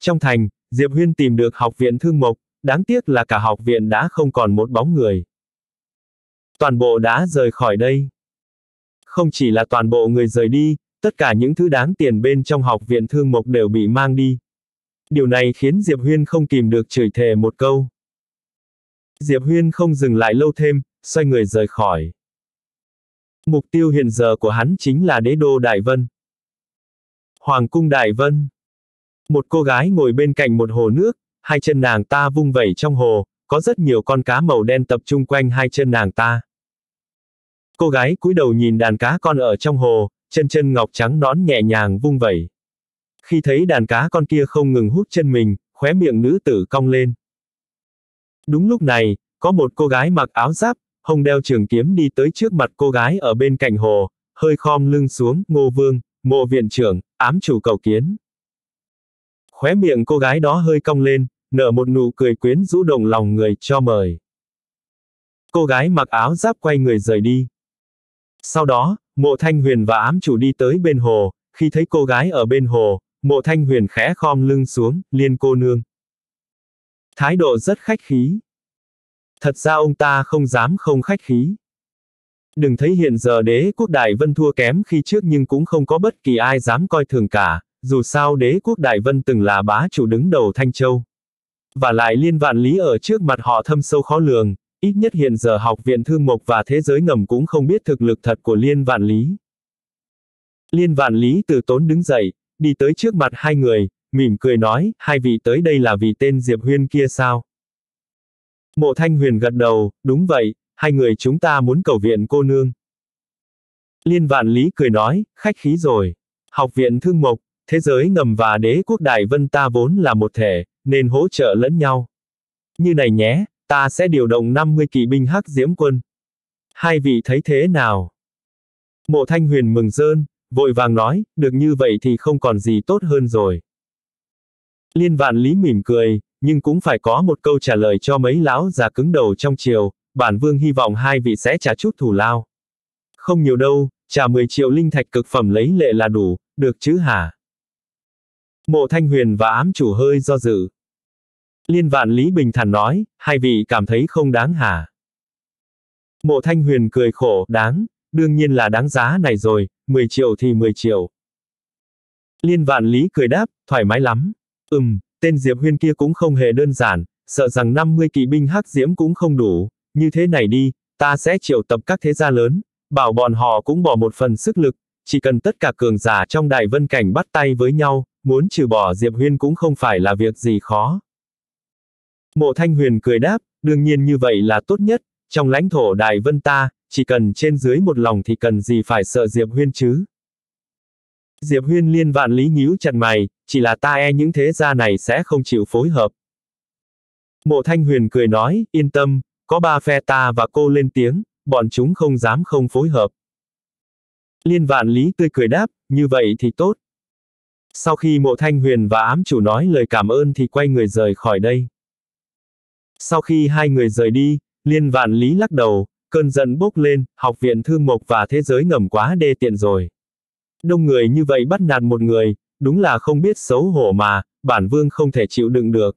Trong thành, Diệp Huyên tìm được học viện thương mộc, đáng tiếc là cả học viện đã không còn một bóng người. Toàn bộ đã rời khỏi đây. Không chỉ là toàn bộ người rời đi, tất cả những thứ đáng tiền bên trong học viện thương mộc đều bị mang đi. Điều này khiến Diệp Huyên không kìm được chửi thề một câu. Diệp Huyên không dừng lại lâu thêm, xoay người rời khỏi. Mục tiêu hiện giờ của hắn chính là đế đô Đại Vân. Hoàng cung Đại Vân. Một cô gái ngồi bên cạnh một hồ nước, hai chân nàng ta vung vẩy trong hồ, có rất nhiều con cá màu đen tập trung quanh hai chân nàng ta. Cô gái cúi đầu nhìn đàn cá con ở trong hồ, chân chân ngọc trắng nón nhẹ nhàng vung vẩy. Khi thấy đàn cá con kia không ngừng hút chân mình, khóe miệng nữ tử cong lên. Đúng lúc này, có một cô gái mặc áo giáp, hồng đeo trường kiếm đi tới trước mặt cô gái ở bên cạnh hồ, hơi khom lưng xuống, ngô vương, mộ viện trưởng, ám chủ cầu kiến. Khóe miệng cô gái đó hơi cong lên, nở một nụ cười quyến rũ động lòng người cho mời. Cô gái mặc áo giáp quay người rời đi. Sau đó, mộ thanh huyền và ám chủ đi tới bên hồ, khi thấy cô gái ở bên hồ, mộ thanh huyền khẽ khom lưng xuống, liên cô nương. Thái độ rất khách khí. Thật ra ông ta không dám không khách khí. Đừng thấy hiện giờ đế quốc Đại Vân thua kém khi trước nhưng cũng không có bất kỳ ai dám coi thường cả, dù sao đế quốc Đại Vân từng là bá chủ đứng đầu Thanh Châu. Và lại liên vạn lý ở trước mặt họ thâm sâu khó lường, ít nhất hiện giờ học viện thương mộc và thế giới ngầm cũng không biết thực lực thật của liên vạn lý. Liên vạn lý từ tốn đứng dậy, đi tới trước mặt hai người, mỉm cười nói, hai vị tới đây là vì tên Diệp Huyên kia sao? Mộ Thanh Huyền gật đầu, đúng vậy, hai người chúng ta muốn cầu viện cô nương. Liên Vạn Lý cười nói, khách khí rồi. Học viện Thương Mộc, thế giới ngầm và đế quốc Đại Vân ta vốn là một thể, nên hỗ trợ lẫn nhau. Như này nhé, ta sẽ điều động 50 kỵ binh hắc diễm quân. Hai vị thấy thế nào? Mộ Thanh Huyền mừng rơn, vội vàng nói, được như vậy thì không còn gì tốt hơn rồi. Liên vạn lý mỉm cười, nhưng cũng phải có một câu trả lời cho mấy lão già cứng đầu trong triều, bản vương hy vọng hai vị sẽ trả chút thù lao. Không nhiều đâu, trả 10 triệu linh thạch cực phẩm lấy lệ là đủ, được chứ hả? Mộ Thanh Huyền và ám chủ hơi do dự. Liên vạn Lý Bình thản nói, hai vị cảm thấy không đáng hả? Mộ Thanh Huyền cười khổ, đáng, đương nhiên là đáng giá này rồi, 10 triệu thì 10 triệu. Liên vạn Lý cười đáp, thoải mái lắm. Ừm, tên Diệp Huyên kia cũng không hề đơn giản, sợ rằng 50 kỵ binh hắc diễm cũng không đủ, như thế này đi, ta sẽ triệu tập các thế gia lớn, bảo bọn họ cũng bỏ một phần sức lực, chỉ cần tất cả cường giả trong đại vân cảnh bắt tay với nhau, muốn trừ bỏ Diệp Huyên cũng không phải là việc gì khó. Mộ Thanh Huyền cười đáp, đương nhiên như vậy là tốt nhất, trong lãnh thổ đại vân ta, chỉ cần trên dưới một lòng thì cần gì phải sợ Diệp Huyên chứ. Diệp Huyên liên vạn lý nhíu chặt mày, chỉ là ta e những thế gia này sẽ không chịu phối hợp. Mộ Thanh Huyền cười nói, yên tâm, có ba phe ta và cô lên tiếng, bọn chúng không dám không phối hợp. Liên vạn lý tươi cười đáp, như vậy thì tốt. Sau khi mộ thanh huyền và ám chủ nói lời cảm ơn thì quay người rời khỏi đây. Sau khi hai người rời đi, liên vạn lý lắc đầu, cơn giận bốc lên, học viện thương mộc và thế giới ngầm quá đê tiện rồi. Đông người như vậy bắt nạt một người, đúng là không biết xấu hổ mà, bản vương không thể chịu đựng được.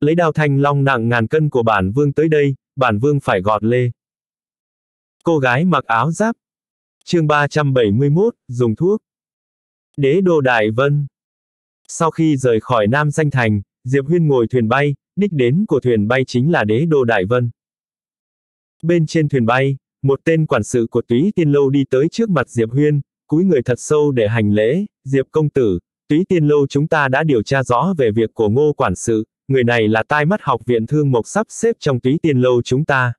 Lấy đao thanh long nặng ngàn cân của bản vương tới đây, bản vương phải gọt lê. Cô gái mặc áo giáp. chương 371, dùng thuốc. Đế đô Đại Vân. Sau khi rời khỏi Nam Danh Thành, Diệp Huyên ngồi thuyền bay, đích đến của thuyền bay chính là đế đô Đại Vân. Bên trên thuyền bay, một tên quản sự của túy tiên lâu đi tới trước mặt Diệp Huyên, cúi người thật sâu để hành lễ, Diệp công tử, túy tiên lâu chúng ta đã điều tra rõ về việc của ngô quản sự, người này là tai mắt học viện thương mộc sắp xếp trong túy tiên lâu chúng ta.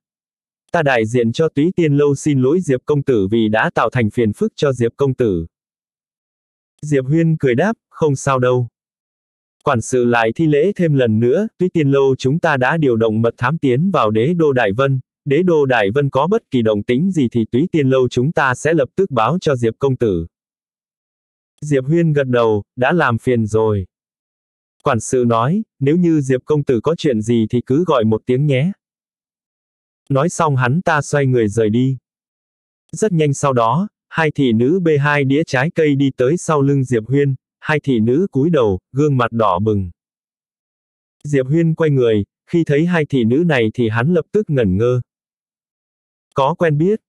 Ta đại diện cho túy tiên lâu xin lỗi Diệp công tử vì đã tạo thành phiền phức cho Diệp công tử. Diệp Huyên cười đáp, không sao đâu. Quản sự lại thi lễ thêm lần nữa, túy tiên lâu chúng ta đã điều động mật thám tiến vào đế đô Đại Vân, đế đô Đại Vân có bất kỳ động tĩnh gì thì túy tiên lâu chúng ta sẽ lập tức báo cho Diệp công tử. Diệp Huyên gật đầu, đã làm phiền rồi. Quản sự nói, nếu như Diệp công tử có chuyện gì thì cứ gọi một tiếng nhé. Nói xong hắn ta xoay người rời đi. Rất nhanh sau đó, hai thị nữ bê hai đĩa trái cây đi tới sau lưng Diệp Huyên, hai thị nữ cúi đầu, gương mặt đỏ bừng. Diệp Huyên quay người, khi thấy hai thị nữ này thì hắn lập tức ngẩn ngơ. Có quen biết.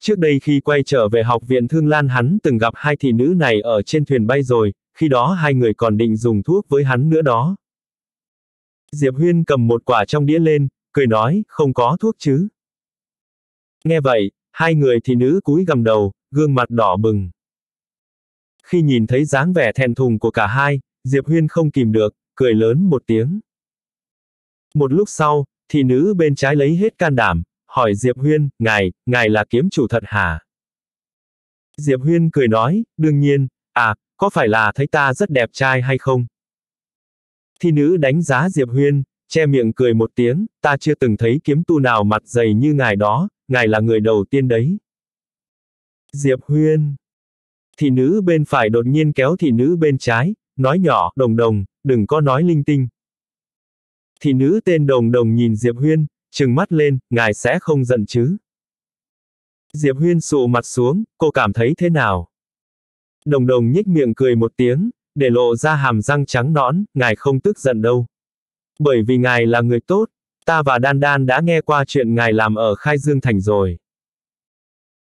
Trước đây khi quay trở về học viện Thương Lan hắn từng gặp hai thị nữ này ở trên thuyền bay rồi, khi đó hai người còn định dùng thuốc với hắn nữa đó. Diệp Huyên cầm một quả trong đĩa lên, cười nói, không có thuốc chứ. Nghe vậy, hai người thì nữ cúi gầm đầu, gương mặt đỏ bừng. Khi nhìn thấy dáng vẻ thèn thùng của cả hai, Diệp Huyên không kìm được, cười lớn một tiếng. Một lúc sau, thì nữ bên trái lấy hết can đảm, hỏi Diệp Huyên, ngài, ngài là kiếm chủ thật hả? Diệp Huyên cười nói, đương nhiên, à, có phải là thấy ta rất đẹp trai hay không? Thi nữ đánh giá Diệp Huyên, che miệng cười một tiếng, ta chưa từng thấy kiếm tu nào mặt dày như ngài đó, ngài là người đầu tiên đấy. Diệp Huyên. Thị nữ bên phải đột nhiên kéo thị nữ bên trái, nói nhỏ, đồng đồng, đừng có nói linh tinh. Thị nữ tên đồng đồng nhìn Diệp Huyên, trừng mắt lên, ngài sẽ không giận chứ. Diệp Huyên sụ mặt xuống, cô cảm thấy thế nào? Đồng đồng nhích miệng cười một tiếng, để lộ ra hàm răng trắng nõn, ngài không tức giận đâu. Bởi vì ngài là người tốt, ta và Đan Đan đã nghe qua chuyện ngài làm ở Khai Dương Thành rồi.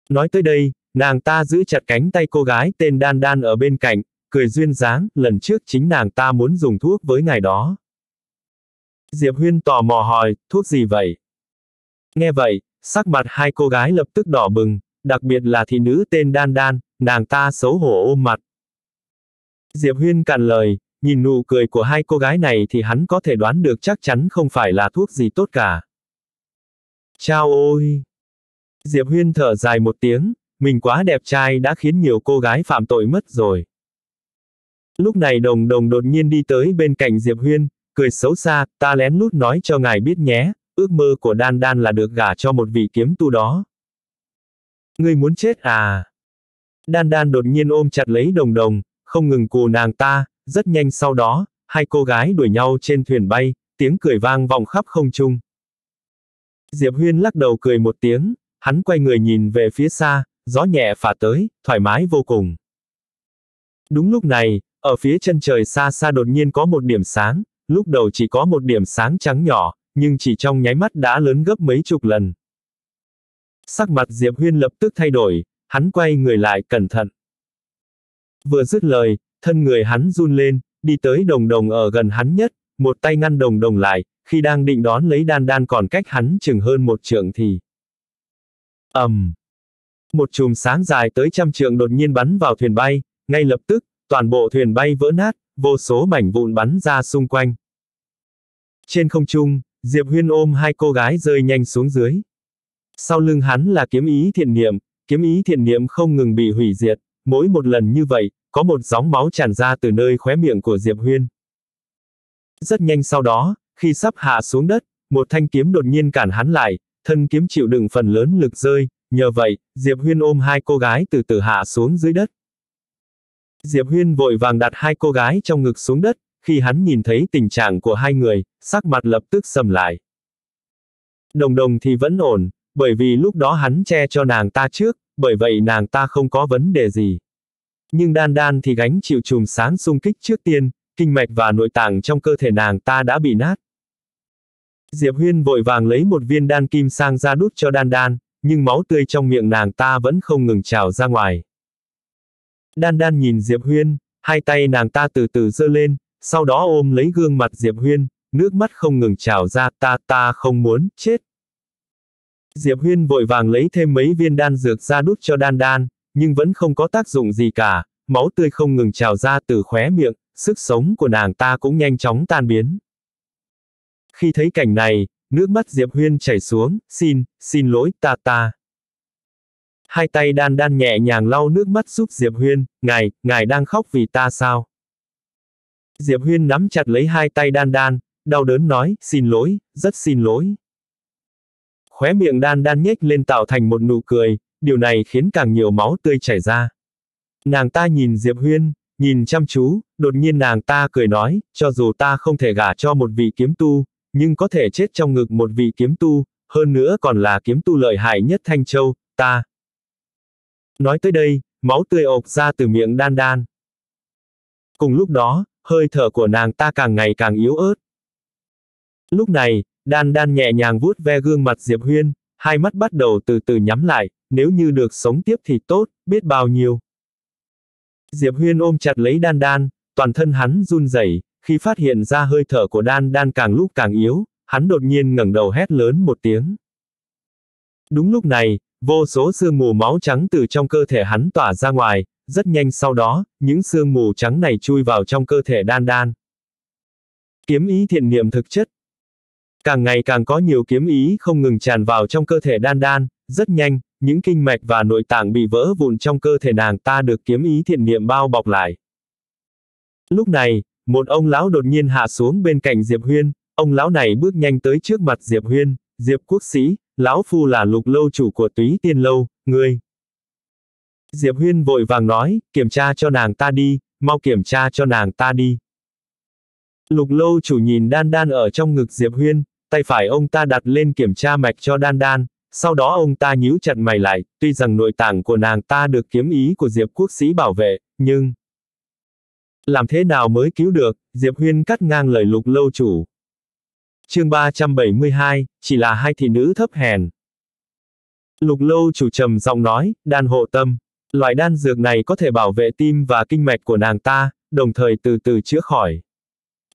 Nói tới đây, nàng ta giữ chặt cánh tay cô gái tên Đan Đan ở bên cạnh, cười duyên dáng, lần trước chính nàng ta muốn dùng thuốc với ngài đó. Diệp Huyên tò mò hỏi, thuốc gì vậy? Nghe vậy, sắc mặt hai cô gái lập tức đỏ bừng, đặc biệt là thị nữ tên Đan Đan, nàng ta xấu hổ ôm mặt. Diệp Huyên cạn lời, nhìn nụ cười của hai cô gái này thì hắn có thể đoán được chắc chắn không phải là thuốc gì tốt cả. Chao ôi! Diệp Huyên thở dài một tiếng, mình quá đẹp trai đã khiến nhiều cô gái phạm tội mất rồi. Lúc này đồng đồng đột nhiên đi tới bên cạnh Diệp Huyên, cười xấu xa, ta lén lút nói cho ngài biết nhé, ước mơ của đan đan là được gả cho một vị kiếm tu đó. Ngươi muốn chết à? Đan đan đột nhiên ôm chặt lấy đồng đồng, không ngừng cù nàng ta, rất nhanh sau đó, hai cô gái đuổi nhau trên thuyền bay, tiếng cười vang vọng khắp không trung. Diệp Huyên lắc đầu cười một tiếng, hắn quay người nhìn về phía xa, gió nhẹ phả tới, thoải mái vô cùng. Đúng lúc này, ở phía chân trời xa xa đột nhiên có một điểm sáng, lúc đầu chỉ có một điểm sáng trắng nhỏ, nhưng chỉ trong nháy mắt đã lớn gấp mấy chục lần. Sắc mặt Diệp Huyên lập tức thay đổi, hắn quay người lại cẩn thận. Vừa dứt lời, thân người hắn run lên, đi tới đồng đồng ở gần hắn nhất, một tay ngăn đồng đồng lại, khi đang định đón lấy đan đan còn cách hắn chừng hơn một trượng thì. ầm, um. Một chùm sáng dài tới trăm trượng đột nhiên bắn vào thuyền bay, ngay lập tức, toàn bộ thuyền bay vỡ nát, vô số mảnh vụn bắn ra xung quanh. Trên không trung, Diệp Huyên ôm hai cô gái rơi nhanh xuống dưới. Sau lưng hắn là kiếm ý thiện niệm, kiếm ý thiện niệm không ngừng bị hủy diệt, mỗi một lần như vậy, có một gióng máu tràn ra từ nơi khóe miệng của Diệp Huyên. Rất nhanh sau đó, khi sắp hạ xuống đất, một thanh kiếm đột nhiên cản hắn lại, thân kiếm chịu đựng phần lớn lực rơi, nhờ vậy, Diệp Huyên ôm hai cô gái từ từ hạ xuống dưới đất. Diệp Huyên vội vàng đặt hai cô gái trong ngực xuống đất, khi hắn nhìn thấy tình trạng của hai người, sắc mặt lập tức sầm lại. Đồng đồng thì vẫn ổn, bởi vì lúc đó hắn che cho nàng ta trước, bởi vậy nàng ta không có vấn đề gì. Nhưng đan đan thì gánh chịu chùm sáng xung kích trước tiên, kinh mạch và nội tạng trong cơ thể nàng ta đã bị nát. Diệp Huyên vội vàng lấy một viên đan kim sang ra đút cho đan đan, nhưng máu tươi trong miệng nàng ta vẫn không ngừng trào ra ngoài. Đan đan nhìn Diệp Huyên, hai tay nàng ta từ từ giơ lên, sau đó ôm lấy gương mặt Diệp Huyên, nước mắt không ngừng trào ra, ta ta không muốn, chết. Diệp Huyên vội vàng lấy thêm mấy viên đan dược ra đút cho đan đan, nhưng vẫn không có tác dụng gì cả, máu tươi không ngừng trào ra từ khóe miệng, sức sống của nàng ta cũng nhanh chóng tan biến. Khi thấy cảnh này, nước mắt Diệp Huyên chảy xuống, xin, xin lỗi, ta ta. Hai tay đan đan nhẹ nhàng lau nước mắt giúp Diệp Huyên, ngài, ngài đang khóc vì ta sao? Diệp Huyên nắm chặt lấy hai tay đan đan, đau đớn nói, xin lỗi, rất xin lỗi. Khóe miệng đan đan nhếch lên tạo thành một nụ cười, điều này khiến càng nhiều máu tươi chảy ra. Nàng ta nhìn Diệp Huyên, nhìn chăm chú, đột nhiên nàng ta cười nói, cho dù ta không thể gả cho một vị kiếm tu, nhưng có thể chết trong ngực một vị kiếm tu, hơn nữa còn là kiếm tu lợi hại nhất Thanh Châu, ta. Nói tới đây, máu tươi ộc ra từ miệng đan đan. Cùng lúc đó, hơi thở của nàng ta càng ngày càng yếu ớt. Lúc này, đan đan nhẹ nhàng vuốt ve gương mặt Diệp Huyên, hai mắt bắt đầu từ từ nhắm lại, nếu như được sống tiếp thì tốt, biết bao nhiêu. Diệp Huyên ôm chặt lấy đan đan, toàn thân hắn run rẩy, khi phát hiện ra hơi thở của đan đan càng lúc càng yếu, hắn đột nhiên ngẩng đầu hét lớn một tiếng. Đúng lúc này, vô số sương mù máu trắng từ trong cơ thể hắn tỏa ra ngoài, rất nhanh sau đó, những sương mù trắng này chui vào trong cơ thể đan đan. Kiếm ý thiện niệm thực chất. Càng ngày càng có nhiều kiếm ý không ngừng tràn vào trong cơ thể đan đan, rất nhanh, những kinh mạch và nội tạng bị vỡ vụn trong cơ thể nàng ta được kiếm ý thiện niệm bao bọc lại. Lúc này, một ông lão đột nhiên hạ xuống bên cạnh Diệp Huyên, ông lão này bước nhanh tới trước mặt Diệp Huyên, Diệp quốc sĩ, lão phu là lục lâu chủ của túy tiên lâu, ngươi. Diệp Huyên vội vàng nói, kiểm tra cho nàng ta đi, mau kiểm tra cho nàng ta đi. Lục lâu chủ nhìn đan đan ở trong ngực Diệp Huyên, tay phải ông ta đặt lên kiểm tra mạch cho đan đan, sau đó ông ta nhíu chặt mày lại, tuy rằng nội tạng của nàng ta được kiếm ý của Diệp quốc sĩ bảo vệ, nhưng... Làm thế nào mới cứu được, Diệp Huyên cắt ngang lời lục lâu chủ. chương 372, chỉ là hai thị nữ thấp hèn. Lục lâu chủ trầm giọng nói, đan hộ tâm. Loại đan dược này có thể bảo vệ tim và kinh mạch của nàng ta, đồng thời từ từ chữa khỏi.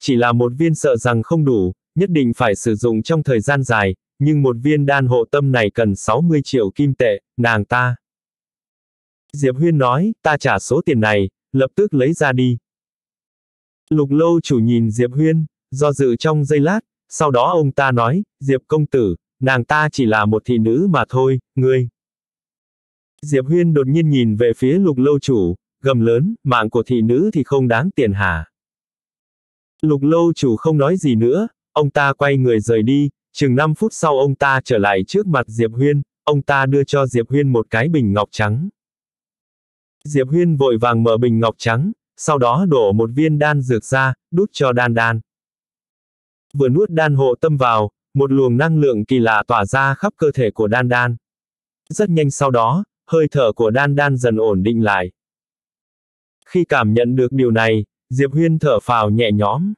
Chỉ là một viên sợ rằng không đủ, nhất định phải sử dụng trong thời gian dài, nhưng một viên đan hộ tâm này cần 60 triệu kim tệ, nàng ta. Diệp Huyên nói, ta trả số tiền này, lập tức lấy ra đi. Lục lâu chủ nhìn Diệp Huyên, do dự trong giây lát, sau đó ông ta nói, Diệp công tử, nàng ta chỉ là một thị nữ mà thôi, ngươi. Diệp Huyên đột nhiên nhìn về phía lục lâu chủ, gầm lớn, mạng của thị nữ thì không đáng tiền hả. Lục lâu chủ không nói gì nữa, ông ta quay người rời đi, chừng 5 phút sau ông ta trở lại trước mặt Diệp Huyên, ông ta đưa cho Diệp Huyên một cái bình ngọc trắng. Diệp Huyên vội vàng mở bình ngọc trắng, sau đó đổ một viên đan dược ra, đút cho đan đan. Vừa nuốt đan hộ tâm vào, một luồng năng lượng kỳ lạ tỏa ra khắp cơ thể của đan đan. Rất nhanh sau đó, hơi thở của đan đan dần ổn định lại. Khi cảm nhận được điều này, Diệp Huyên thở phào nhẹ nhõm.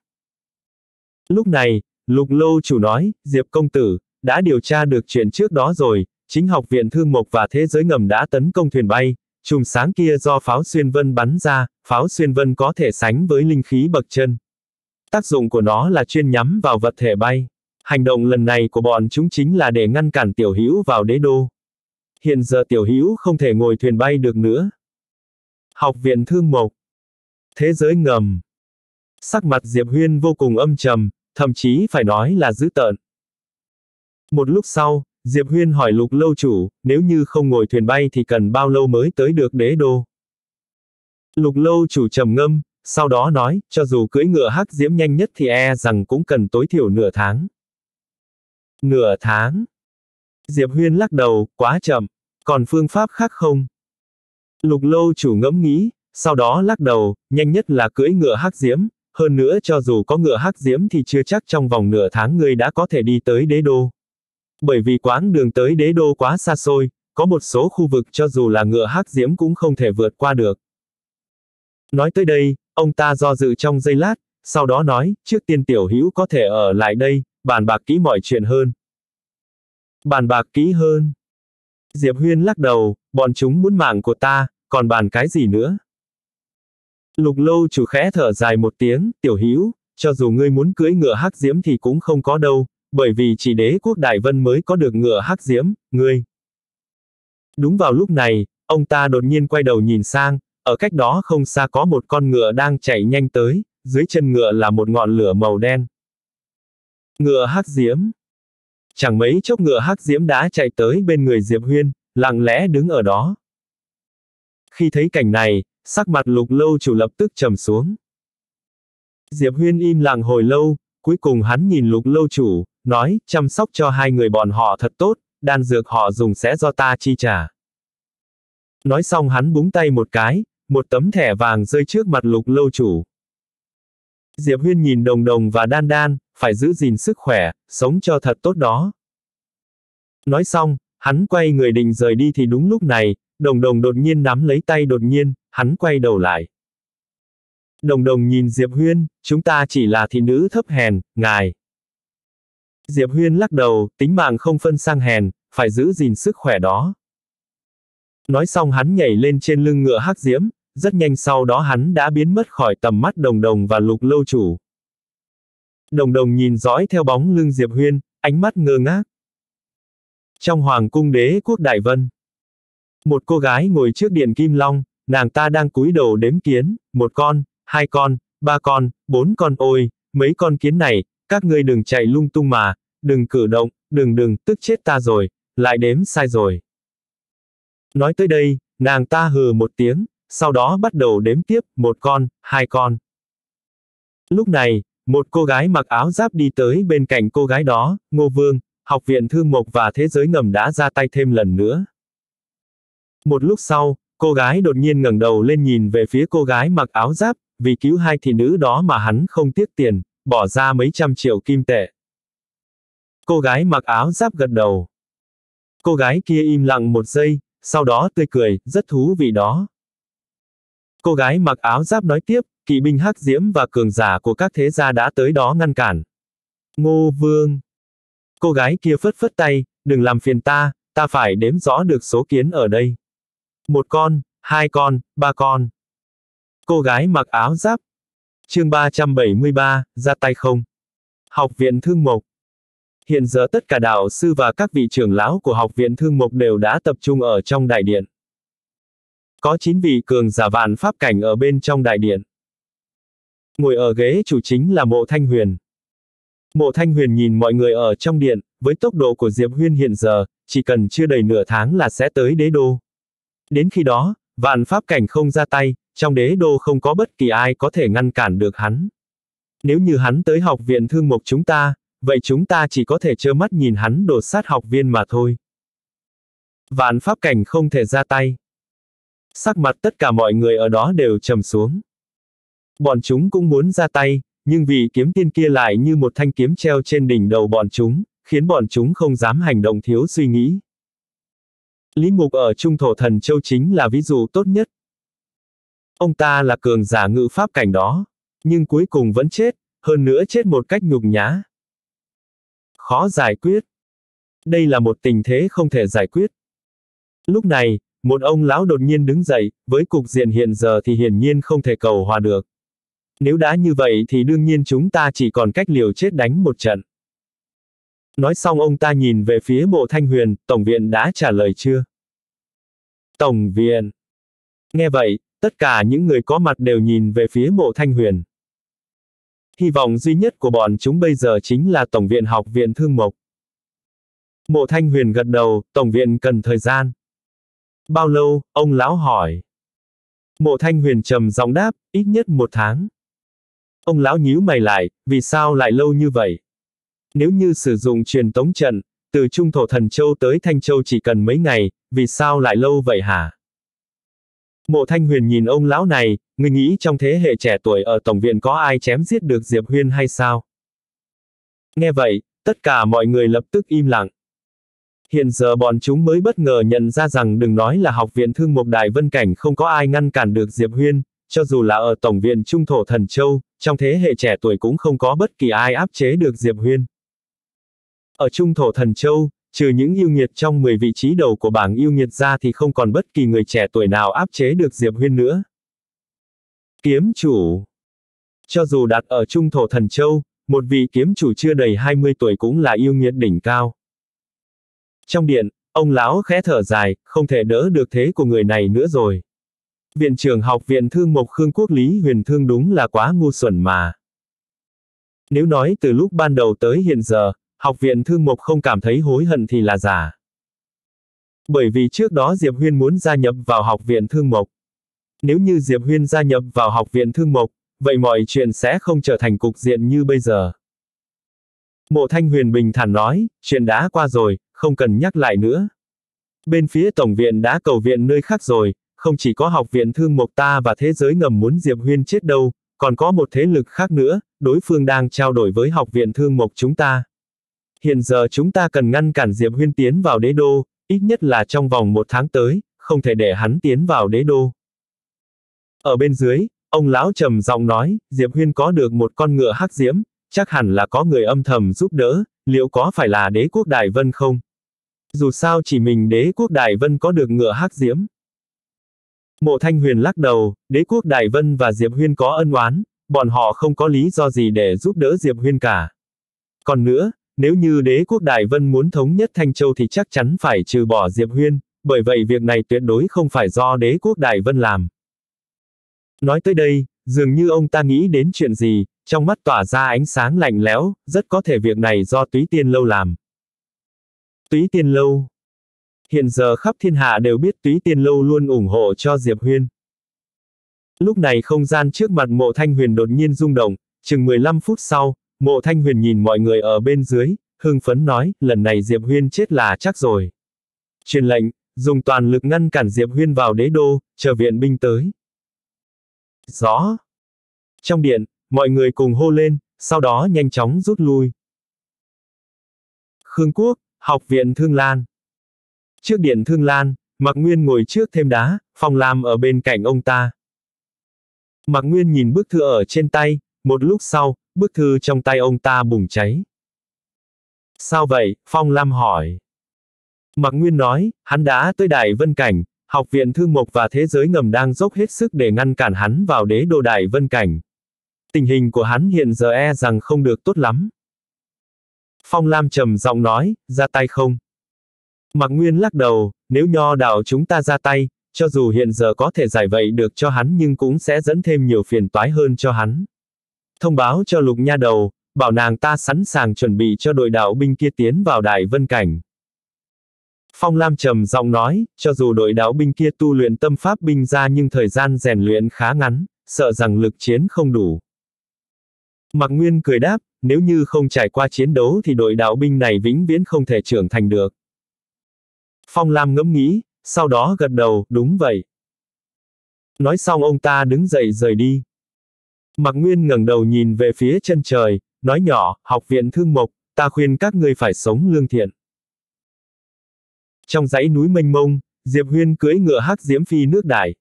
Lúc này, Lục Lô chủ nói, Diệp công tử, đã điều tra được chuyện trước đó rồi, chính học viện thương mộc và thế giới ngầm đã tấn công thuyền bay, chùm sáng kia do pháo xuyên vân bắn ra, pháo xuyên vân có thể sánh với linh khí bậc chân. Tác dụng của nó là chuyên nhắm vào vật thể bay. Hành động lần này của bọn chúng chính là để ngăn cản tiểu hữu vào đế đô. Hiện giờ tiểu hữu không thể ngồi thuyền bay được nữa. Học viện thương mộc. Thế giới ngầm. Sắc mặt Diệp Huyên vô cùng âm trầm, thậm chí phải nói là dữ tợn. Một lúc sau, Diệp Huyên hỏi lục lâu chủ, nếu như không ngồi thuyền bay thì cần bao lâu mới tới được đế đô. Lục lâu chủ trầm ngâm, sau đó nói, cho dù cưỡi ngựa hắc diễm nhanh nhất thì e rằng cũng cần tối thiểu nửa tháng. Nửa tháng. Diệp Huyên lắc đầu, quá chậm, còn phương pháp khác không? Lục lâu chủ ngẫm nghĩ, sau đó lắc đầu, nhanh nhất là cưỡi ngựa hắc diễm, hơn nữa cho dù có ngựa hắc diễm thì chưa chắc trong vòng nửa tháng người đã có thể đi tới đế đô. Bởi vì quãng đường tới đế đô quá xa xôi, có một số khu vực cho dù là ngựa hắc diễm cũng không thể vượt qua được. Nói tới đây, ông ta do dự trong giây lát, sau đó nói, trước tiên tiểu hữu có thể ở lại đây, bàn bạc kỹ mọi chuyện hơn. Bàn bạc kỹ hơn. Diệp Huyên lắc đầu, bọn chúng muốn mạng của ta, còn bàn cái gì nữa? Lục lâu chủ khẽ thở dài một tiếng, tiểu hữu, cho dù ngươi muốn cưỡi ngựa hắc diễm thì cũng không có đâu, bởi vì chỉ đế quốc Đại Vân mới có được ngựa hắc diễm, ngươi. Đúng vào lúc này, ông ta đột nhiên quay đầu nhìn sang, ở cách đó không xa có một con ngựa đang chạy nhanh tới, dưới chân ngựa là một ngọn lửa màu đen. Ngựa hắc diễm. Chẳng mấy chốc ngựa hắc diễm đã chạy tới bên người Diệp Huyên, lặng lẽ đứng ở đó. Khi thấy cảnh này, sắc mặt lục lâu chủ lập tức trầm xuống. Diệp Huyên im lặng hồi lâu, cuối cùng hắn nhìn lục lâu chủ, nói, chăm sóc cho hai người bọn họ thật tốt, đan dược họ dùng sẽ do ta chi trả. Nói xong hắn búng tay một cái, một tấm thẻ vàng rơi trước mặt lục lâu chủ. Diệp Huyên nhìn đồng đồng và đan đan, phải giữ gìn sức khỏe, sống cho thật tốt đó. Nói xong, hắn quay người định rời đi thì đúng lúc này, đồng đồng đột nhiên nắm lấy tay đột nhiên, hắn quay đầu lại. Đồng đồng nhìn Diệp Huyên, chúng ta chỉ là thị nữ thấp hèn, ngài. Diệp Huyên lắc đầu, tính mạng không phân sang hèn, phải giữ gìn sức khỏe đó. Nói xong hắn nhảy lên trên lưng ngựa hắc diễm, rất nhanh sau đó hắn đã biến mất khỏi tầm mắt đồng đồng và lục lâu chủ. Đồng đồng nhìn dõi theo bóng lưng Diệp Huyên, ánh mắt ngơ ngác. Trong hoàng cung đế quốc Đại Vân, một cô gái ngồi trước điện Kim Long, nàng ta đang cúi đầu đếm kiến, một con, hai con, ba con, bốn con ôi, mấy con kiến này, các ngươi đừng chạy lung tung mà, đừng cử động, đừng đừng, tức chết ta rồi, lại đếm sai rồi. Nói tới đây, nàng ta hừ một tiếng, sau đó bắt đầu đếm tiếp, một con, hai con. Lúc này, một cô gái mặc áo giáp đi tới bên cạnh cô gái đó, Ngô Vương, học viện thương mộc và thế giới ngầm đã ra tay thêm lần nữa. Một lúc sau, cô gái đột nhiên ngẩng đầu lên nhìn về phía cô gái mặc áo giáp, vì cứu hai thị nữ đó mà hắn không tiếc tiền, bỏ ra mấy trăm triệu kim tệ. Cô gái mặc áo giáp gật đầu. Cô gái kia im lặng một giây, sau đó tươi cười, rất thú vị đó. Cô gái mặc áo giáp nói tiếp, kỵ binh hắc diễm và cường giả của các thế gia đã tới đó ngăn cản. Ngô Vương. Cô gái kia phất phất tay, đừng làm phiền ta, ta phải đếm rõ được số kiến ở đây. Một con, hai con, ba con. Cô gái mặc áo giáp. Chương 373, ra tay không. Học viện Thương Mộc. Hiện giờ tất cả đạo sư và các vị trưởng lão của học viện Thương Mộc đều đã tập trung ở trong đại điện. Có 9 vị cường giả vạn pháp cảnh ở bên trong đại điện. Ngồi ở ghế chủ chính là mộ thanh huyền. Mộ thanh huyền nhìn mọi người ở trong điện, với tốc độ của Diệp Huyên hiện giờ, chỉ cần chưa đầy nửa tháng là sẽ tới đế đô. Đến khi đó, vạn pháp cảnh không ra tay, trong đế đô không có bất kỳ ai có thể ngăn cản được hắn. Nếu như hắn tới học viện thương mục chúng ta, vậy chúng ta chỉ có thể trơ mắt nhìn hắn đột sát học viên mà thôi. Vạn pháp cảnh không thể ra tay. Sắc mặt tất cả mọi người ở đó đều trầm xuống. Bọn chúng cũng muốn ra tay, nhưng vì kiếm tiên kia lại như một thanh kiếm treo trên đỉnh đầu bọn chúng, khiến bọn chúng không dám hành động thiếu suy nghĩ. Lý Mục ở Trung Thổ Thần Châu chính là ví dụ tốt nhất. Ông ta là cường giả ngự pháp cảnh đó, nhưng cuối cùng vẫn chết, hơn nữa chết một cách nhục nhã. Khó giải quyết. Đây là một tình thế không thể giải quyết. Lúc này, một ông lão đột nhiên đứng dậy, với cục diện hiện giờ thì hiển nhiên không thể cầu hòa được. Nếu đã như vậy thì đương nhiên chúng ta chỉ còn cách liều chết đánh một trận. Nói xong ông ta nhìn về phía bộ thanh huyền, Tổng viện đã trả lời chưa? Tổng viện. Nghe vậy, tất cả những người có mặt đều nhìn về phía mộ thanh huyền. Hy vọng duy nhất của bọn chúng bây giờ chính là Tổng viện học viện Thương Mộc. Mộ thanh huyền gật đầu, Tổng viện cần thời gian. Bao lâu, ông lão hỏi. Mộ thanh huyền trầm giọng đáp, ít nhất một tháng. Ông lão nhíu mày lại, vì sao lại lâu như vậy? Nếu như sử dụng truyền tống trận, từ Trung Thổ Thần Châu tới Thanh Châu chỉ cần mấy ngày, vì sao lại lâu vậy hả? Mộ Thanh Huyền nhìn ông lão này, người nghĩ trong thế hệ trẻ tuổi ở Tổng viện có ai chém giết được Diệp Huyên hay sao? Nghe vậy, tất cả mọi người lập tức im lặng. Hiện giờ bọn chúng mới bất ngờ nhận ra rằng đừng nói là học viện thương mục đại vân cảnh không có ai ngăn cản được Diệp Huyên, cho dù là ở Tổng viện Trung Thổ Thần Châu, trong thế hệ trẻ tuổi cũng không có bất kỳ ai áp chế được Diệp Huyên. Ở Trung Thổ Thần Châu, trừ những yêu nghiệt trong 10 vị trí đầu của bảng yêu nghiệt ra thì không còn bất kỳ người trẻ tuổi nào áp chế được Diệp Huyên nữa. Kiếm chủ Cho dù đặt ở Trung Thổ Thần Châu, một vị kiếm chủ chưa đầy 20 tuổi cũng là yêu nghiệt đỉnh cao. Trong điện, ông lão khẽ thở dài, không thể đỡ được thế của người này nữa rồi. Viện trưởng học viện thương mộc Khương Quốc Lý huyền thương đúng là quá ngu xuẩn mà. Nếu nói từ lúc ban đầu tới hiện giờ, học viện thương mộc không cảm thấy hối hận thì là giả. Bởi vì trước đó Diệp Huyên muốn gia nhập vào học viện thương mộc. Nếu như Diệp Huyên gia nhập vào học viện thương mộc, vậy mọi chuyện sẽ không trở thành cục diện như bây giờ. Mộ Thanh Huyền bình thản nói, chuyện đã qua rồi, không cần nhắc lại nữa. Bên phía Tổng viện đã cầu viện nơi khác rồi, không chỉ có học viện thương mộc ta và thế giới ngầm muốn Diệp Huyên chết đâu, còn có một thế lực khác nữa, đối phương đang trao đổi với học viện thương mộc chúng ta. Hiện giờ chúng ta cần ngăn cản Diệp Huyên tiến vào đế đô, ít nhất là trong vòng một tháng tới, không thể để hắn tiến vào đế đô. Ở bên dưới, ông lão trầm giọng nói, Diệp Huyên có được một con ngựa hắc diễm, chắc hẳn là có người âm thầm giúp đỡ, liệu có phải là đế quốc Đại Vân không? Dù sao chỉ mình đế quốc Đại Vân có được ngựa hắc diễm. Mộ Thanh Huyền lắc đầu, đế quốc Đại Vân và Diệp Huyên có ân oán, bọn họ không có lý do gì để giúp đỡ Diệp Huyên cả. Còn nữa, nếu như đế quốc Đại Vân muốn thống nhất Thanh Châu thì chắc chắn phải trừ bỏ Diệp Huyên, bởi vậy việc này tuyệt đối không phải do đế quốc Đại Vân làm. Nói tới đây, dường như ông ta nghĩ đến chuyện gì, trong mắt tỏa ra ánh sáng lạnh lẽo, rất có thể việc này do túy tiên lâu làm. Túy tiên lâu Hiện giờ khắp thiên hạ đều biết túy tiên lâu luôn ủng hộ cho Diệp Huyên. Lúc này không gian trước mặt mộ thanh huyền đột nhiên rung động, chừng 15 phút sau, mộ thanh huyền nhìn mọi người ở bên dưới, hưng phấn nói, lần này Diệp Huyên chết là chắc rồi. Truyền lệnh, dùng toàn lực ngăn cản Diệp Huyên vào đế đô, chờ viện binh tới. Rõ. Trong điện, mọi người cùng hô lên, sau đó nhanh chóng rút lui. Khương Quốc, Học viện Thương Lan. Trước điện Thương Lan, Mạc Nguyên ngồi trước thêm đá, Phong Lam ở bên cạnh ông ta. Mạc Nguyên nhìn bức thư ở trên tay, một lúc sau, bức thư trong tay ông ta bùng cháy. Sao vậy? Phong Lam hỏi. Mạc Nguyên nói, hắn đã tới Đại Vân Cảnh, học viện thương mộc và thế giới ngầm đang dốc hết sức để ngăn cản hắn vào đế đô Đại Vân Cảnh. Tình hình của hắn hiện giờ e rằng không được tốt lắm. Phong Lam trầm giọng nói, ra tay không? Mạc Nguyên lắc đầu, nếu nho đạo chúng ta ra tay, cho dù hiện giờ có thể giải vậy được cho hắn nhưng cũng sẽ dẫn thêm nhiều phiền toái hơn cho hắn. Thông báo cho lục nha đầu, bảo nàng ta sẵn sàng chuẩn bị cho đội đạo binh kia tiến vào đại vân cảnh. Phong Lam trầm giọng nói, cho dù đội đạo binh kia tu luyện tâm pháp binh ra nhưng thời gian rèn luyện khá ngắn, sợ rằng lực chiến không đủ. Mạc Nguyên cười đáp, nếu như không trải qua chiến đấu thì đội đạo binh này vĩnh viễn không thể trưởng thành được. Phong Lam ngẫm nghĩ, sau đó gật đầu, đúng vậy. Nói xong ông ta đứng dậy rời đi. Mạc Nguyên ngẩng đầu nhìn về phía chân trời, nói nhỏ, học viện thương mộc, ta khuyên các ngươi phải sống lương thiện. Trong dãy núi mênh mông, Diệp Huyên cưỡi ngựa hắc diễm phi nước đại.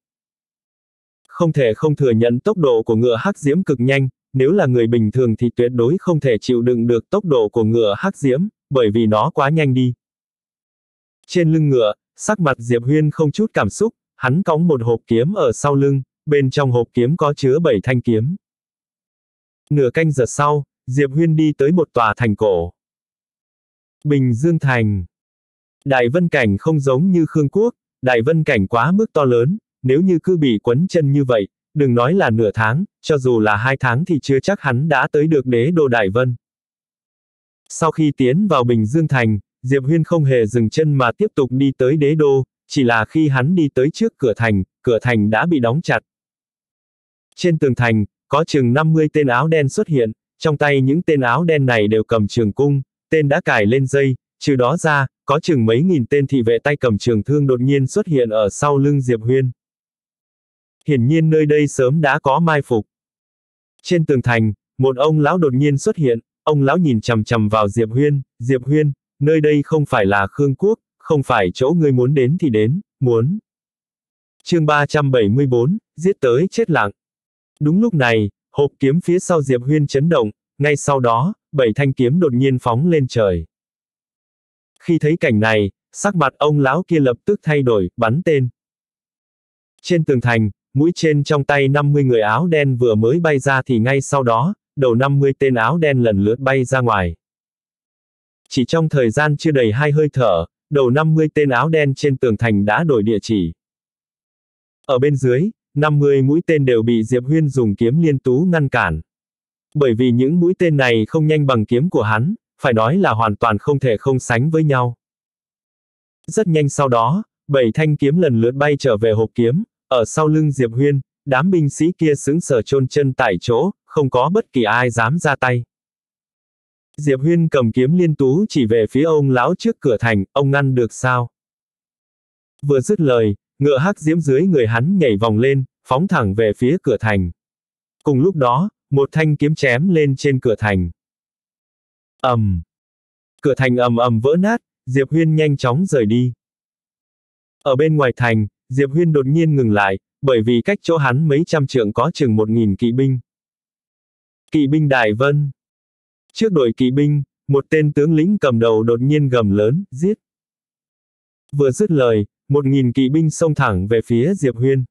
Không thể không thừa nhận tốc độ của ngựa hắc diễm cực nhanh, nếu là người bình thường thì tuyệt đối không thể chịu đựng được tốc độ của ngựa hắc diễm, bởi vì nó quá nhanh đi. Trên lưng ngựa, sắc mặt Diệp Huyên không chút cảm xúc, hắn cõng một hộp kiếm ở sau lưng, bên trong hộp kiếm có chứa bảy thanh kiếm. Nửa canh giờ sau, Diệp Huyên đi tới một tòa thành cổ. Bình Dương Thành Đại Vân Cảnh không giống như Khương Quốc, Đại Vân Cảnh quá mức to lớn, nếu như cứ bị quấn chân như vậy, đừng nói là nửa tháng, cho dù là hai tháng thì chưa chắc hắn đã tới được đế đô Đại Vân. Sau khi tiến vào Bình Dương Thành, Diệp Huyên không hề dừng chân mà tiếp tục đi tới đế đô, chỉ là khi hắn đi tới trước cửa thành, cửa thành đã bị đóng chặt. Trên tường thành, có chừng 50 tên áo đen xuất hiện, trong tay những tên áo đen này đều cầm trường cung, tên đã cài lên dây, trừ đó ra, có chừng mấy nghìn tên thị vệ tay cầm trường thương đột nhiên xuất hiện ở sau lưng Diệp Huyên. Hiển nhiên nơi đây sớm đã có mai phục. Trên tường thành, một ông lão đột nhiên xuất hiện, ông lão nhìn chằm chằm vào Diệp Huyên, Diệp Huyên, nơi đây không phải là Khương Quốc, không phải chỗ ngươi muốn đến thì đến, muốn. chương 374, giết tới chết lặng. Đúng lúc này, hộp kiếm phía sau Diệp Huyên chấn động, ngay sau đó, bảy thanh kiếm đột nhiên phóng lên trời. Khi thấy cảnh này, sắc mặt ông lão kia lập tức thay đổi, bắn tên. Trên tường thành, mũi trên trong tay 50 người áo đen vừa mới bay ra thì ngay sau đó, đầu 50 tên áo đen lần lượt bay ra ngoài. Chỉ trong thời gian chưa đầy hai hơi thở, đầu 50 tên áo đen trên tường thành đã đổi địa chỉ. Ở bên dưới, 50 mũi tên đều bị Diệp Huyên dùng kiếm liên tú ngăn cản. Bởi vì những mũi tên này không nhanh bằng kiếm của hắn, phải nói là hoàn toàn không thể không sánh với nhau. Rất nhanh sau đó, bảy thanh kiếm lần lượt bay trở về hộp kiếm, ở sau lưng Diệp Huyên, đám binh sĩ kia sững sờ chôn chân tại chỗ, không có bất kỳ ai dám ra tay. Diệp Huyên cầm kiếm liên tú chỉ về phía ông lão trước cửa thành, ông ngăn được sao? Vừa dứt lời, ngựa hắc diễm dưới người hắn nhảy vòng lên, phóng thẳng về phía cửa thành. Cùng lúc đó, một thanh kiếm chém lên trên cửa thành. ầm, um. Cửa thành ầm ầm vỡ nát, Diệp Huyên nhanh chóng rời đi. Ở bên ngoài thành, Diệp Huyên đột nhiên ngừng lại, bởi vì cách chỗ hắn mấy trăm trượng có chừng một nghìn kỵ binh. Kỵ binh Đại Vân. Trước đội kỵ binh, một tên tướng lĩnh cầm đầu đột nhiên gầm lớn, giết. Vừa dứt lời, một nghìn kỵ binh xông thẳng về phía Diệp Huyên.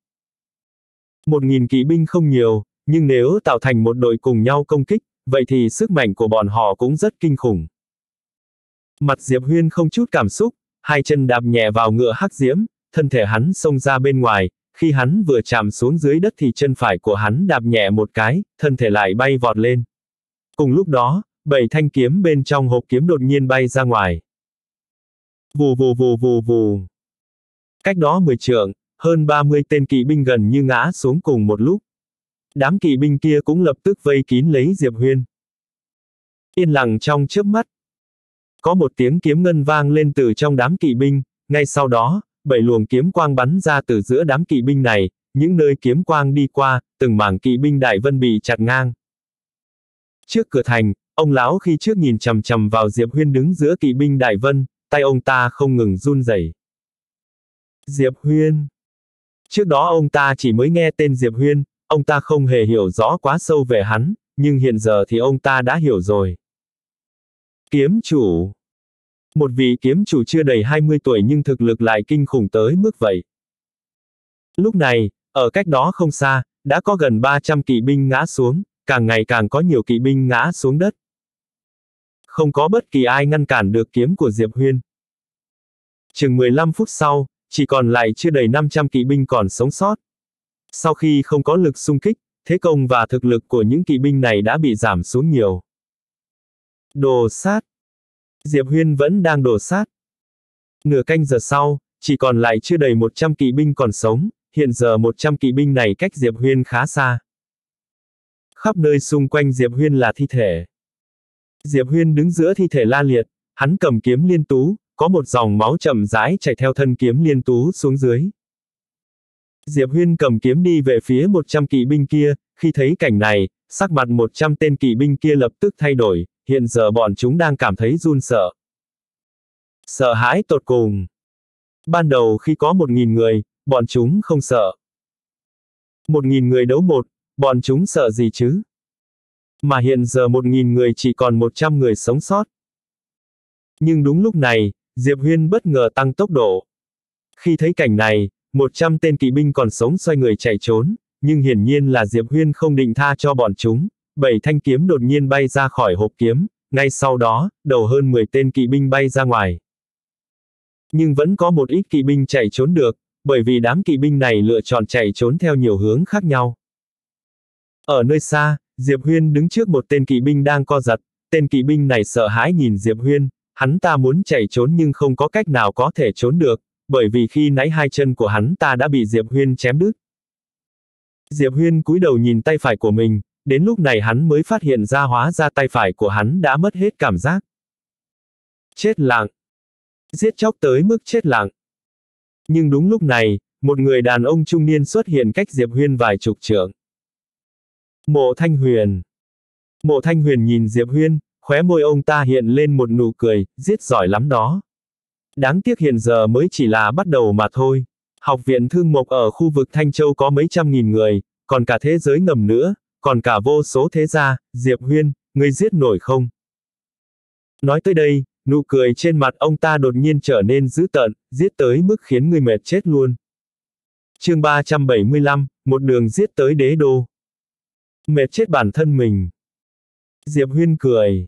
Một nghìn kỵ binh không nhiều, nhưng nếu tạo thành một đội cùng nhau công kích, vậy thì sức mạnh của bọn họ cũng rất kinh khủng. Mặt Diệp Huyên không chút cảm xúc, hai chân đạp nhẹ vào ngựa hắc diễm, thân thể hắn xông ra bên ngoài, khi hắn vừa chạm xuống dưới đất thì chân phải của hắn đạp nhẹ một cái, thân thể lại bay vọt lên. Cùng lúc đó, bảy thanh kiếm bên trong hộp kiếm đột nhiên bay ra ngoài. Vù vù vù vù vù. Cách đó 10 trượng, hơn 30 tên kỵ binh gần như ngã xuống cùng một lúc. Đám kỵ binh kia cũng lập tức vây kín lấy Diệp Huyên. Yên lặng trong chớp mắt. Có một tiếng kiếm ngân vang lên từ trong đám kỵ binh, ngay sau đó, bảy luồng kiếm quang bắn ra từ giữa đám kỵ binh này, những nơi kiếm quang đi qua, từng mảng kỵ binh đại vân bị chặt ngang. Trước cửa thành, ông lão khi trước nhìn chầm chầm vào Diệp Huyên đứng giữa kỵ binh đại vân, tay ông ta không ngừng run rẩy. Diệp Huyên. Trước đó ông ta chỉ mới nghe tên Diệp Huyên, ông ta không hề hiểu rõ quá sâu về hắn, nhưng hiện giờ thì ông ta đã hiểu rồi. Kiếm chủ. Một vị kiếm chủ chưa đầy 20 tuổi nhưng thực lực lại kinh khủng tới mức vậy. Lúc này, ở cách đó không xa, đã có gần 300 kỵ binh ngã xuống, càng ngày càng có nhiều kỵ binh ngã xuống đất. Không có bất kỳ ai ngăn cản được kiếm của Diệp Huyên. Chừng 15 phút sau, chỉ còn lại chưa đầy 500 kỵ binh còn sống sót. Sau khi không có lực xung kích, thế công và thực lực của những kỵ binh này đã bị giảm xuống nhiều. Đồ sát. Diệp Huyên vẫn đang đồ sát. Nửa canh giờ sau, chỉ còn lại chưa đầy 100 kỵ binh còn sống, hiện giờ 100 kỵ binh này cách Diệp Huyên khá xa. Khắp nơi xung quanh Diệp Huyên là thi thể. Diệp Huyên đứng giữa thi thể la liệt, hắn cầm kiếm liên tú, có một dòng máu chậm rãi chảy theo thân kiếm liên tú xuống dưới. Diệp Huyên cầm kiếm đi về phía 100 kỵ binh kia, khi thấy cảnh này, sắc mặt 100 tên kỵ binh kia lập tức thay đổi, hiện giờ bọn chúng đang cảm thấy run sợ. Sợ hãi tột cùng. Ban đầu khi có 1.000 người, bọn chúng không sợ. 1.000 người đấu một, bọn chúng sợ gì chứ? Mà hiện giờ 1.000 người chỉ còn 100 người sống sót. Nhưng đúng lúc này, Diệp Huyên bất ngờ tăng tốc độ. Khi thấy cảnh này, 100 tên kỵ binh còn sống xoay người chạy trốn, nhưng hiển nhiên là Diệp Huyên không định tha cho bọn chúng. Bảy thanh kiếm đột nhiên bay ra khỏi hộp kiếm, ngay sau đó, đầu hơn 10 tên kỵ binh bay ra ngoài. Nhưng vẫn có một ít kỵ binh chạy trốn được, bởi vì đám kỵ binh này lựa chọn chạy trốn theo nhiều hướng khác nhau. Ở nơi xa, Diệp Huyên đứng trước một tên kỵ binh đang co giật, tên kỵ binh này sợ hãi nhìn Diệp Huyên, hắn ta muốn chạy trốn nhưng không có cách nào có thể trốn được, bởi vì khi nãy hai chân của hắn ta đã bị Diệp Huyên chém đứt. Diệp Huyên cúi đầu nhìn tay phải của mình, đến lúc này hắn mới phát hiện ra hóa ra tay phải của hắn đã mất hết cảm giác. Chết lặng. Giết chóc tới mức chết lặng. Nhưng đúng lúc này, một người đàn ông trung niên xuất hiện cách Diệp Huyên vài chục trượng. Mộ Thanh Huyền. Mộ Thanh Huyền nhìn Diệp Huyên, khóe môi ông ta hiện lên một nụ cười, giết giỏi lắm đó. Đáng tiếc hiện giờ mới chỉ là bắt đầu mà thôi. Học viện Thương Mộc ở khu vực Thanh Châu có mấy trăm nghìn người, còn cả thế giới ngầm nữa, còn cả vô số thế gia, Diệp Huyên, ngươi giết nổi không? Nói tới đây, nụ cười trên mặt ông ta đột nhiên trở nên dữ tợn, giết tới mức khiến người mệt chết luôn. chương 375, một đường giết tới đế đô. Mệt chết bản thân mình. Diệp Huyên cười.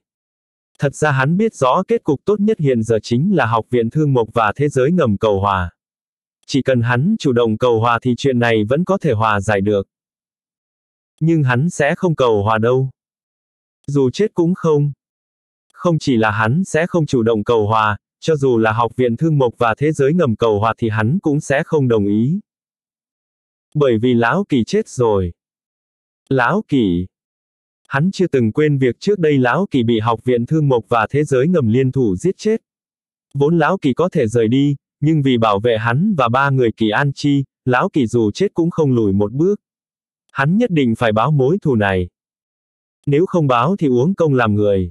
Thật ra hắn biết rõ kết cục tốt nhất hiện giờ chính là học viện thương mộc và thế giới ngầm cầu hòa. Chỉ cần hắn chủ động cầu hòa thì chuyện này vẫn có thể hòa giải được. Nhưng hắn sẽ không cầu hòa đâu. Dù chết cũng không. Không chỉ là hắn sẽ không chủ động cầu hòa, cho dù là học viện thương mộc và thế giới ngầm cầu hòa thì hắn cũng sẽ không đồng ý. Bởi vì lão kỳ chết rồi. Lão kỳ. Hắn chưa từng quên việc trước đây lão kỳ bị học viện thương mộc và thế giới ngầm liên thủ giết chết. Vốn lão kỳ có thể rời đi, nhưng vì bảo vệ hắn và ba người kỳ an chi, lão kỳ dù chết cũng không lùi một bước. Hắn nhất định phải báo mối thù này. Nếu không báo thì uống công làm người.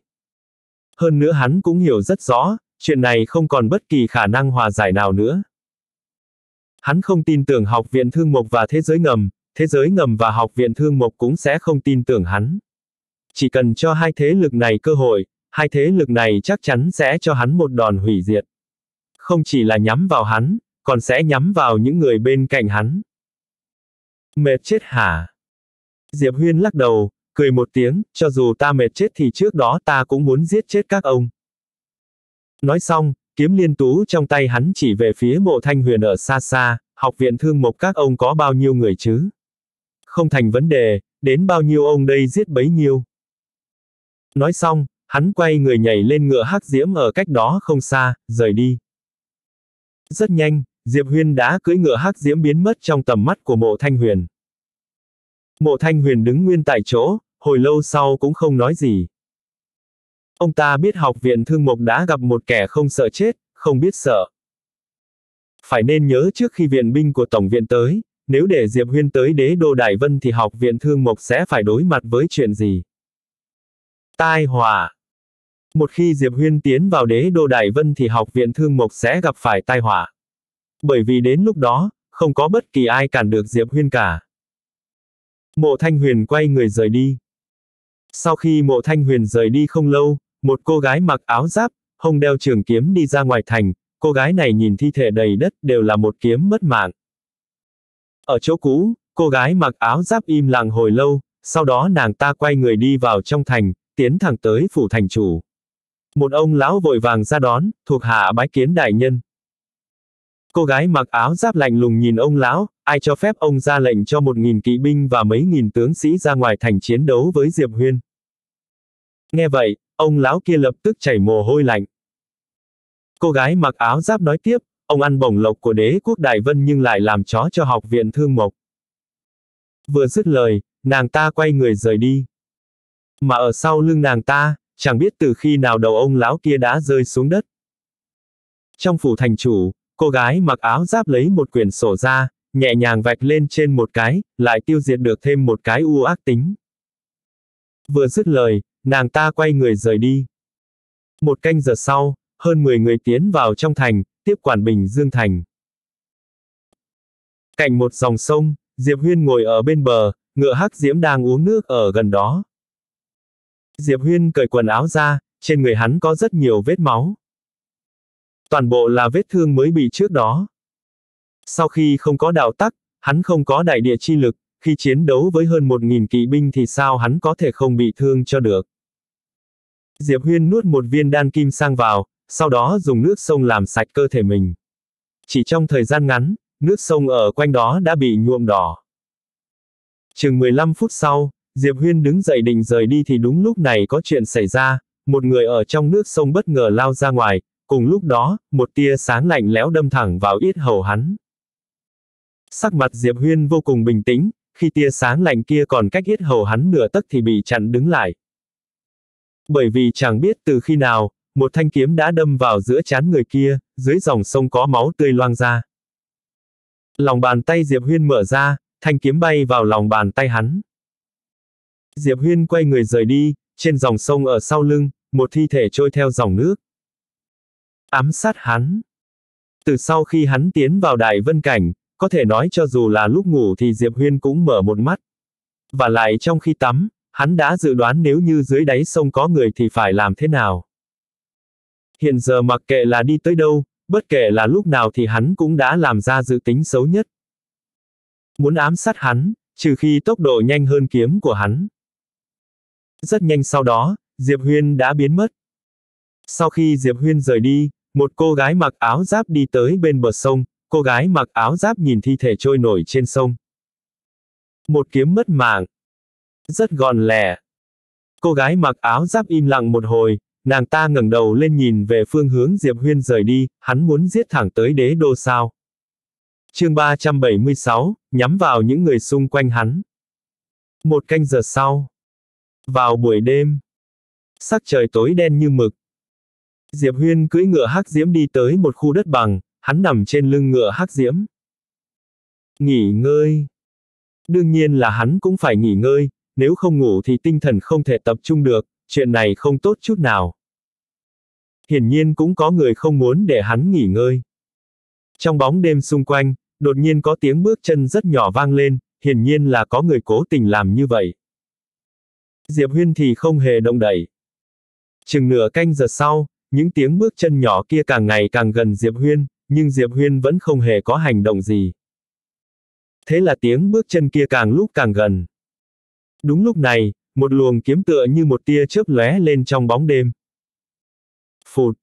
Hơn nữa hắn cũng hiểu rất rõ, chuyện này không còn bất kỳ khả năng hòa giải nào nữa. Hắn không tin tưởng học viện thương mộc và thế giới ngầm, thế giới ngầm và học viện thương mộc cũng sẽ không tin tưởng hắn. Chỉ cần cho hai thế lực này cơ hội, hai thế lực này chắc chắn sẽ cho hắn một đòn hủy diệt. Không chỉ là nhắm vào hắn, còn sẽ nhắm vào những người bên cạnh hắn. Mệt chết hả? Diệp Huyên lắc đầu, cười một tiếng, cho dù ta mệt chết thì trước đó ta cũng muốn giết chết các ông. Nói xong, kiếm liên tú trong tay hắn chỉ về phía mộ thanh huyền ở xa xa, học viện thương mộc các ông có bao nhiêu người chứ? Không thành vấn đề, đến bao nhiêu ông đây giết bấy nhiêu. Nói xong, hắn quay người nhảy lên ngựa hắc diễm ở cách đó không xa, rời đi. Rất nhanh, Diệp Huyên đã cưỡi ngựa hắc diễm biến mất trong tầm mắt của mộ thanh huyền. Mộ thanh huyền đứng nguyên tại chỗ, hồi lâu sau cũng không nói gì. Ông ta biết học viện thương mộc đã gặp một kẻ không sợ chết, không biết sợ. Phải nên nhớ trước khi viện binh của Tổng viện tới, nếu để Diệp Huyên tới đế đô Đại Vân thì học viện thương mộc sẽ phải đối mặt với chuyện gì? Tai họa. Một khi Diệp Huyên tiến vào đế đô Đại Vân thì học viện thương mộc sẽ gặp phải tai họa. Bởi vì đến lúc đó, không có bất kỳ ai cản được Diệp Huyên cả. Mộ Thanh Huyền quay người rời đi. Sau khi mộ Thanh Huyền rời đi không lâu, một cô gái mặc áo giáp, hông đeo trường kiếm đi ra ngoài thành, cô gái này nhìn thi thể đầy đất đều là một kiếm mất mạng. Ở chỗ cũ, cô gái mặc áo giáp im lặng hồi lâu, sau đó nàng ta quay người đi vào trong thành, tiến thẳng tới phủ thành chủ. Một ông lão vội vàng ra đón, thuộc hạ bái kiến đại nhân. Cô gái mặc áo giáp lạnh lùng nhìn ông lão, ai cho phép ông ra lệnh cho một nghìn kỵ binh và mấy nghìn tướng sĩ ra ngoài thành chiến đấu với Diệp Huyên. Nghe vậy, ông lão kia lập tức chảy mồ hôi lạnh. Cô gái mặc áo giáp nói tiếp, ông ăn bổng lộc của đế quốc Đại Vân nhưng lại làm chó cho học viện thương mộc. Vừa dứt lời, nàng ta quay người rời đi. Mà ở sau lưng nàng ta, chẳng biết từ khi nào đầu ông lão kia đã rơi xuống đất. Trong phủ thành chủ, cô gái mặc áo giáp lấy một quyển sổ ra, nhẹ nhàng vạch lên trên một cái, lại tiêu diệt được thêm một cái u ác tính. Vừa dứt lời, nàng ta quay người rời đi. Một canh giờ sau, hơn 10 người tiến vào trong thành, tiếp quản Bình Dương Thành. Cạnh một dòng sông, Diệp Huyên ngồi ở bên bờ, ngựa hắc diễm đang uống nước ở gần đó. Diệp Huyên cởi quần áo ra, trên người hắn có rất nhiều vết máu. Toàn bộ là vết thương mới bị trước đó. Sau khi không có đạo tắc, hắn không có đại địa chi lực, khi chiến đấu với hơn một nghìn kỵ binh thì sao hắn có thể không bị thương cho được. Diệp Huyên nuốt một viên đan kim sang vào, sau đó dùng nước sông làm sạch cơ thể mình. Chỉ trong thời gian ngắn, nước sông ở quanh đó đã bị nhuộm đỏ. Chừng 15 phút sau, Diệp Huyên đứng dậy định rời đi thì đúng lúc này có chuyện xảy ra, một người ở trong nước sông bất ngờ lao ra ngoài, cùng lúc đó, một tia sáng lạnh lẽo đâm thẳng vào yết hầu hắn. Sắc mặt Diệp Huyên vô cùng bình tĩnh, khi tia sáng lạnh kia còn cách yết hầu hắn nửa tấc thì bị chặn đứng lại. Bởi vì chẳng biết từ khi nào, một thanh kiếm đã đâm vào giữa chán người kia, dưới dòng sông có máu tươi loang ra. Lòng bàn tay Diệp Huyên mở ra, thanh kiếm bay vào lòng bàn tay hắn. Diệp Huyên quay người rời đi, trên dòng sông ở sau lưng, một thi thể trôi theo dòng nước. Ám sát hắn. Từ sau khi hắn tiến vào đại vân cảnh, có thể nói cho dù là lúc ngủ thì Diệp Huyên cũng mở một mắt. Và lại trong khi tắm, hắn đã dự đoán nếu như dưới đáy sông có người thì phải làm thế nào. Hiện giờ mặc kệ là đi tới đâu, bất kể là lúc nào thì hắn cũng đã làm ra dự tính xấu nhất. Muốn ám sát hắn, trừ khi tốc độ nhanh hơn kiếm của hắn. Rất nhanh sau đó, Diệp Huyên đã biến mất. Sau khi Diệp Huyên rời đi, một cô gái mặc áo giáp đi tới bên bờ sông, cô gái mặc áo giáp nhìn thi thể trôi nổi trên sông. Một kiếm mất mạng. Rất gọn lẻ. Cô gái mặc áo giáp im lặng một hồi, nàng ta ngẩng đầu lên nhìn về phương hướng Diệp Huyên rời đi, hắn muốn giết thẳng tới đế đô sao. chương 376, nhắm vào những người xung quanh hắn. Một canh giờ sau. Vào buổi đêm. Sắc trời tối đen như mực. Diệp Huyên cưỡi ngựa hắc diễm đi tới một khu đất bằng, hắn nằm trên lưng ngựa hắc diễm. Nghỉ ngơi. Đương nhiên là hắn cũng phải nghỉ ngơi, nếu không ngủ thì tinh thần không thể tập trung được, chuyện này không tốt chút nào. Hiển nhiên cũng có người không muốn để hắn nghỉ ngơi. Trong bóng đêm xung quanh, đột nhiên có tiếng bước chân rất nhỏ vang lên, hiển nhiên là có người cố tình làm như vậy. Diệp Huyên thì không hề động đậy. Chừng nửa canh giờ sau, những tiếng bước chân nhỏ kia càng ngày càng gần Diệp Huyên, nhưng Diệp Huyên vẫn không hề có hành động gì. Thế là tiếng bước chân kia càng lúc càng gần. Đúng lúc này, một luồng kiếm tựa như một tia chớp lóe lên trong bóng đêm. Phụt.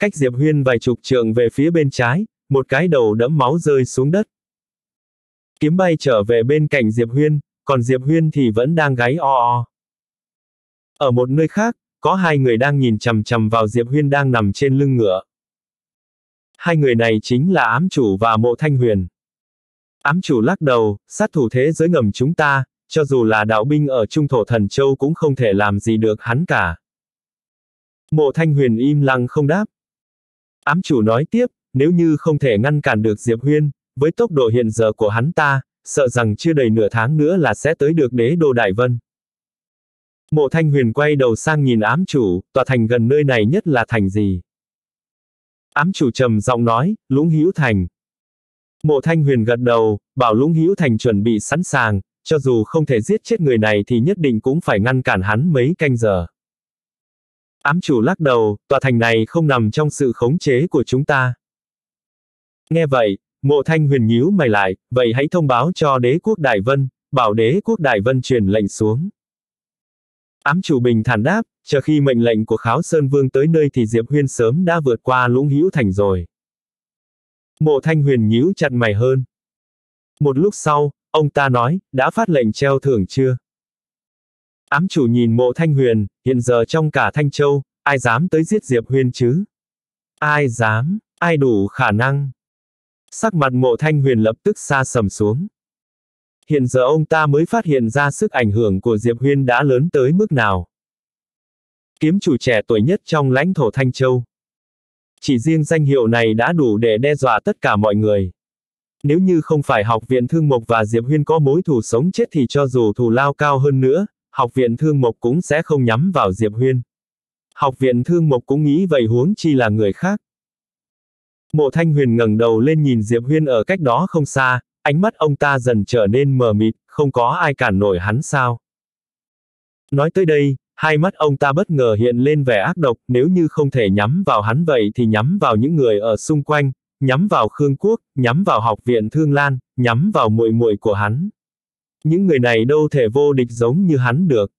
Cách Diệp Huyên vài chục trượng về phía bên trái, một cái đầu đẫm máu rơi xuống đất. Kiếm bay trở về bên cạnh Diệp Huyên, còn Diệp Huyên thì vẫn đang gáy o o. Ở một nơi khác, có hai người đang nhìn chầm chầm vào Diệp Huyên đang nằm trên lưng ngựa. Hai người này chính là ám chủ và mộ thanh huyền. Ám chủ lắc đầu, sát thủ thế giới ngầm chúng ta, cho dù là đạo binh ở Trung Thổ Thần Châu cũng không thể làm gì được hắn cả. Mộ thanh huyền im lặng không đáp. Ám chủ nói tiếp, nếu như không thể ngăn cản được Diệp Huyên, với tốc độ hiện giờ của hắn ta, sợ rằng chưa đầy nửa tháng nữa là sẽ tới được đế đô Đại Vân. Mộ thanh huyền quay đầu sang nhìn ám chủ, tòa thành gần nơi này nhất là thành gì? Ám chủ trầm giọng nói, lũng hữu thành. Mộ thanh huyền gật đầu, bảo lũng hữu thành chuẩn bị sẵn sàng, cho dù không thể giết chết người này thì nhất định cũng phải ngăn cản hắn mấy canh giờ. Ám chủ lắc đầu, tòa thành này không nằm trong sự khống chế của chúng ta. Nghe vậy, mộ thanh huyền nhíu mày lại, vậy hãy thông báo cho đế quốc Đại Vân, bảo đế quốc Đại Vân truyền lệnh xuống. Ám chủ bình thản đáp, chờ khi mệnh lệnh của Kháo Sơn Vương tới nơi thì Diệp Huyên sớm đã vượt qua lũng hữu thành rồi. Mộ Thanh Huyền nhíu chặt mày hơn. Một lúc sau, ông ta nói, đã phát lệnh treo thưởng chưa? Ám chủ nhìn mộ Thanh Huyền, hiện giờ trong cả Thanh Châu, ai dám tới giết Diệp Huyên chứ? Ai dám, ai đủ khả năng? Sắc mặt mộ Thanh Huyền lập tức xa sầm xuống. Hiện giờ ông ta mới phát hiện ra sức ảnh hưởng của Diệp Huyên đã lớn tới mức nào. Kiếm chủ trẻ tuổi nhất trong lãnh thổ Thanh Châu. Chỉ riêng danh hiệu này đã đủ để đe dọa tất cả mọi người. Nếu như không phải học viện Thương Mộc và Diệp Huyên có mối thù sống chết thì cho dù thù lao cao hơn nữa, học viện Thương Mộc cũng sẽ không nhắm vào Diệp Huyên. Học viện Thương Mộc cũng nghĩ vậy huống chi là người khác. Mộ Thanh Huyền ngẩng đầu lên nhìn Diệp Huyên ở cách đó không xa, ánh mắt ông ta dần trở nên mờ mịt, không có ai cản nổi hắn sao. Nói tới đây, hai mắt ông ta bất ngờ hiện lên vẻ ác độc, nếu như không thể nhắm vào hắn vậy thì nhắm vào những người ở xung quanh, nhắm vào Khương Quốc, nhắm vào học viện Thương Lan, nhắm vào muội muội của hắn. Những người này đâu thể vô địch giống như hắn được.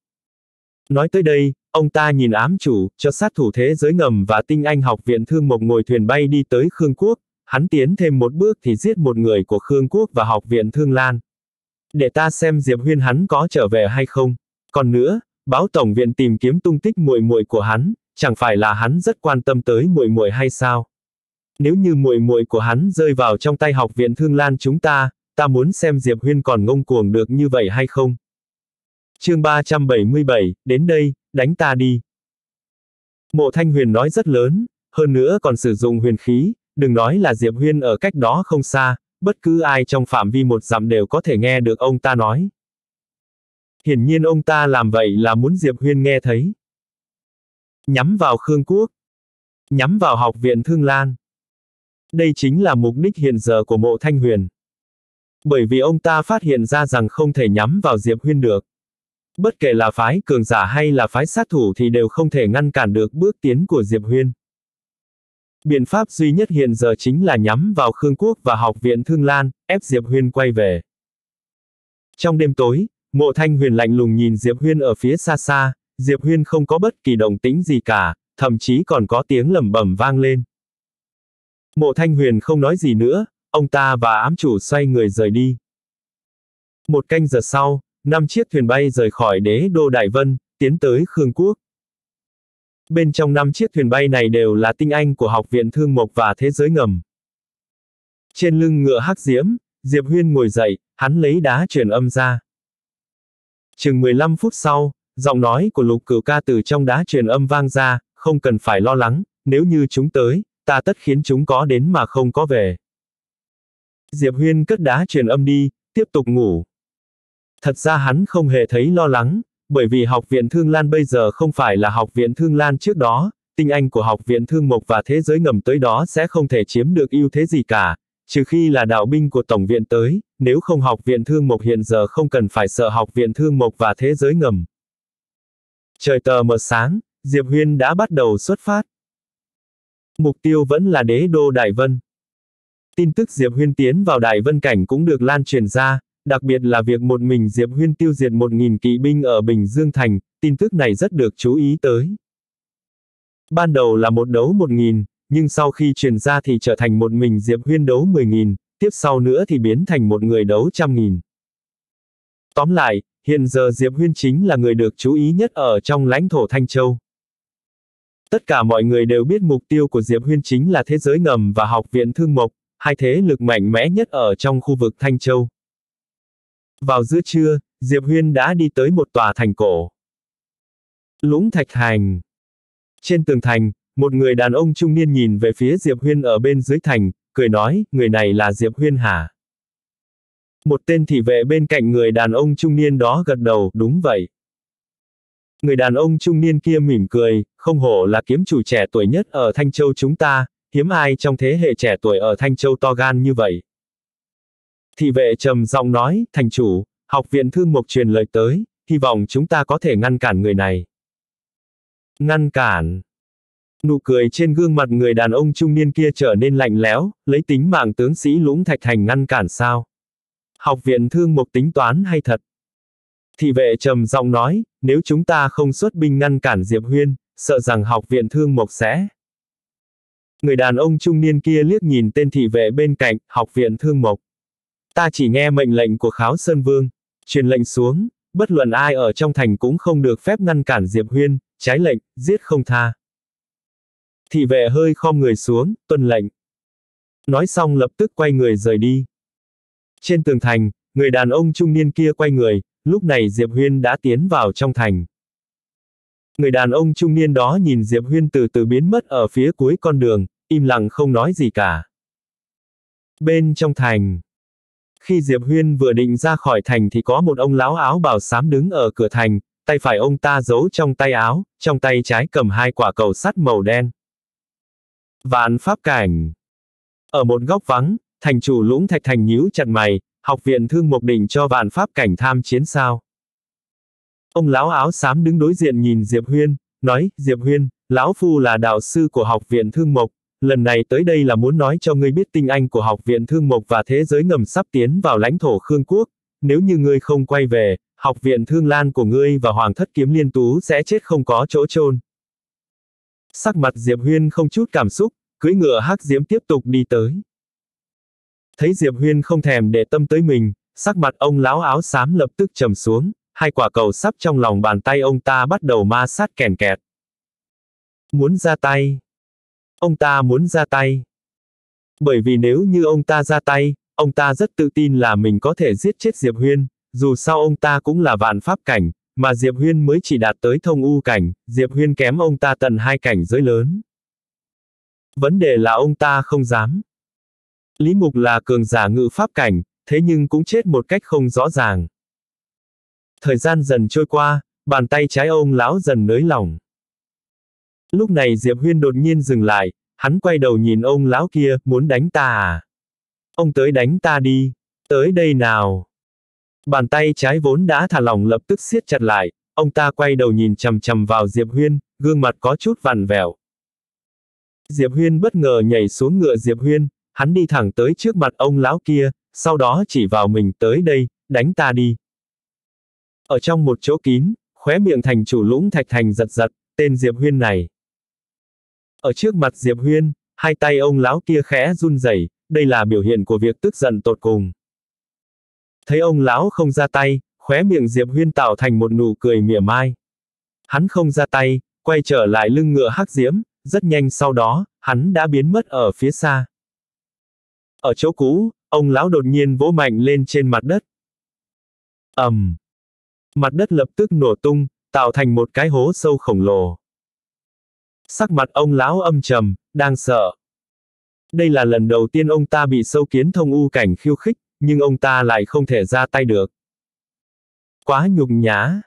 Nói tới đây, ông ta nhìn ám chủ, cho sát thủ thế giới ngầm và tinh anh học viện Thương Mộc ngồi thuyền bay đi tới Khương Quốc, hắn tiến thêm một bước thì giết một người của Khương Quốc và học viện Thương Lan. Để ta xem Diệp Huyên hắn có trở về hay không. Còn nữa, báo tổng viện tìm kiếm tung tích muội muội của hắn, chẳng phải là hắn rất quan tâm tới muội muội hay sao? Nếu như muội muội của hắn rơi vào trong tay học viện Thương Lan chúng ta, ta muốn xem Diệp Huyên còn ngông cuồng được như vậy hay không? Chương 377, đến đây, đánh ta đi. Mộ Thanh Huyền nói rất lớn, hơn nữa còn sử dụng huyền khí, đừng nói là Diệp Huyên ở cách đó không xa, bất cứ ai trong phạm vi một dặm đều có thể nghe được ông ta nói. Hiển nhiên ông ta làm vậy là muốn Diệp Huyên nghe thấy. Nhắm vào Khương Quốc. Nhắm vào học viện Thương Lan. Đây chính là mục đích hiện giờ của mộ Thanh Huyền. Bởi vì ông ta phát hiện ra rằng không thể nhắm vào Diệp Huyên được. Bất kể là phái cường giả hay là phái sát thủ thì đều không thể ngăn cản được bước tiến của Diệp Huyên. Biện pháp duy nhất hiện giờ chính là nhắm vào Khương Quốc và học viện Thương Lan, ép Diệp Huyên quay về. Trong đêm tối, mộ thanh huyền lạnh lùng nhìn Diệp Huyên ở phía xa xa, Diệp Huyên không có bất kỳ động tĩnh gì cả, thậm chí còn có tiếng lầm bẩm vang lên. Mộ thanh huyền không nói gì nữa, ông ta và ám chủ xoay người rời đi. Một canh giờ sau, năm chiếc thuyền bay rời khỏi đế đô Đại Vân, tiến tới Khương Quốc. Bên trong năm chiếc thuyền bay này đều là tinh anh của học viện thương mộc và thế giới ngầm. Trên lưng ngựa hắc diễm, Diệp Huyên ngồi dậy, hắn lấy đá truyền âm ra. Chừng 15 phút sau, giọng nói của lục cửu ca từ trong đá truyền âm vang ra, không cần phải lo lắng, nếu như chúng tới, ta tất khiến chúng có đến mà không có về. Diệp Huyên cất đá truyền âm đi, tiếp tục ngủ. Thật ra hắn không hề thấy lo lắng, bởi vì học viện Thương Lan bây giờ không phải là học viện Thương Lan trước đó, tinh anh của học viện Thương Mộc và thế giới ngầm tới đó sẽ không thể chiếm được ưu thế gì cả, trừ khi là đạo binh của Tổng viện tới, nếu không học viện Thương Mộc hiện giờ không cần phải sợ học viện Thương Mộc và thế giới ngầm. Trời tờ mờ sáng, Diệp Huyên đã bắt đầu xuất phát. Mục tiêu vẫn là đế đô Đại Vân. Tin tức Diệp Huyên tiến vào Đại Vân Cảnh cũng được lan truyền ra, Đặc biệt là việc một mình Diệp Huyên tiêu diệt một nghìn kỵ binh ở Bình Dương Thành, tin tức này rất được chú ý tới. Ban đầu là một đấu một nghìn, nhưng sau khi truyền ra thì trở thành một mình Diệp Huyên đấu mười nghìn, tiếp sau nữa thì biến thành một người đấu trăm nghìn. Tóm lại, hiện giờ Diệp Huyên chính là người được chú ý nhất ở trong lãnh thổ Thanh Châu. Tất cả mọi người đều biết mục tiêu của Diệp Huyên chính là thế giới ngầm và học viện thương mộc, hai thế lực mạnh mẽ nhất ở trong khu vực Thanh Châu. Vào giữa trưa, Diệp Huyên đã đi tới một tòa thành cổ. Lũng Thạch Thành. Trên tường thành, một người đàn ông trung niên nhìn về phía Diệp Huyên ở bên dưới thành, cười nói, người này là Diệp Huyên hả? Một tên thị vệ bên cạnh người đàn ông trung niên đó gật đầu, đúng vậy. Người đàn ông trung niên kia mỉm cười, không hổ là kiếm chủ trẻ tuổi nhất ở Thanh Châu chúng ta, hiếm ai trong thế hệ trẻ tuổi ở Thanh Châu to gan như vậy. Thị vệ trầm giọng nói, thành chủ, học viện thương mục truyền lời tới, hy vọng chúng ta có thể ngăn cản người này. Ngăn cản. Nụ cười trên gương mặt người đàn ông trung niên kia trở nên lạnh lẽo, lấy tính mạng tướng sĩ lũng thạch thành ngăn cản sao? Học viện thương mục tính toán hay thật? Thị vệ trầm giọng nói, nếu chúng ta không xuất binh ngăn cản Diệp Huyên, sợ rằng học viện thương mục sẽ Người đàn ông trung niên kia liếc nhìn tên thị vệ bên cạnh, học viện thương mộc. Ta chỉ nghe mệnh lệnh của Kháo Sơn Vương. Truyền lệnh xuống, bất luận ai ở trong thành cũng không được phép ngăn cản Diệp Huyên, trái lệnh, giết không tha. Thị vệ hơi khom người xuống, tuân lệnh. Nói xong lập tức quay người rời đi. Trên tường thành, người đàn ông trung niên kia quay người, lúc này Diệp Huyên đã tiến vào trong thành. Người đàn ông trung niên đó nhìn Diệp Huyên từ từ biến mất ở phía cuối con đường, im lặng không nói gì cả. Bên trong thành. Khi Diệp Huyên vừa định ra khỏi thành thì có một ông lão áo bào xám đứng ở cửa thành, tay phải ông ta giấu trong tay áo, trong tay trái cầm hai quả cầu sắt màu đen. Vạn pháp cảnh. Ở một góc vắng, thành chủ lũng thạch thành nhíu chặt mày, học viện thương mục định cho vạn pháp cảnh tham chiến sao. Ông lão áo xám đứng đối diện nhìn Diệp Huyên, nói, Diệp Huyên, lão phu là đạo sư của học viện thương mộc, lần này tới đây là muốn nói cho ngươi biết tinh anh của học viện thương mộc và thế giới ngầm sắp tiến vào lãnh thổ Khương Quốc, nếu như ngươi không quay về, học viện thương lan của ngươi và hoàng thất kiếm liên tú sẽ chết không có chỗ chôn. Sắc mặt Diệp Huyên không chút cảm xúc, cưỡi ngựa hắc diễm tiếp tục đi tới. Thấy Diệp Huyên không thèm để tâm tới mình, sắc mặt ông lão áo xám lập tức trầm xuống, hai quả cầu sắp trong lòng bàn tay ông ta bắt đầu ma sát kèn kẹt. Muốn ra tay. Ông ta muốn ra tay. Bởi vì nếu như ông ta ra tay, ông ta rất tự tin là mình có thể giết chết Diệp Huyên, dù sao ông ta cũng là vạn pháp cảnh, mà Diệp Huyên mới chỉ đạt tới thông u cảnh, Diệp Huyên kém ông ta tận hai cảnh giới lớn. Vấn đề là ông ta không dám. Lý Mục là cường giả ngự pháp cảnh, thế nhưng cũng chết một cách không rõ ràng. Thời gian dần trôi qua, bàn tay trái ông lão dần nới lỏng. Lúc này Diệp Huyên đột nhiên dừng lại, hắn quay đầu nhìn ông lão kia, muốn đánh ta à? Ông tới đánh ta đi, tới đây nào. Bàn tay trái vốn đã thả lỏng lập tức siết chặt lại, ông ta quay đầu nhìn chầm chầm vào Diệp Huyên, gương mặt có chút vằn vẹo. Diệp Huyên bất ngờ nhảy xuống ngựa Diệp Huyên, hắn đi thẳng tới trước mặt ông lão kia, sau đó chỉ vào mình tới đây, đánh ta đi. Ở trong một chỗ kín, khóe miệng thành chủ lũng thạch thành giật giật, tên Diệp Huyên này. Ở trước mặt Diệp Huyên, hai tay ông lão kia khẽ run rẩy, đây là biểu hiện của việc tức giận tột cùng. Thấy ông lão không ra tay, khóe miệng Diệp Huyên tạo thành một nụ cười mỉa mai. Hắn không ra tay, quay trở lại lưng ngựa hắc diễm, rất nhanh sau đó, hắn đã biến mất ở phía xa. Ở chỗ cũ, ông lão đột nhiên vỗ mạnh lên trên mặt đất. ầm, um, Mặt đất lập tức nổ tung, tạo thành một cái hố sâu khổng lồ. Sắc mặt ông lão âm trầm, đang sợ. Đây là lần đầu tiên ông ta bị sâu kiến thông u cảnh khiêu khích, nhưng ông ta lại không thể ra tay được. Quá nhục nhã.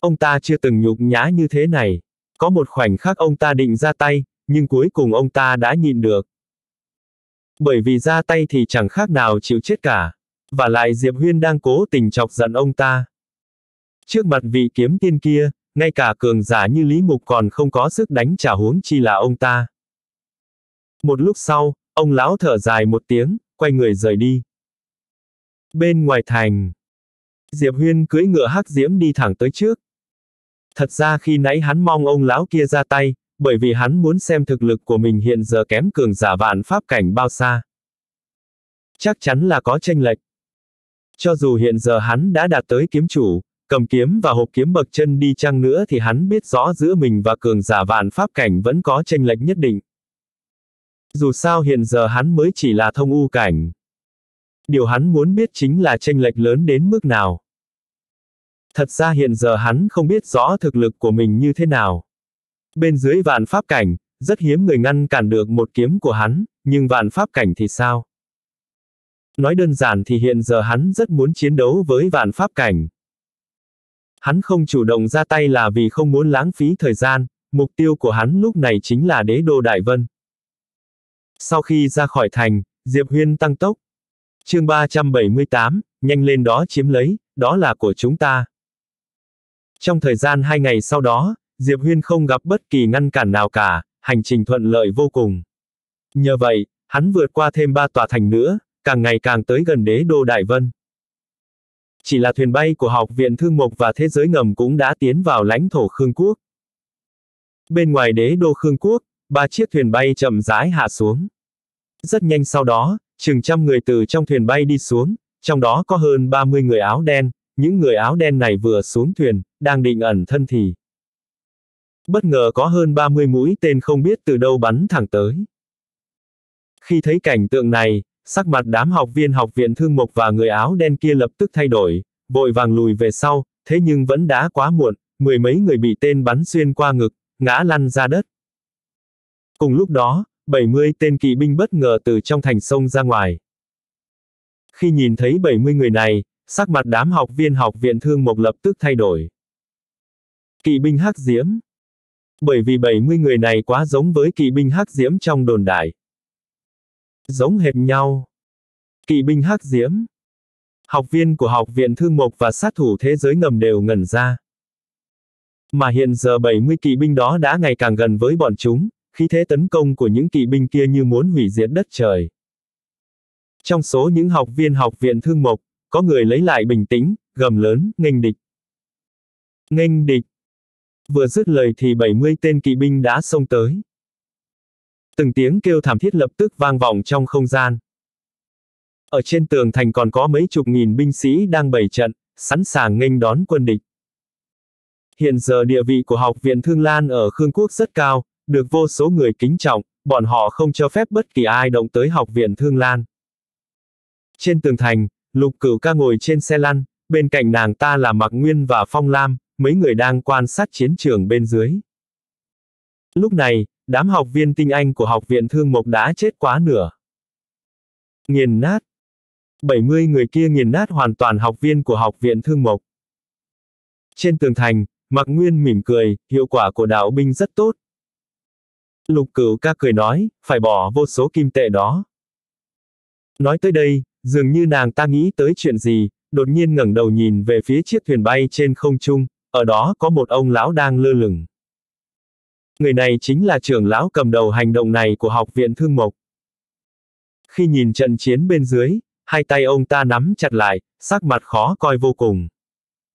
Ông ta chưa từng nhục nhã như thế này. Có một khoảnh khắc ông ta định ra tay, nhưng cuối cùng ông ta đã nhịn được. Bởi vì ra tay thì chẳng khác nào chịu chết cả. Và lại Diệp Huyên đang cố tình chọc giận ông ta. Trước mặt vị kiếm tiên kia, ngay cả cường giả như Lý Mục còn không có sức đánh trả huống chi là ông ta. Một lúc sau, ông lão thở dài một tiếng, quay người rời đi. Bên ngoài thành, Diệp Huyên cưỡi ngựa hắc diễm đi thẳng tới trước. Thật ra khi nãy hắn mong ông lão kia ra tay, bởi vì hắn muốn xem thực lực của mình hiện giờ kém cường giả vạn pháp cảnh bao xa. Chắc chắn là có tranh lệch. Cho dù hiện giờ hắn đã đạt tới kiếm chủ, cầm kiếm và hộp kiếm bậc chân đi chăng nữa thì hắn biết rõ giữa mình và cường giả vạn pháp cảnh vẫn có tranh lệch nhất định. Dù sao hiện giờ hắn mới chỉ là thông u cảnh. Điều hắn muốn biết chính là tranh lệch lớn đến mức nào. Thật ra hiện giờ hắn không biết rõ thực lực của mình như thế nào. Bên dưới vạn pháp cảnh, rất hiếm người ngăn cản được một kiếm của hắn, nhưng vạn pháp cảnh thì sao? Nói đơn giản thì hiện giờ hắn rất muốn chiến đấu với vạn pháp cảnh. Hắn không chủ động ra tay là vì không muốn lãng phí thời gian, mục tiêu của hắn lúc này chính là đế đô Đại Vân. Sau khi ra khỏi thành, Diệp Huyên tăng tốc. chương 378, nhanh lên đó chiếm lấy, đó là của chúng ta. Trong thời gian hai ngày sau đó, Diệp Huyên không gặp bất kỳ ngăn cản nào cả, hành trình thuận lợi vô cùng. Nhờ vậy, hắn vượt qua thêm ba tòa thành nữa, càng ngày càng tới gần đế đô Đại Vân. Chỉ là thuyền bay của học viện thương mục và thế giới ngầm cũng đã tiến vào lãnh thổ Khương Quốc. Bên ngoài đế đô Khương Quốc, ba chiếc thuyền bay chậm rãi hạ xuống. Rất nhanh sau đó, chừng trăm người từ trong thuyền bay đi xuống, trong đó có hơn 30 người áo đen, những người áo đen này vừa xuống thuyền, đang định ẩn thân thì. Bất ngờ có hơn 30 mũi tên không biết từ đâu bắn thẳng tới. Khi thấy cảnh tượng này, sắc mặt đám học viên học viện thương mục và người áo đen kia lập tức thay đổi, vội vàng lùi về sau, thế nhưng vẫn đã quá muộn, mười mấy người bị tên bắn xuyên qua ngực, ngã lăn ra đất. Cùng lúc đó, 70 tên kỵ binh bất ngờ từ trong thành sông ra ngoài. Khi nhìn thấy 70 người này, sắc mặt đám học viên học viện thương mục lập tức thay đổi. Kỵ binh hắc diễm. Bởi vì 70 người này quá giống với kỵ binh hắc diễm trong đồn đại. Giống hệt nhau. Kỵ binh hắc diễm. Học viên của học viện thương mộc và sát thủ thế giới ngầm đều ngẩn ra. Mà hiện giờ 70 kỵ binh đó đã ngày càng gần với bọn chúng, khí thế tấn công của những kỵ binh kia như muốn hủy diệt đất trời. Trong số những học viên học viện thương mộc, có người lấy lại bình tĩnh, gầm lớn, nghênh địch. Nghênh địch. Vừa dứt lời thì 70 tên kỵ binh đã xông tới. Từng tiếng kêu thảm thiết lập tức vang vọng trong không gian. Ở trên tường thành còn có mấy chục nghìn binh sĩ đang bày trận, sẵn sàng nghênh đón quân địch. Hiện giờ địa vị của học viện Thương Lan ở Khương Quốc rất cao, được vô số người kính trọng, bọn họ không cho phép bất kỳ ai động tới học viện Thương Lan. Trên tường thành, Lục Cửu ca ngồi trên xe lăn, bên cạnh nàng ta là Mạc Nguyên và Phong Lam, mấy người đang quan sát chiến trường bên dưới. Lúc này, đám học viên tinh anh của học viện Thương Mộc đã chết quá nửa. Nghiền nát. 70 người kia nghiền nát hoàn toàn học viên của học viện Thương Mộc. Trên tường thành, Mạc Nguyên mỉm cười, hiệu quả của đạo binh rất tốt. Lục cửu ca cười nói, phải bỏ vô số kim tệ đó. Nói tới đây, dường như nàng ta nghĩ tới chuyện gì, đột nhiên ngẩng đầu nhìn về phía chiếc thuyền bay trên không trung, ở đó có một ông lão đang lơ lửng. Người này chính là trưởng lão cầm đầu hành động này của học viện Thương Mộc. Khi nhìn trận chiến bên dưới, hai tay ông ta nắm chặt lại, sắc mặt khó coi vô cùng.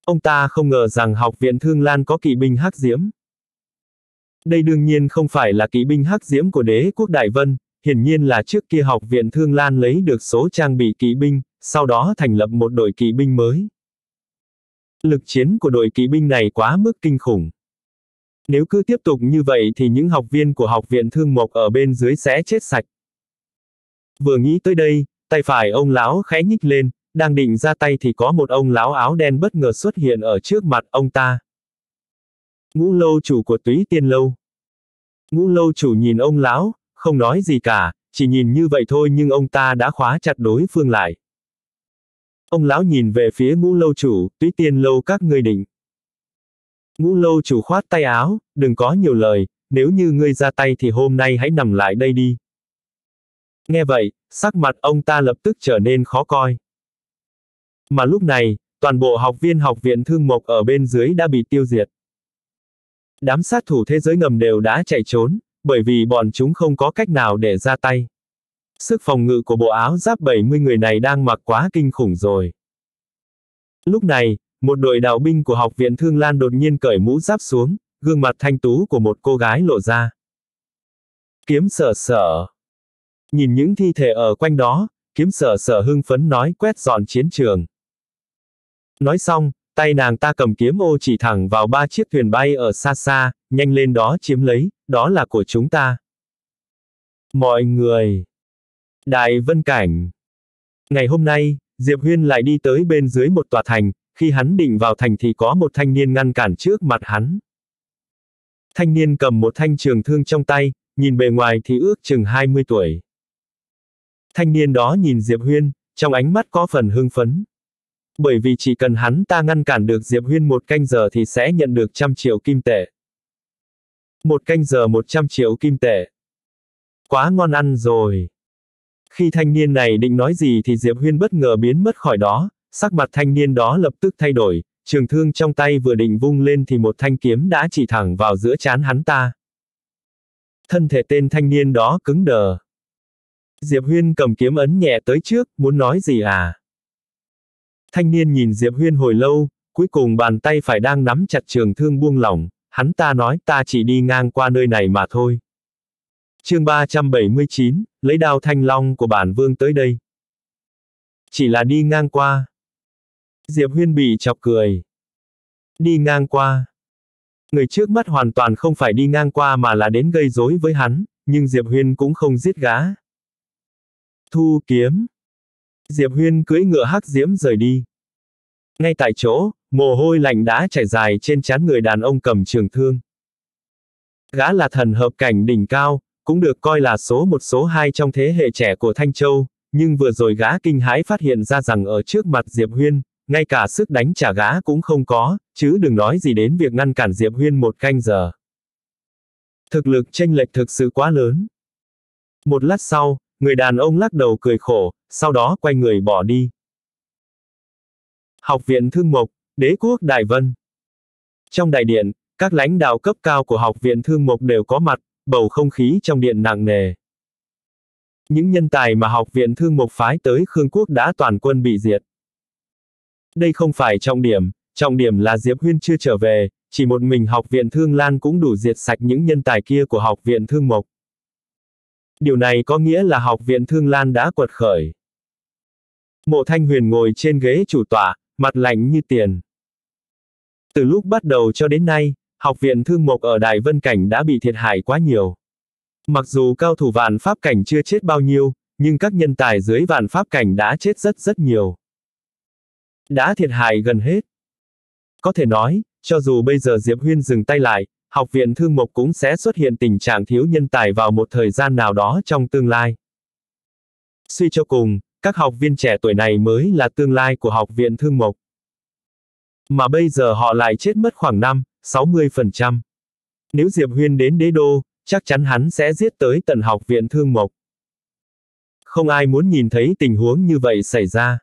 Ông ta không ngờ rằng học viện Thương Lan có kỵ binh hắc diễm. Đây đương nhiên không phải là kỵ binh hắc diễm của đế quốc Đại Vân, hiển nhiên là trước kia học viện Thương Lan lấy được số trang bị kỵ binh, sau đó thành lập một đội kỵ binh mới. Lực chiến của đội kỵ binh này quá mức kinh khủng. Nếu cứ tiếp tục như vậy thì những học viên của học viện Thương Mộc ở bên dưới sẽ chết sạch. Vừa nghĩ tới đây, tay phải ông lão khẽ nhích lên, đang định ra tay thì có một ông lão áo đen bất ngờ xuất hiện ở trước mặt ông ta. Ngũ lâu chủ của túy tiên lâu. Ngũ lâu chủ nhìn ông lão, không nói gì cả, chỉ nhìn như vậy thôi nhưng ông ta đã khóa chặt đối phương lại. Ông lão nhìn về phía ngũ lâu chủ, túy tiên lâu các ngươi định. Ngũ lâu chủ khoát tay áo, đừng có nhiều lời, nếu như ngươi ra tay thì hôm nay hãy nằm lại đây đi. Nghe vậy, sắc mặt ông ta lập tức trở nên khó coi. Mà lúc này, toàn bộ học viên học viện thương mộc ở bên dưới đã bị tiêu diệt. Đám sát thủ thế giới ngầm đều đã chạy trốn, bởi vì bọn chúng không có cách nào để ra tay. Sức phòng ngự của bộ áo giáp 70 người này đang mặc quá kinh khủng rồi. Lúc này, một đội đạo binh của học viện Thương Lan đột nhiên cởi mũ giáp xuống, gương mặt thanh tú của một cô gái lộ ra. Kiếm sở sở. Nhìn những thi thể ở quanh đó, kiếm sở sở hưng phấn nói quét dọn chiến trường. Nói xong, tay nàng ta cầm kiếm ô chỉ thẳng vào ba chiếc thuyền bay ở xa xa, nhanh lên đó chiếm lấy, đó là của chúng ta. Mọi người. Đại Vân Cảnh. Ngày hôm nay, Diệp Huyên lại đi tới bên dưới một tòa thành, khi hắn định vào thành thì có một thanh niên ngăn cản trước mặt hắn. Thanh niên cầm một thanh trường thương trong tay, nhìn bề ngoài thì ước chừng 20 tuổi. Thanh niên đó nhìn Diệp Huyên, trong ánh mắt có phần hưng phấn. Bởi vì chỉ cần hắn ta ngăn cản được Diệp Huyên một canh giờ thì sẽ nhận được trăm triệu kim tệ. Một canh giờ một trăm triệu kim tệ. Quá ngon ăn rồi. Khi thanh niên này định nói gì thì Diệp Huyên bất ngờ biến mất khỏi đó, sắc mặt thanh niên đó lập tức thay đổi, trường thương trong tay vừa định vung lên thì một thanh kiếm đã chỉ thẳng vào giữa chán hắn ta. Thân thể tên thanh niên đó cứng đờ. Diệp Huyên cầm kiếm ấn nhẹ tới trước, muốn nói gì à? Thanh niên nhìn Diệp Huyên hồi lâu, cuối cùng bàn tay phải đang nắm chặt trường thương buông lỏng, hắn ta nói ta chỉ đi ngang qua nơi này mà thôi. Chương 379, lấy đao thanh long của bản vương tới đây. Chỉ là đi ngang qua. Diệp Huyên bị chọc cười. Đi ngang qua. Người trước mắt hoàn toàn không phải đi ngang qua mà là đến gây rối với hắn, nhưng Diệp Huyên cũng không giết gã. Thu kiếm. Diệp Huyên cưỡi ngựa hắc diễm rời đi. Ngay tại chỗ, mồ hôi lạnh đã chảy dài trên trán người đàn ông cầm trường thương. Gã là thần hợp cảnh đỉnh cao, cũng được coi là số một số hai trong thế hệ trẻ của Thanh Châu, nhưng vừa rồi gã kinh hãi phát hiện ra rằng ở trước mặt Diệp Huyên, ngay cả sức đánh trả gã cũng không có, chứ đừng nói gì đến việc ngăn cản Diệp Huyên một canh giờ. Thực lực chênh lệch thực sự quá lớn. Một lát sau, người đàn ông lắc đầu cười khổ, sau đó quay người bỏ đi. Học viện Thương Mộc, Đế quốc Đại Vân. Trong đại điện, các lãnh đạo cấp cao của Học viện Thương Mộc đều có mặt, bầu không khí trong điện nặng nề. Những nhân tài mà Học viện Thương Mộc phái tới Khương Quốc đã toàn quân bị diệt. Đây không phải trọng điểm, trọng điểm là Diệp Huyên chưa trở về, chỉ một mình Học viện Thương Lan cũng đủ diệt sạch những nhân tài kia của Học viện Thương Mộc. Điều này có nghĩa là Học viện Thương Lan đã quật khởi. Mộ Thanh Huyền ngồi trên ghế chủ tọa, mặt lạnh như tiền. Từ lúc bắt đầu cho đến nay, học viện thương mộc ở Đại Vân Cảnh đã bị thiệt hại quá nhiều. Mặc dù cao thủ vạn pháp cảnh chưa chết bao nhiêu, nhưng các nhân tài dưới vạn pháp cảnh đã chết rất rất nhiều. Đã thiệt hại gần hết. Có thể nói, cho dù bây giờ Diệp Huyên dừng tay lại, học viện thương mộc cũng sẽ xuất hiện tình trạng thiếu nhân tài vào một thời gian nào đó trong tương lai. Suy cho cùng, các học viên trẻ tuổi này mới là tương lai của học viện thương mộc. Mà bây giờ họ lại chết mất khoảng 5, 60%. Nếu Diệp Huyên đến đế đô, chắc chắn hắn sẽ giết tới tận học viện thương mộc. Không ai muốn nhìn thấy tình huống như vậy xảy ra.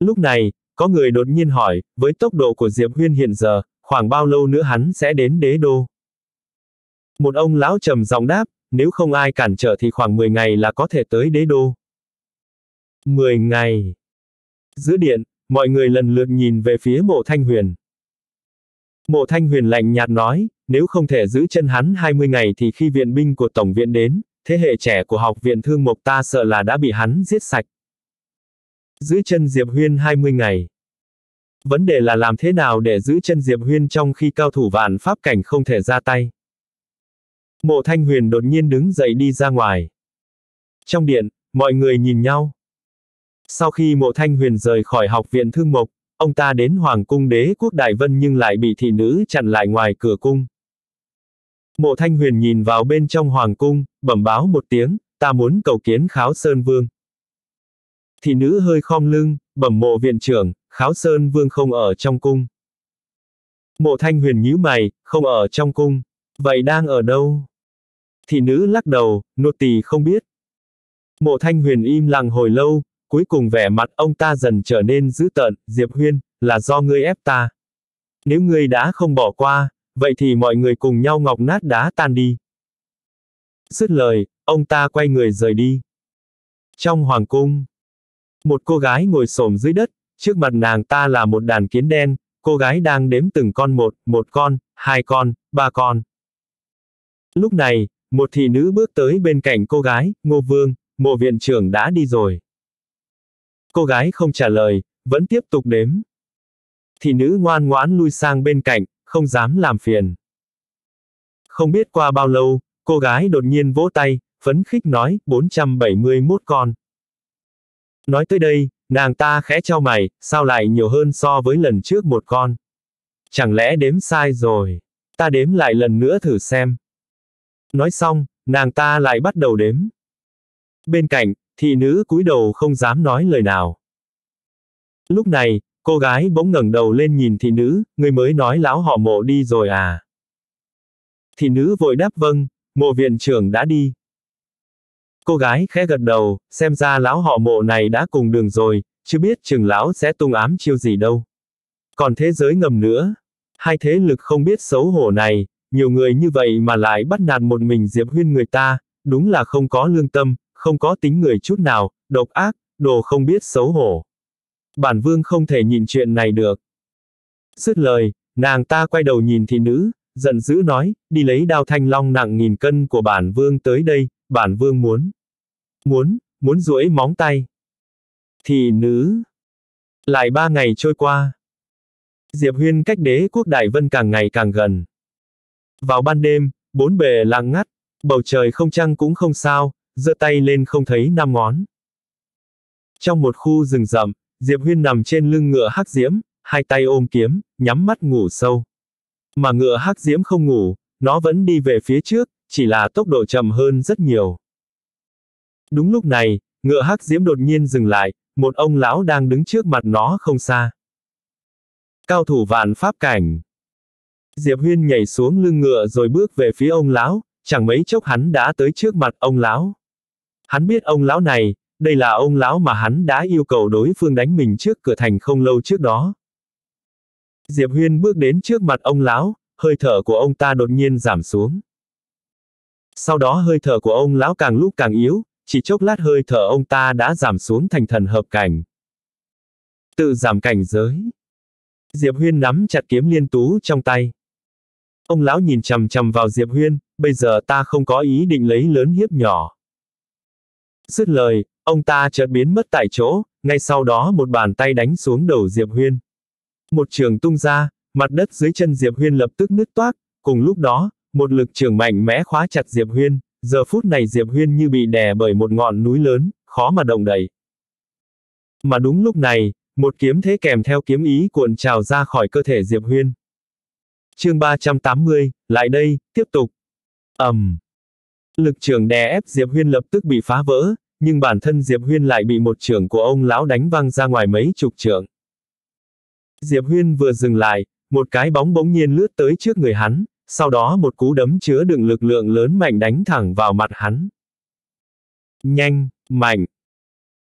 Lúc này, có người đột nhiên hỏi, với tốc độ của Diệp Huyên hiện giờ, khoảng bao lâu nữa hắn sẽ đến đế đô? Một ông lão trầm giọng đáp, nếu không ai cản trở thì khoảng 10 ngày là có thể tới đế đô. 10 ngày. Giữa điện, mọi người lần lượt nhìn về phía mộ thanh huyền. Mộ thanh huyền lạnh nhạt nói, nếu không thể giữ chân hắn 20 ngày thì khi viện binh của Tổng viện đến, thế hệ trẻ của học viện thương mộc ta sợ là đã bị hắn giết sạch. Giữ chân Diệp Huyên 20 ngày. Vấn đề là làm thế nào để giữ chân Diệp Huyên trong khi cao thủ vạn pháp cảnh không thể ra tay. Mộ Thanh Huyền đột nhiên đứng dậy đi ra ngoài. Trong điện, mọi người nhìn nhau. Sau khi mộ thanh huyền rời khỏi học viện thương mộc, ông ta đến Hoàng cung đế quốc Đại Vân nhưng lại bị thị nữ chặn lại ngoài cửa cung. Mộ thanh huyền nhìn vào bên trong Hoàng cung, bẩm báo một tiếng, ta muốn cầu kiến Kháo Sơn Vương. Thị nữ hơi khom lưng, bẩm mộ viện trưởng, Kháo Sơn Vương không ở trong cung. Mộ thanh huyền nhíu mày, không ở trong cung. Vậy đang ở đâu? Thị nữ lắc đầu, nô tỳ không biết. Mộ thanh huyền im lặng hồi lâu, Cuối cùng vẻ mặt ông ta dần trở nên dữ tợn, Diệp Huyên, là do ngươi ép ta. Nếu ngươi đã không bỏ qua, vậy thì mọi người cùng nhau ngọc nát đá tan đi. Dứt lời, ông ta quay người rời đi. Trong hoàng cung, một cô gái ngồi xổm dưới đất, trước mặt nàng ta là một đàn kiến đen, cô gái đang đếm từng con một, một con, hai con, ba con. Lúc này, một thị nữ bước tới bên cạnh cô gái, Ngô Vương, mộ viện trưởng đã đi rồi. Cô gái không trả lời, vẫn tiếp tục đếm. thị nữ ngoan ngoãn lui sang bên cạnh, không dám làm phiền. Không biết qua bao lâu, cô gái đột nhiên vỗ tay, phấn khích nói, 471 con. Nói tới đây, nàng ta khẽ trao mày, sao lại nhiều hơn so với lần trước một con. Chẳng lẽ đếm sai rồi? Ta đếm lại lần nữa thử xem. Nói xong, nàng ta lại bắt đầu đếm. Bên cạnh, Thị nữ cúi đầu không dám nói lời nào. Lúc này, cô gái bỗng ngẩng đầu lên nhìn thị nữ, người mới nói lão họ mộ đi rồi à. Thị nữ vội đáp vâng, mộ viện trưởng đã đi. Cô gái khẽ gật đầu, xem ra lão họ mộ này đã cùng đường rồi, chưa biết chừng lão sẽ tung ám chiêu gì đâu. Còn thế giới ngầm nữa, hai thế lực không biết xấu hổ này, nhiều người như vậy mà lại bắt nạt một mình Diệp Huyên người ta, đúng là không có lương tâm, không có tính người chút nào, độc ác, đồ không biết xấu hổ. Bản vương không thể nhìn chuyện này được. Dứt lời, nàng ta quay đầu nhìn thị nữ, giận dữ nói, đi lấy đao thanh long nặng nghìn cân của bản vương tới đây, bản vương muốn. Muốn, muốn duỗi móng tay. thì nữ. Lại ba ngày trôi qua. Diệp Huyên cách đế quốc Đại Vân càng ngày càng gần. Vào ban đêm, bốn bề lặng ngắt, bầu trời không trăng cũng không sao, giơ tay lên không thấy năm ngón. Trong một khu rừng rậm, Diệp Huyên nằm trên lưng ngựa hắc diễm, hai tay ôm kiếm, nhắm mắt ngủ sâu. Mà ngựa hắc diễm không ngủ, nó vẫn đi về phía trước, chỉ là tốc độ chậm hơn rất nhiều. Đúng lúc này, ngựa hắc diễm đột nhiên dừng lại, một ông lão đang đứng trước mặt nó không xa. Cao thủ vạn pháp cảnh. Diệp Huyên nhảy xuống lưng ngựa rồi bước về phía ông lão, chẳng mấy chốc hắn đã tới trước mặt ông lão. Hắn biết ông lão này, đây là ông lão mà hắn đã yêu cầu đối phương đánh mình trước cửa thành không lâu trước đó. Diệp Huyên bước đến trước mặt ông lão, hơi thở của ông ta đột nhiên giảm xuống. Sau đó hơi thở của ông lão càng lúc càng yếu, chỉ chốc lát hơi thở ông ta đã giảm xuống thành thần hợp cảnh. Tự giảm cảnh giới. Diệp Huyên nắm chặt kiếm liên tú trong tay. Ông lão nhìn chầm chầm vào Diệp Huyên, bây giờ ta không có ý định lấy lớn hiếp nhỏ. Dứt lời, ông ta chợt biến mất tại chỗ, ngay sau đó một bàn tay đánh xuống đầu Diệp Huyên. Một trường tung ra, mặt đất dưới chân Diệp Huyên lập tức nứt toác, cùng lúc đó, một lực trường mạnh mẽ khóa chặt Diệp Huyên, giờ phút này Diệp Huyên như bị đè bởi một ngọn núi lớn, khó mà động đậy. Mà đúng lúc này, một kiếm thế kèm theo kiếm ý cuộn trào ra khỏi cơ thể Diệp Huyên. Chương 380, lại đây, tiếp tục. ầm, um. Lực trường đè ép Diệp Huyên lập tức bị phá vỡ, nhưng bản thân Diệp Huyên lại bị một trường của ông lão đánh văng ra ngoài mấy chục trưởng. Diệp Huyên vừa dừng lại, một cái bóng bỗng nhiên lướt tới trước người hắn, sau đó một cú đấm chứa đựng lực lượng lớn mạnh đánh thẳng vào mặt hắn. Nhanh, mạnh.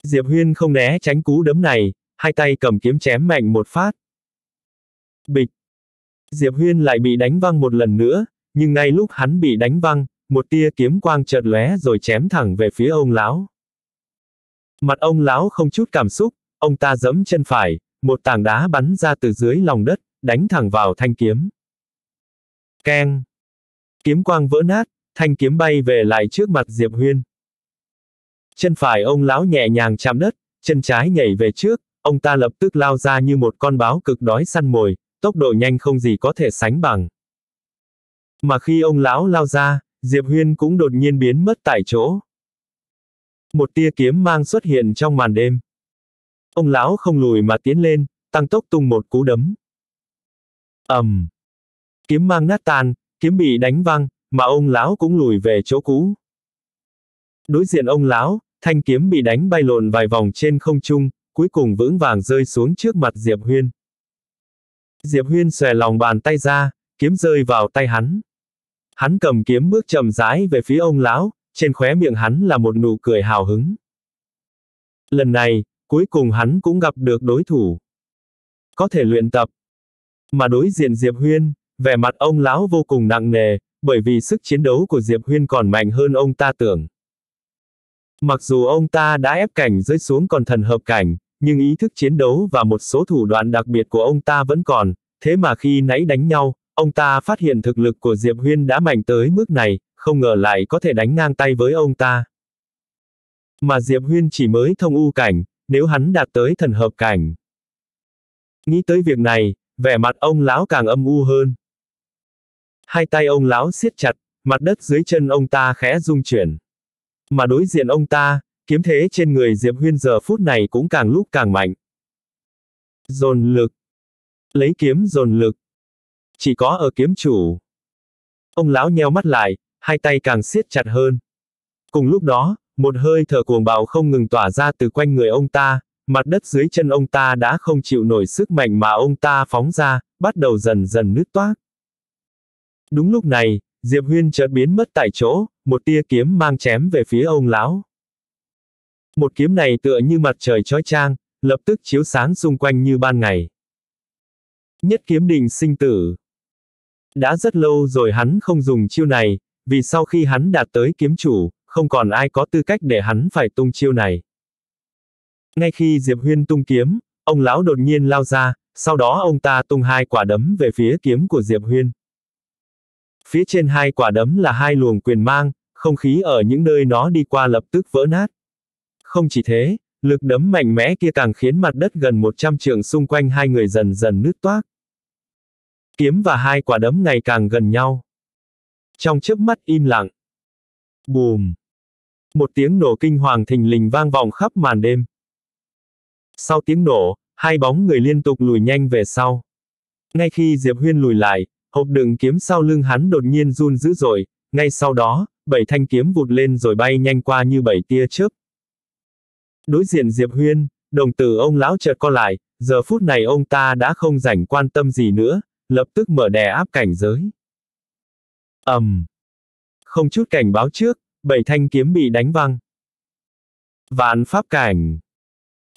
Diệp Huyên không né tránh cú đấm này, hai tay cầm kiếm chém mạnh một phát. Bịch. Diệp Huyên lại bị đánh văng một lần nữa, nhưng ngay lúc hắn bị đánh văng, một tia kiếm quang chợt lóe rồi chém thẳng về phía ông lão. Mặt ông lão không chút cảm xúc, ông ta giẫm chân phải, một tảng đá bắn ra từ dưới lòng đất, đánh thẳng vào thanh kiếm. Keng. Kiếm quang vỡ nát, thanh kiếm bay về lại trước mặt Diệp Huyên. Chân phải ông lão nhẹ nhàng chạm đất, chân trái nhảy về trước, ông ta lập tức lao ra như một con báo cực đói săn mồi, tốc độ nhanh không gì có thể sánh bằng. Mà khi ông lão lao ra, Diệp Huyên cũng đột nhiên biến mất tại chỗ. Một tia kiếm mang xuất hiện trong màn đêm. Ông lão không lùi mà tiến lên, tăng tốc tung một cú đấm. ầm, um. Kiếm mang nát tan, kiếm bị đánh văng, mà ông lão cũng lùi về chỗ cũ. Đối diện ông lão, thanh kiếm bị đánh bay lộn vài vòng trên không trung, cuối cùng vững vàng rơi xuống trước mặt Diệp Huyên. Diệp Huyên xòe lòng bàn tay ra, kiếm rơi vào tay hắn. Hắn cầm kiếm bước chậm rãi về phía ông lão, trên khóe miệng hắn là một nụ cười hào hứng. Lần này, cuối cùng hắn cũng gặp được đối thủ. Có thể luyện tập. Mà đối diện Diệp Huyên, vẻ mặt ông lão vô cùng nặng nề, bởi vì sức chiến đấu của Diệp Huyên còn mạnh hơn ông ta tưởng. Mặc dù ông ta đã ép cảnh rơi xuống còn thần hợp cảnh, nhưng ý thức chiến đấu và một số thủ đoạn đặc biệt của ông ta vẫn còn, thế mà khi nãy đánh nhau, ông ta phát hiện thực lực của Diệp Huyên đã mạnh tới mức này, không ngờ lại có thể đánh ngang tay với ông ta. Mà Diệp Huyên chỉ mới thông u cảnh, nếu hắn đạt tới thần hợp cảnh. Nghĩ tới việc này, vẻ mặt ông lão càng âm u hơn. Hai tay ông lão siết chặt, mặt đất dưới chân ông ta khẽ rung chuyển. Mà đối diện ông ta, kiếm thế trên người Diệp Huyên giờ phút này cũng càng lúc càng mạnh. Dồn lực. Lấy kiếm dồn lực. Chỉ có ở kiếm chủ. Ông lão nheo mắt lại, hai tay càng siết chặt hơn. Cùng lúc đó, một hơi thở cuồng bạo không ngừng tỏa ra từ quanh người ông ta, mặt đất dưới chân ông ta đã không chịu nổi sức mạnh mà ông ta phóng ra, bắt đầu dần dần nứt toác. Đúng lúc này, Diệp Huyên chợt biến mất tại chỗ, một tia kiếm mang chém về phía ông lão. Một kiếm này tựa như mặt trời chói chang, lập tức chiếu sáng xung quanh như ban ngày. Nhất kiếm đình sinh tử. Đã rất lâu rồi hắn không dùng chiêu này, vì sau khi hắn đạt tới kiếm chủ, không còn ai có tư cách để hắn phải tung chiêu này. Ngay khi Diệp Huyên tung kiếm, ông lão đột nhiên lao ra, sau đó ông ta tung hai quả đấm về phía kiếm của Diệp Huyên. Phía trên hai quả đấm là hai luồng quyền mang, không khí ở những nơi nó đi qua lập tức vỡ nát. Không chỉ thế, lực đấm mạnh mẽ kia càng khiến mặt đất gần 100 trượng xung quanh hai người dần dần nứt toác. Kiếm và hai quả đấm ngày càng gần nhau. Trong chớp mắt im lặng. Bùm. Một tiếng nổ kinh hoàng thình lình vang vọng khắp màn đêm. Sau tiếng nổ, hai bóng người liên tục lùi nhanh về sau. Ngay khi Diệp Huyên lùi lại, hộp đựng kiếm sau lưng hắn đột nhiên run dữ dội, ngay sau đó, bảy thanh kiếm vụt lên rồi bay nhanh qua như bảy tia chớp. Đối diện Diệp Huyên, đồng tử ông lão chợt co lại, giờ phút này ông ta đã không rảnh quan tâm gì nữa, lập tức mở đè áp cảnh giới. ầm, um. Không chút cảnh báo trước, bảy thanh kiếm bị đánh văng. Vạn pháp cảnh.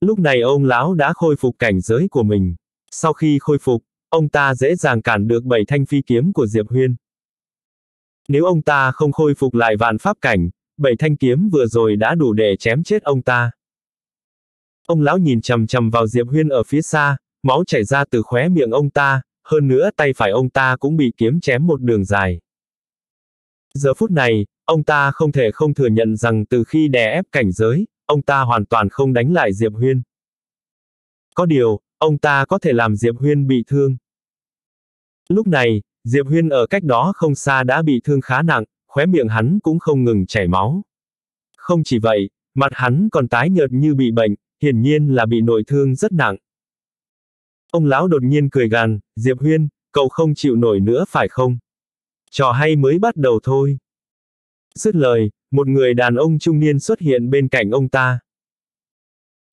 Lúc này ông lão đã khôi phục cảnh giới của mình. Sau khi khôi phục, ông ta dễ dàng cản được bảy thanh phi kiếm của Diệp Huyên. Nếu ông ta không khôi phục lại vạn pháp cảnh, bảy thanh kiếm vừa rồi đã đủ để chém chết ông ta. Ông lão nhìn chầm chầm vào Diệp Huyên ở phía xa, máu chảy ra từ khóe miệng ông ta, hơn nữa tay phải ông ta cũng bị kiếm chém một đường dài. Giờ phút này, ông ta không thể không thừa nhận rằng từ khi đè ép cảnh giới, ông ta hoàn toàn không đánh lại Diệp Huyên. Có điều, ông ta có thể làm Diệp Huyên bị thương. Lúc này, Diệp Huyên ở cách đó không xa đã bị thương khá nặng, khóe miệng hắn cũng không ngừng chảy máu. Không chỉ vậy, mặt hắn còn tái nhợt như bị bệnh, hiển nhiên là bị nội thương rất nặng. Ông lão đột nhiên cười gằn, Diệp Huyên, cậu không chịu nổi nữa phải không? Trò hay mới bắt đầu thôi. Dứt lời, một người đàn ông trung niên xuất hiện bên cạnh ông ta.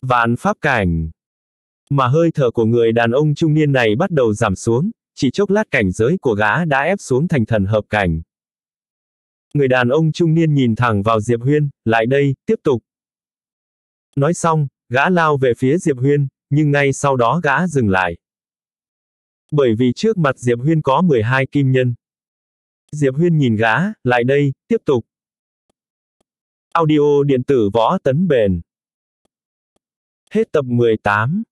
Vạn pháp cảnh. Mà hơi thở của người đàn ông trung niên này bắt đầu giảm xuống, chỉ chốc lát cảnh giới của gã đã ép xuống thành thần hợp cảnh. Người đàn ông trung niên nhìn thẳng vào Diệp Huyên, lại đây, tiếp tục. Nói xong, gã lao về phía Diệp Huyên, nhưng ngay sau đó gã dừng lại. Bởi vì trước mặt Diệp Huyên có 12 kim nhân. Diệp Huyên nhìn gã, lại đây, tiếp tục. Audio điện tử võ tấn bền. Hết tập 18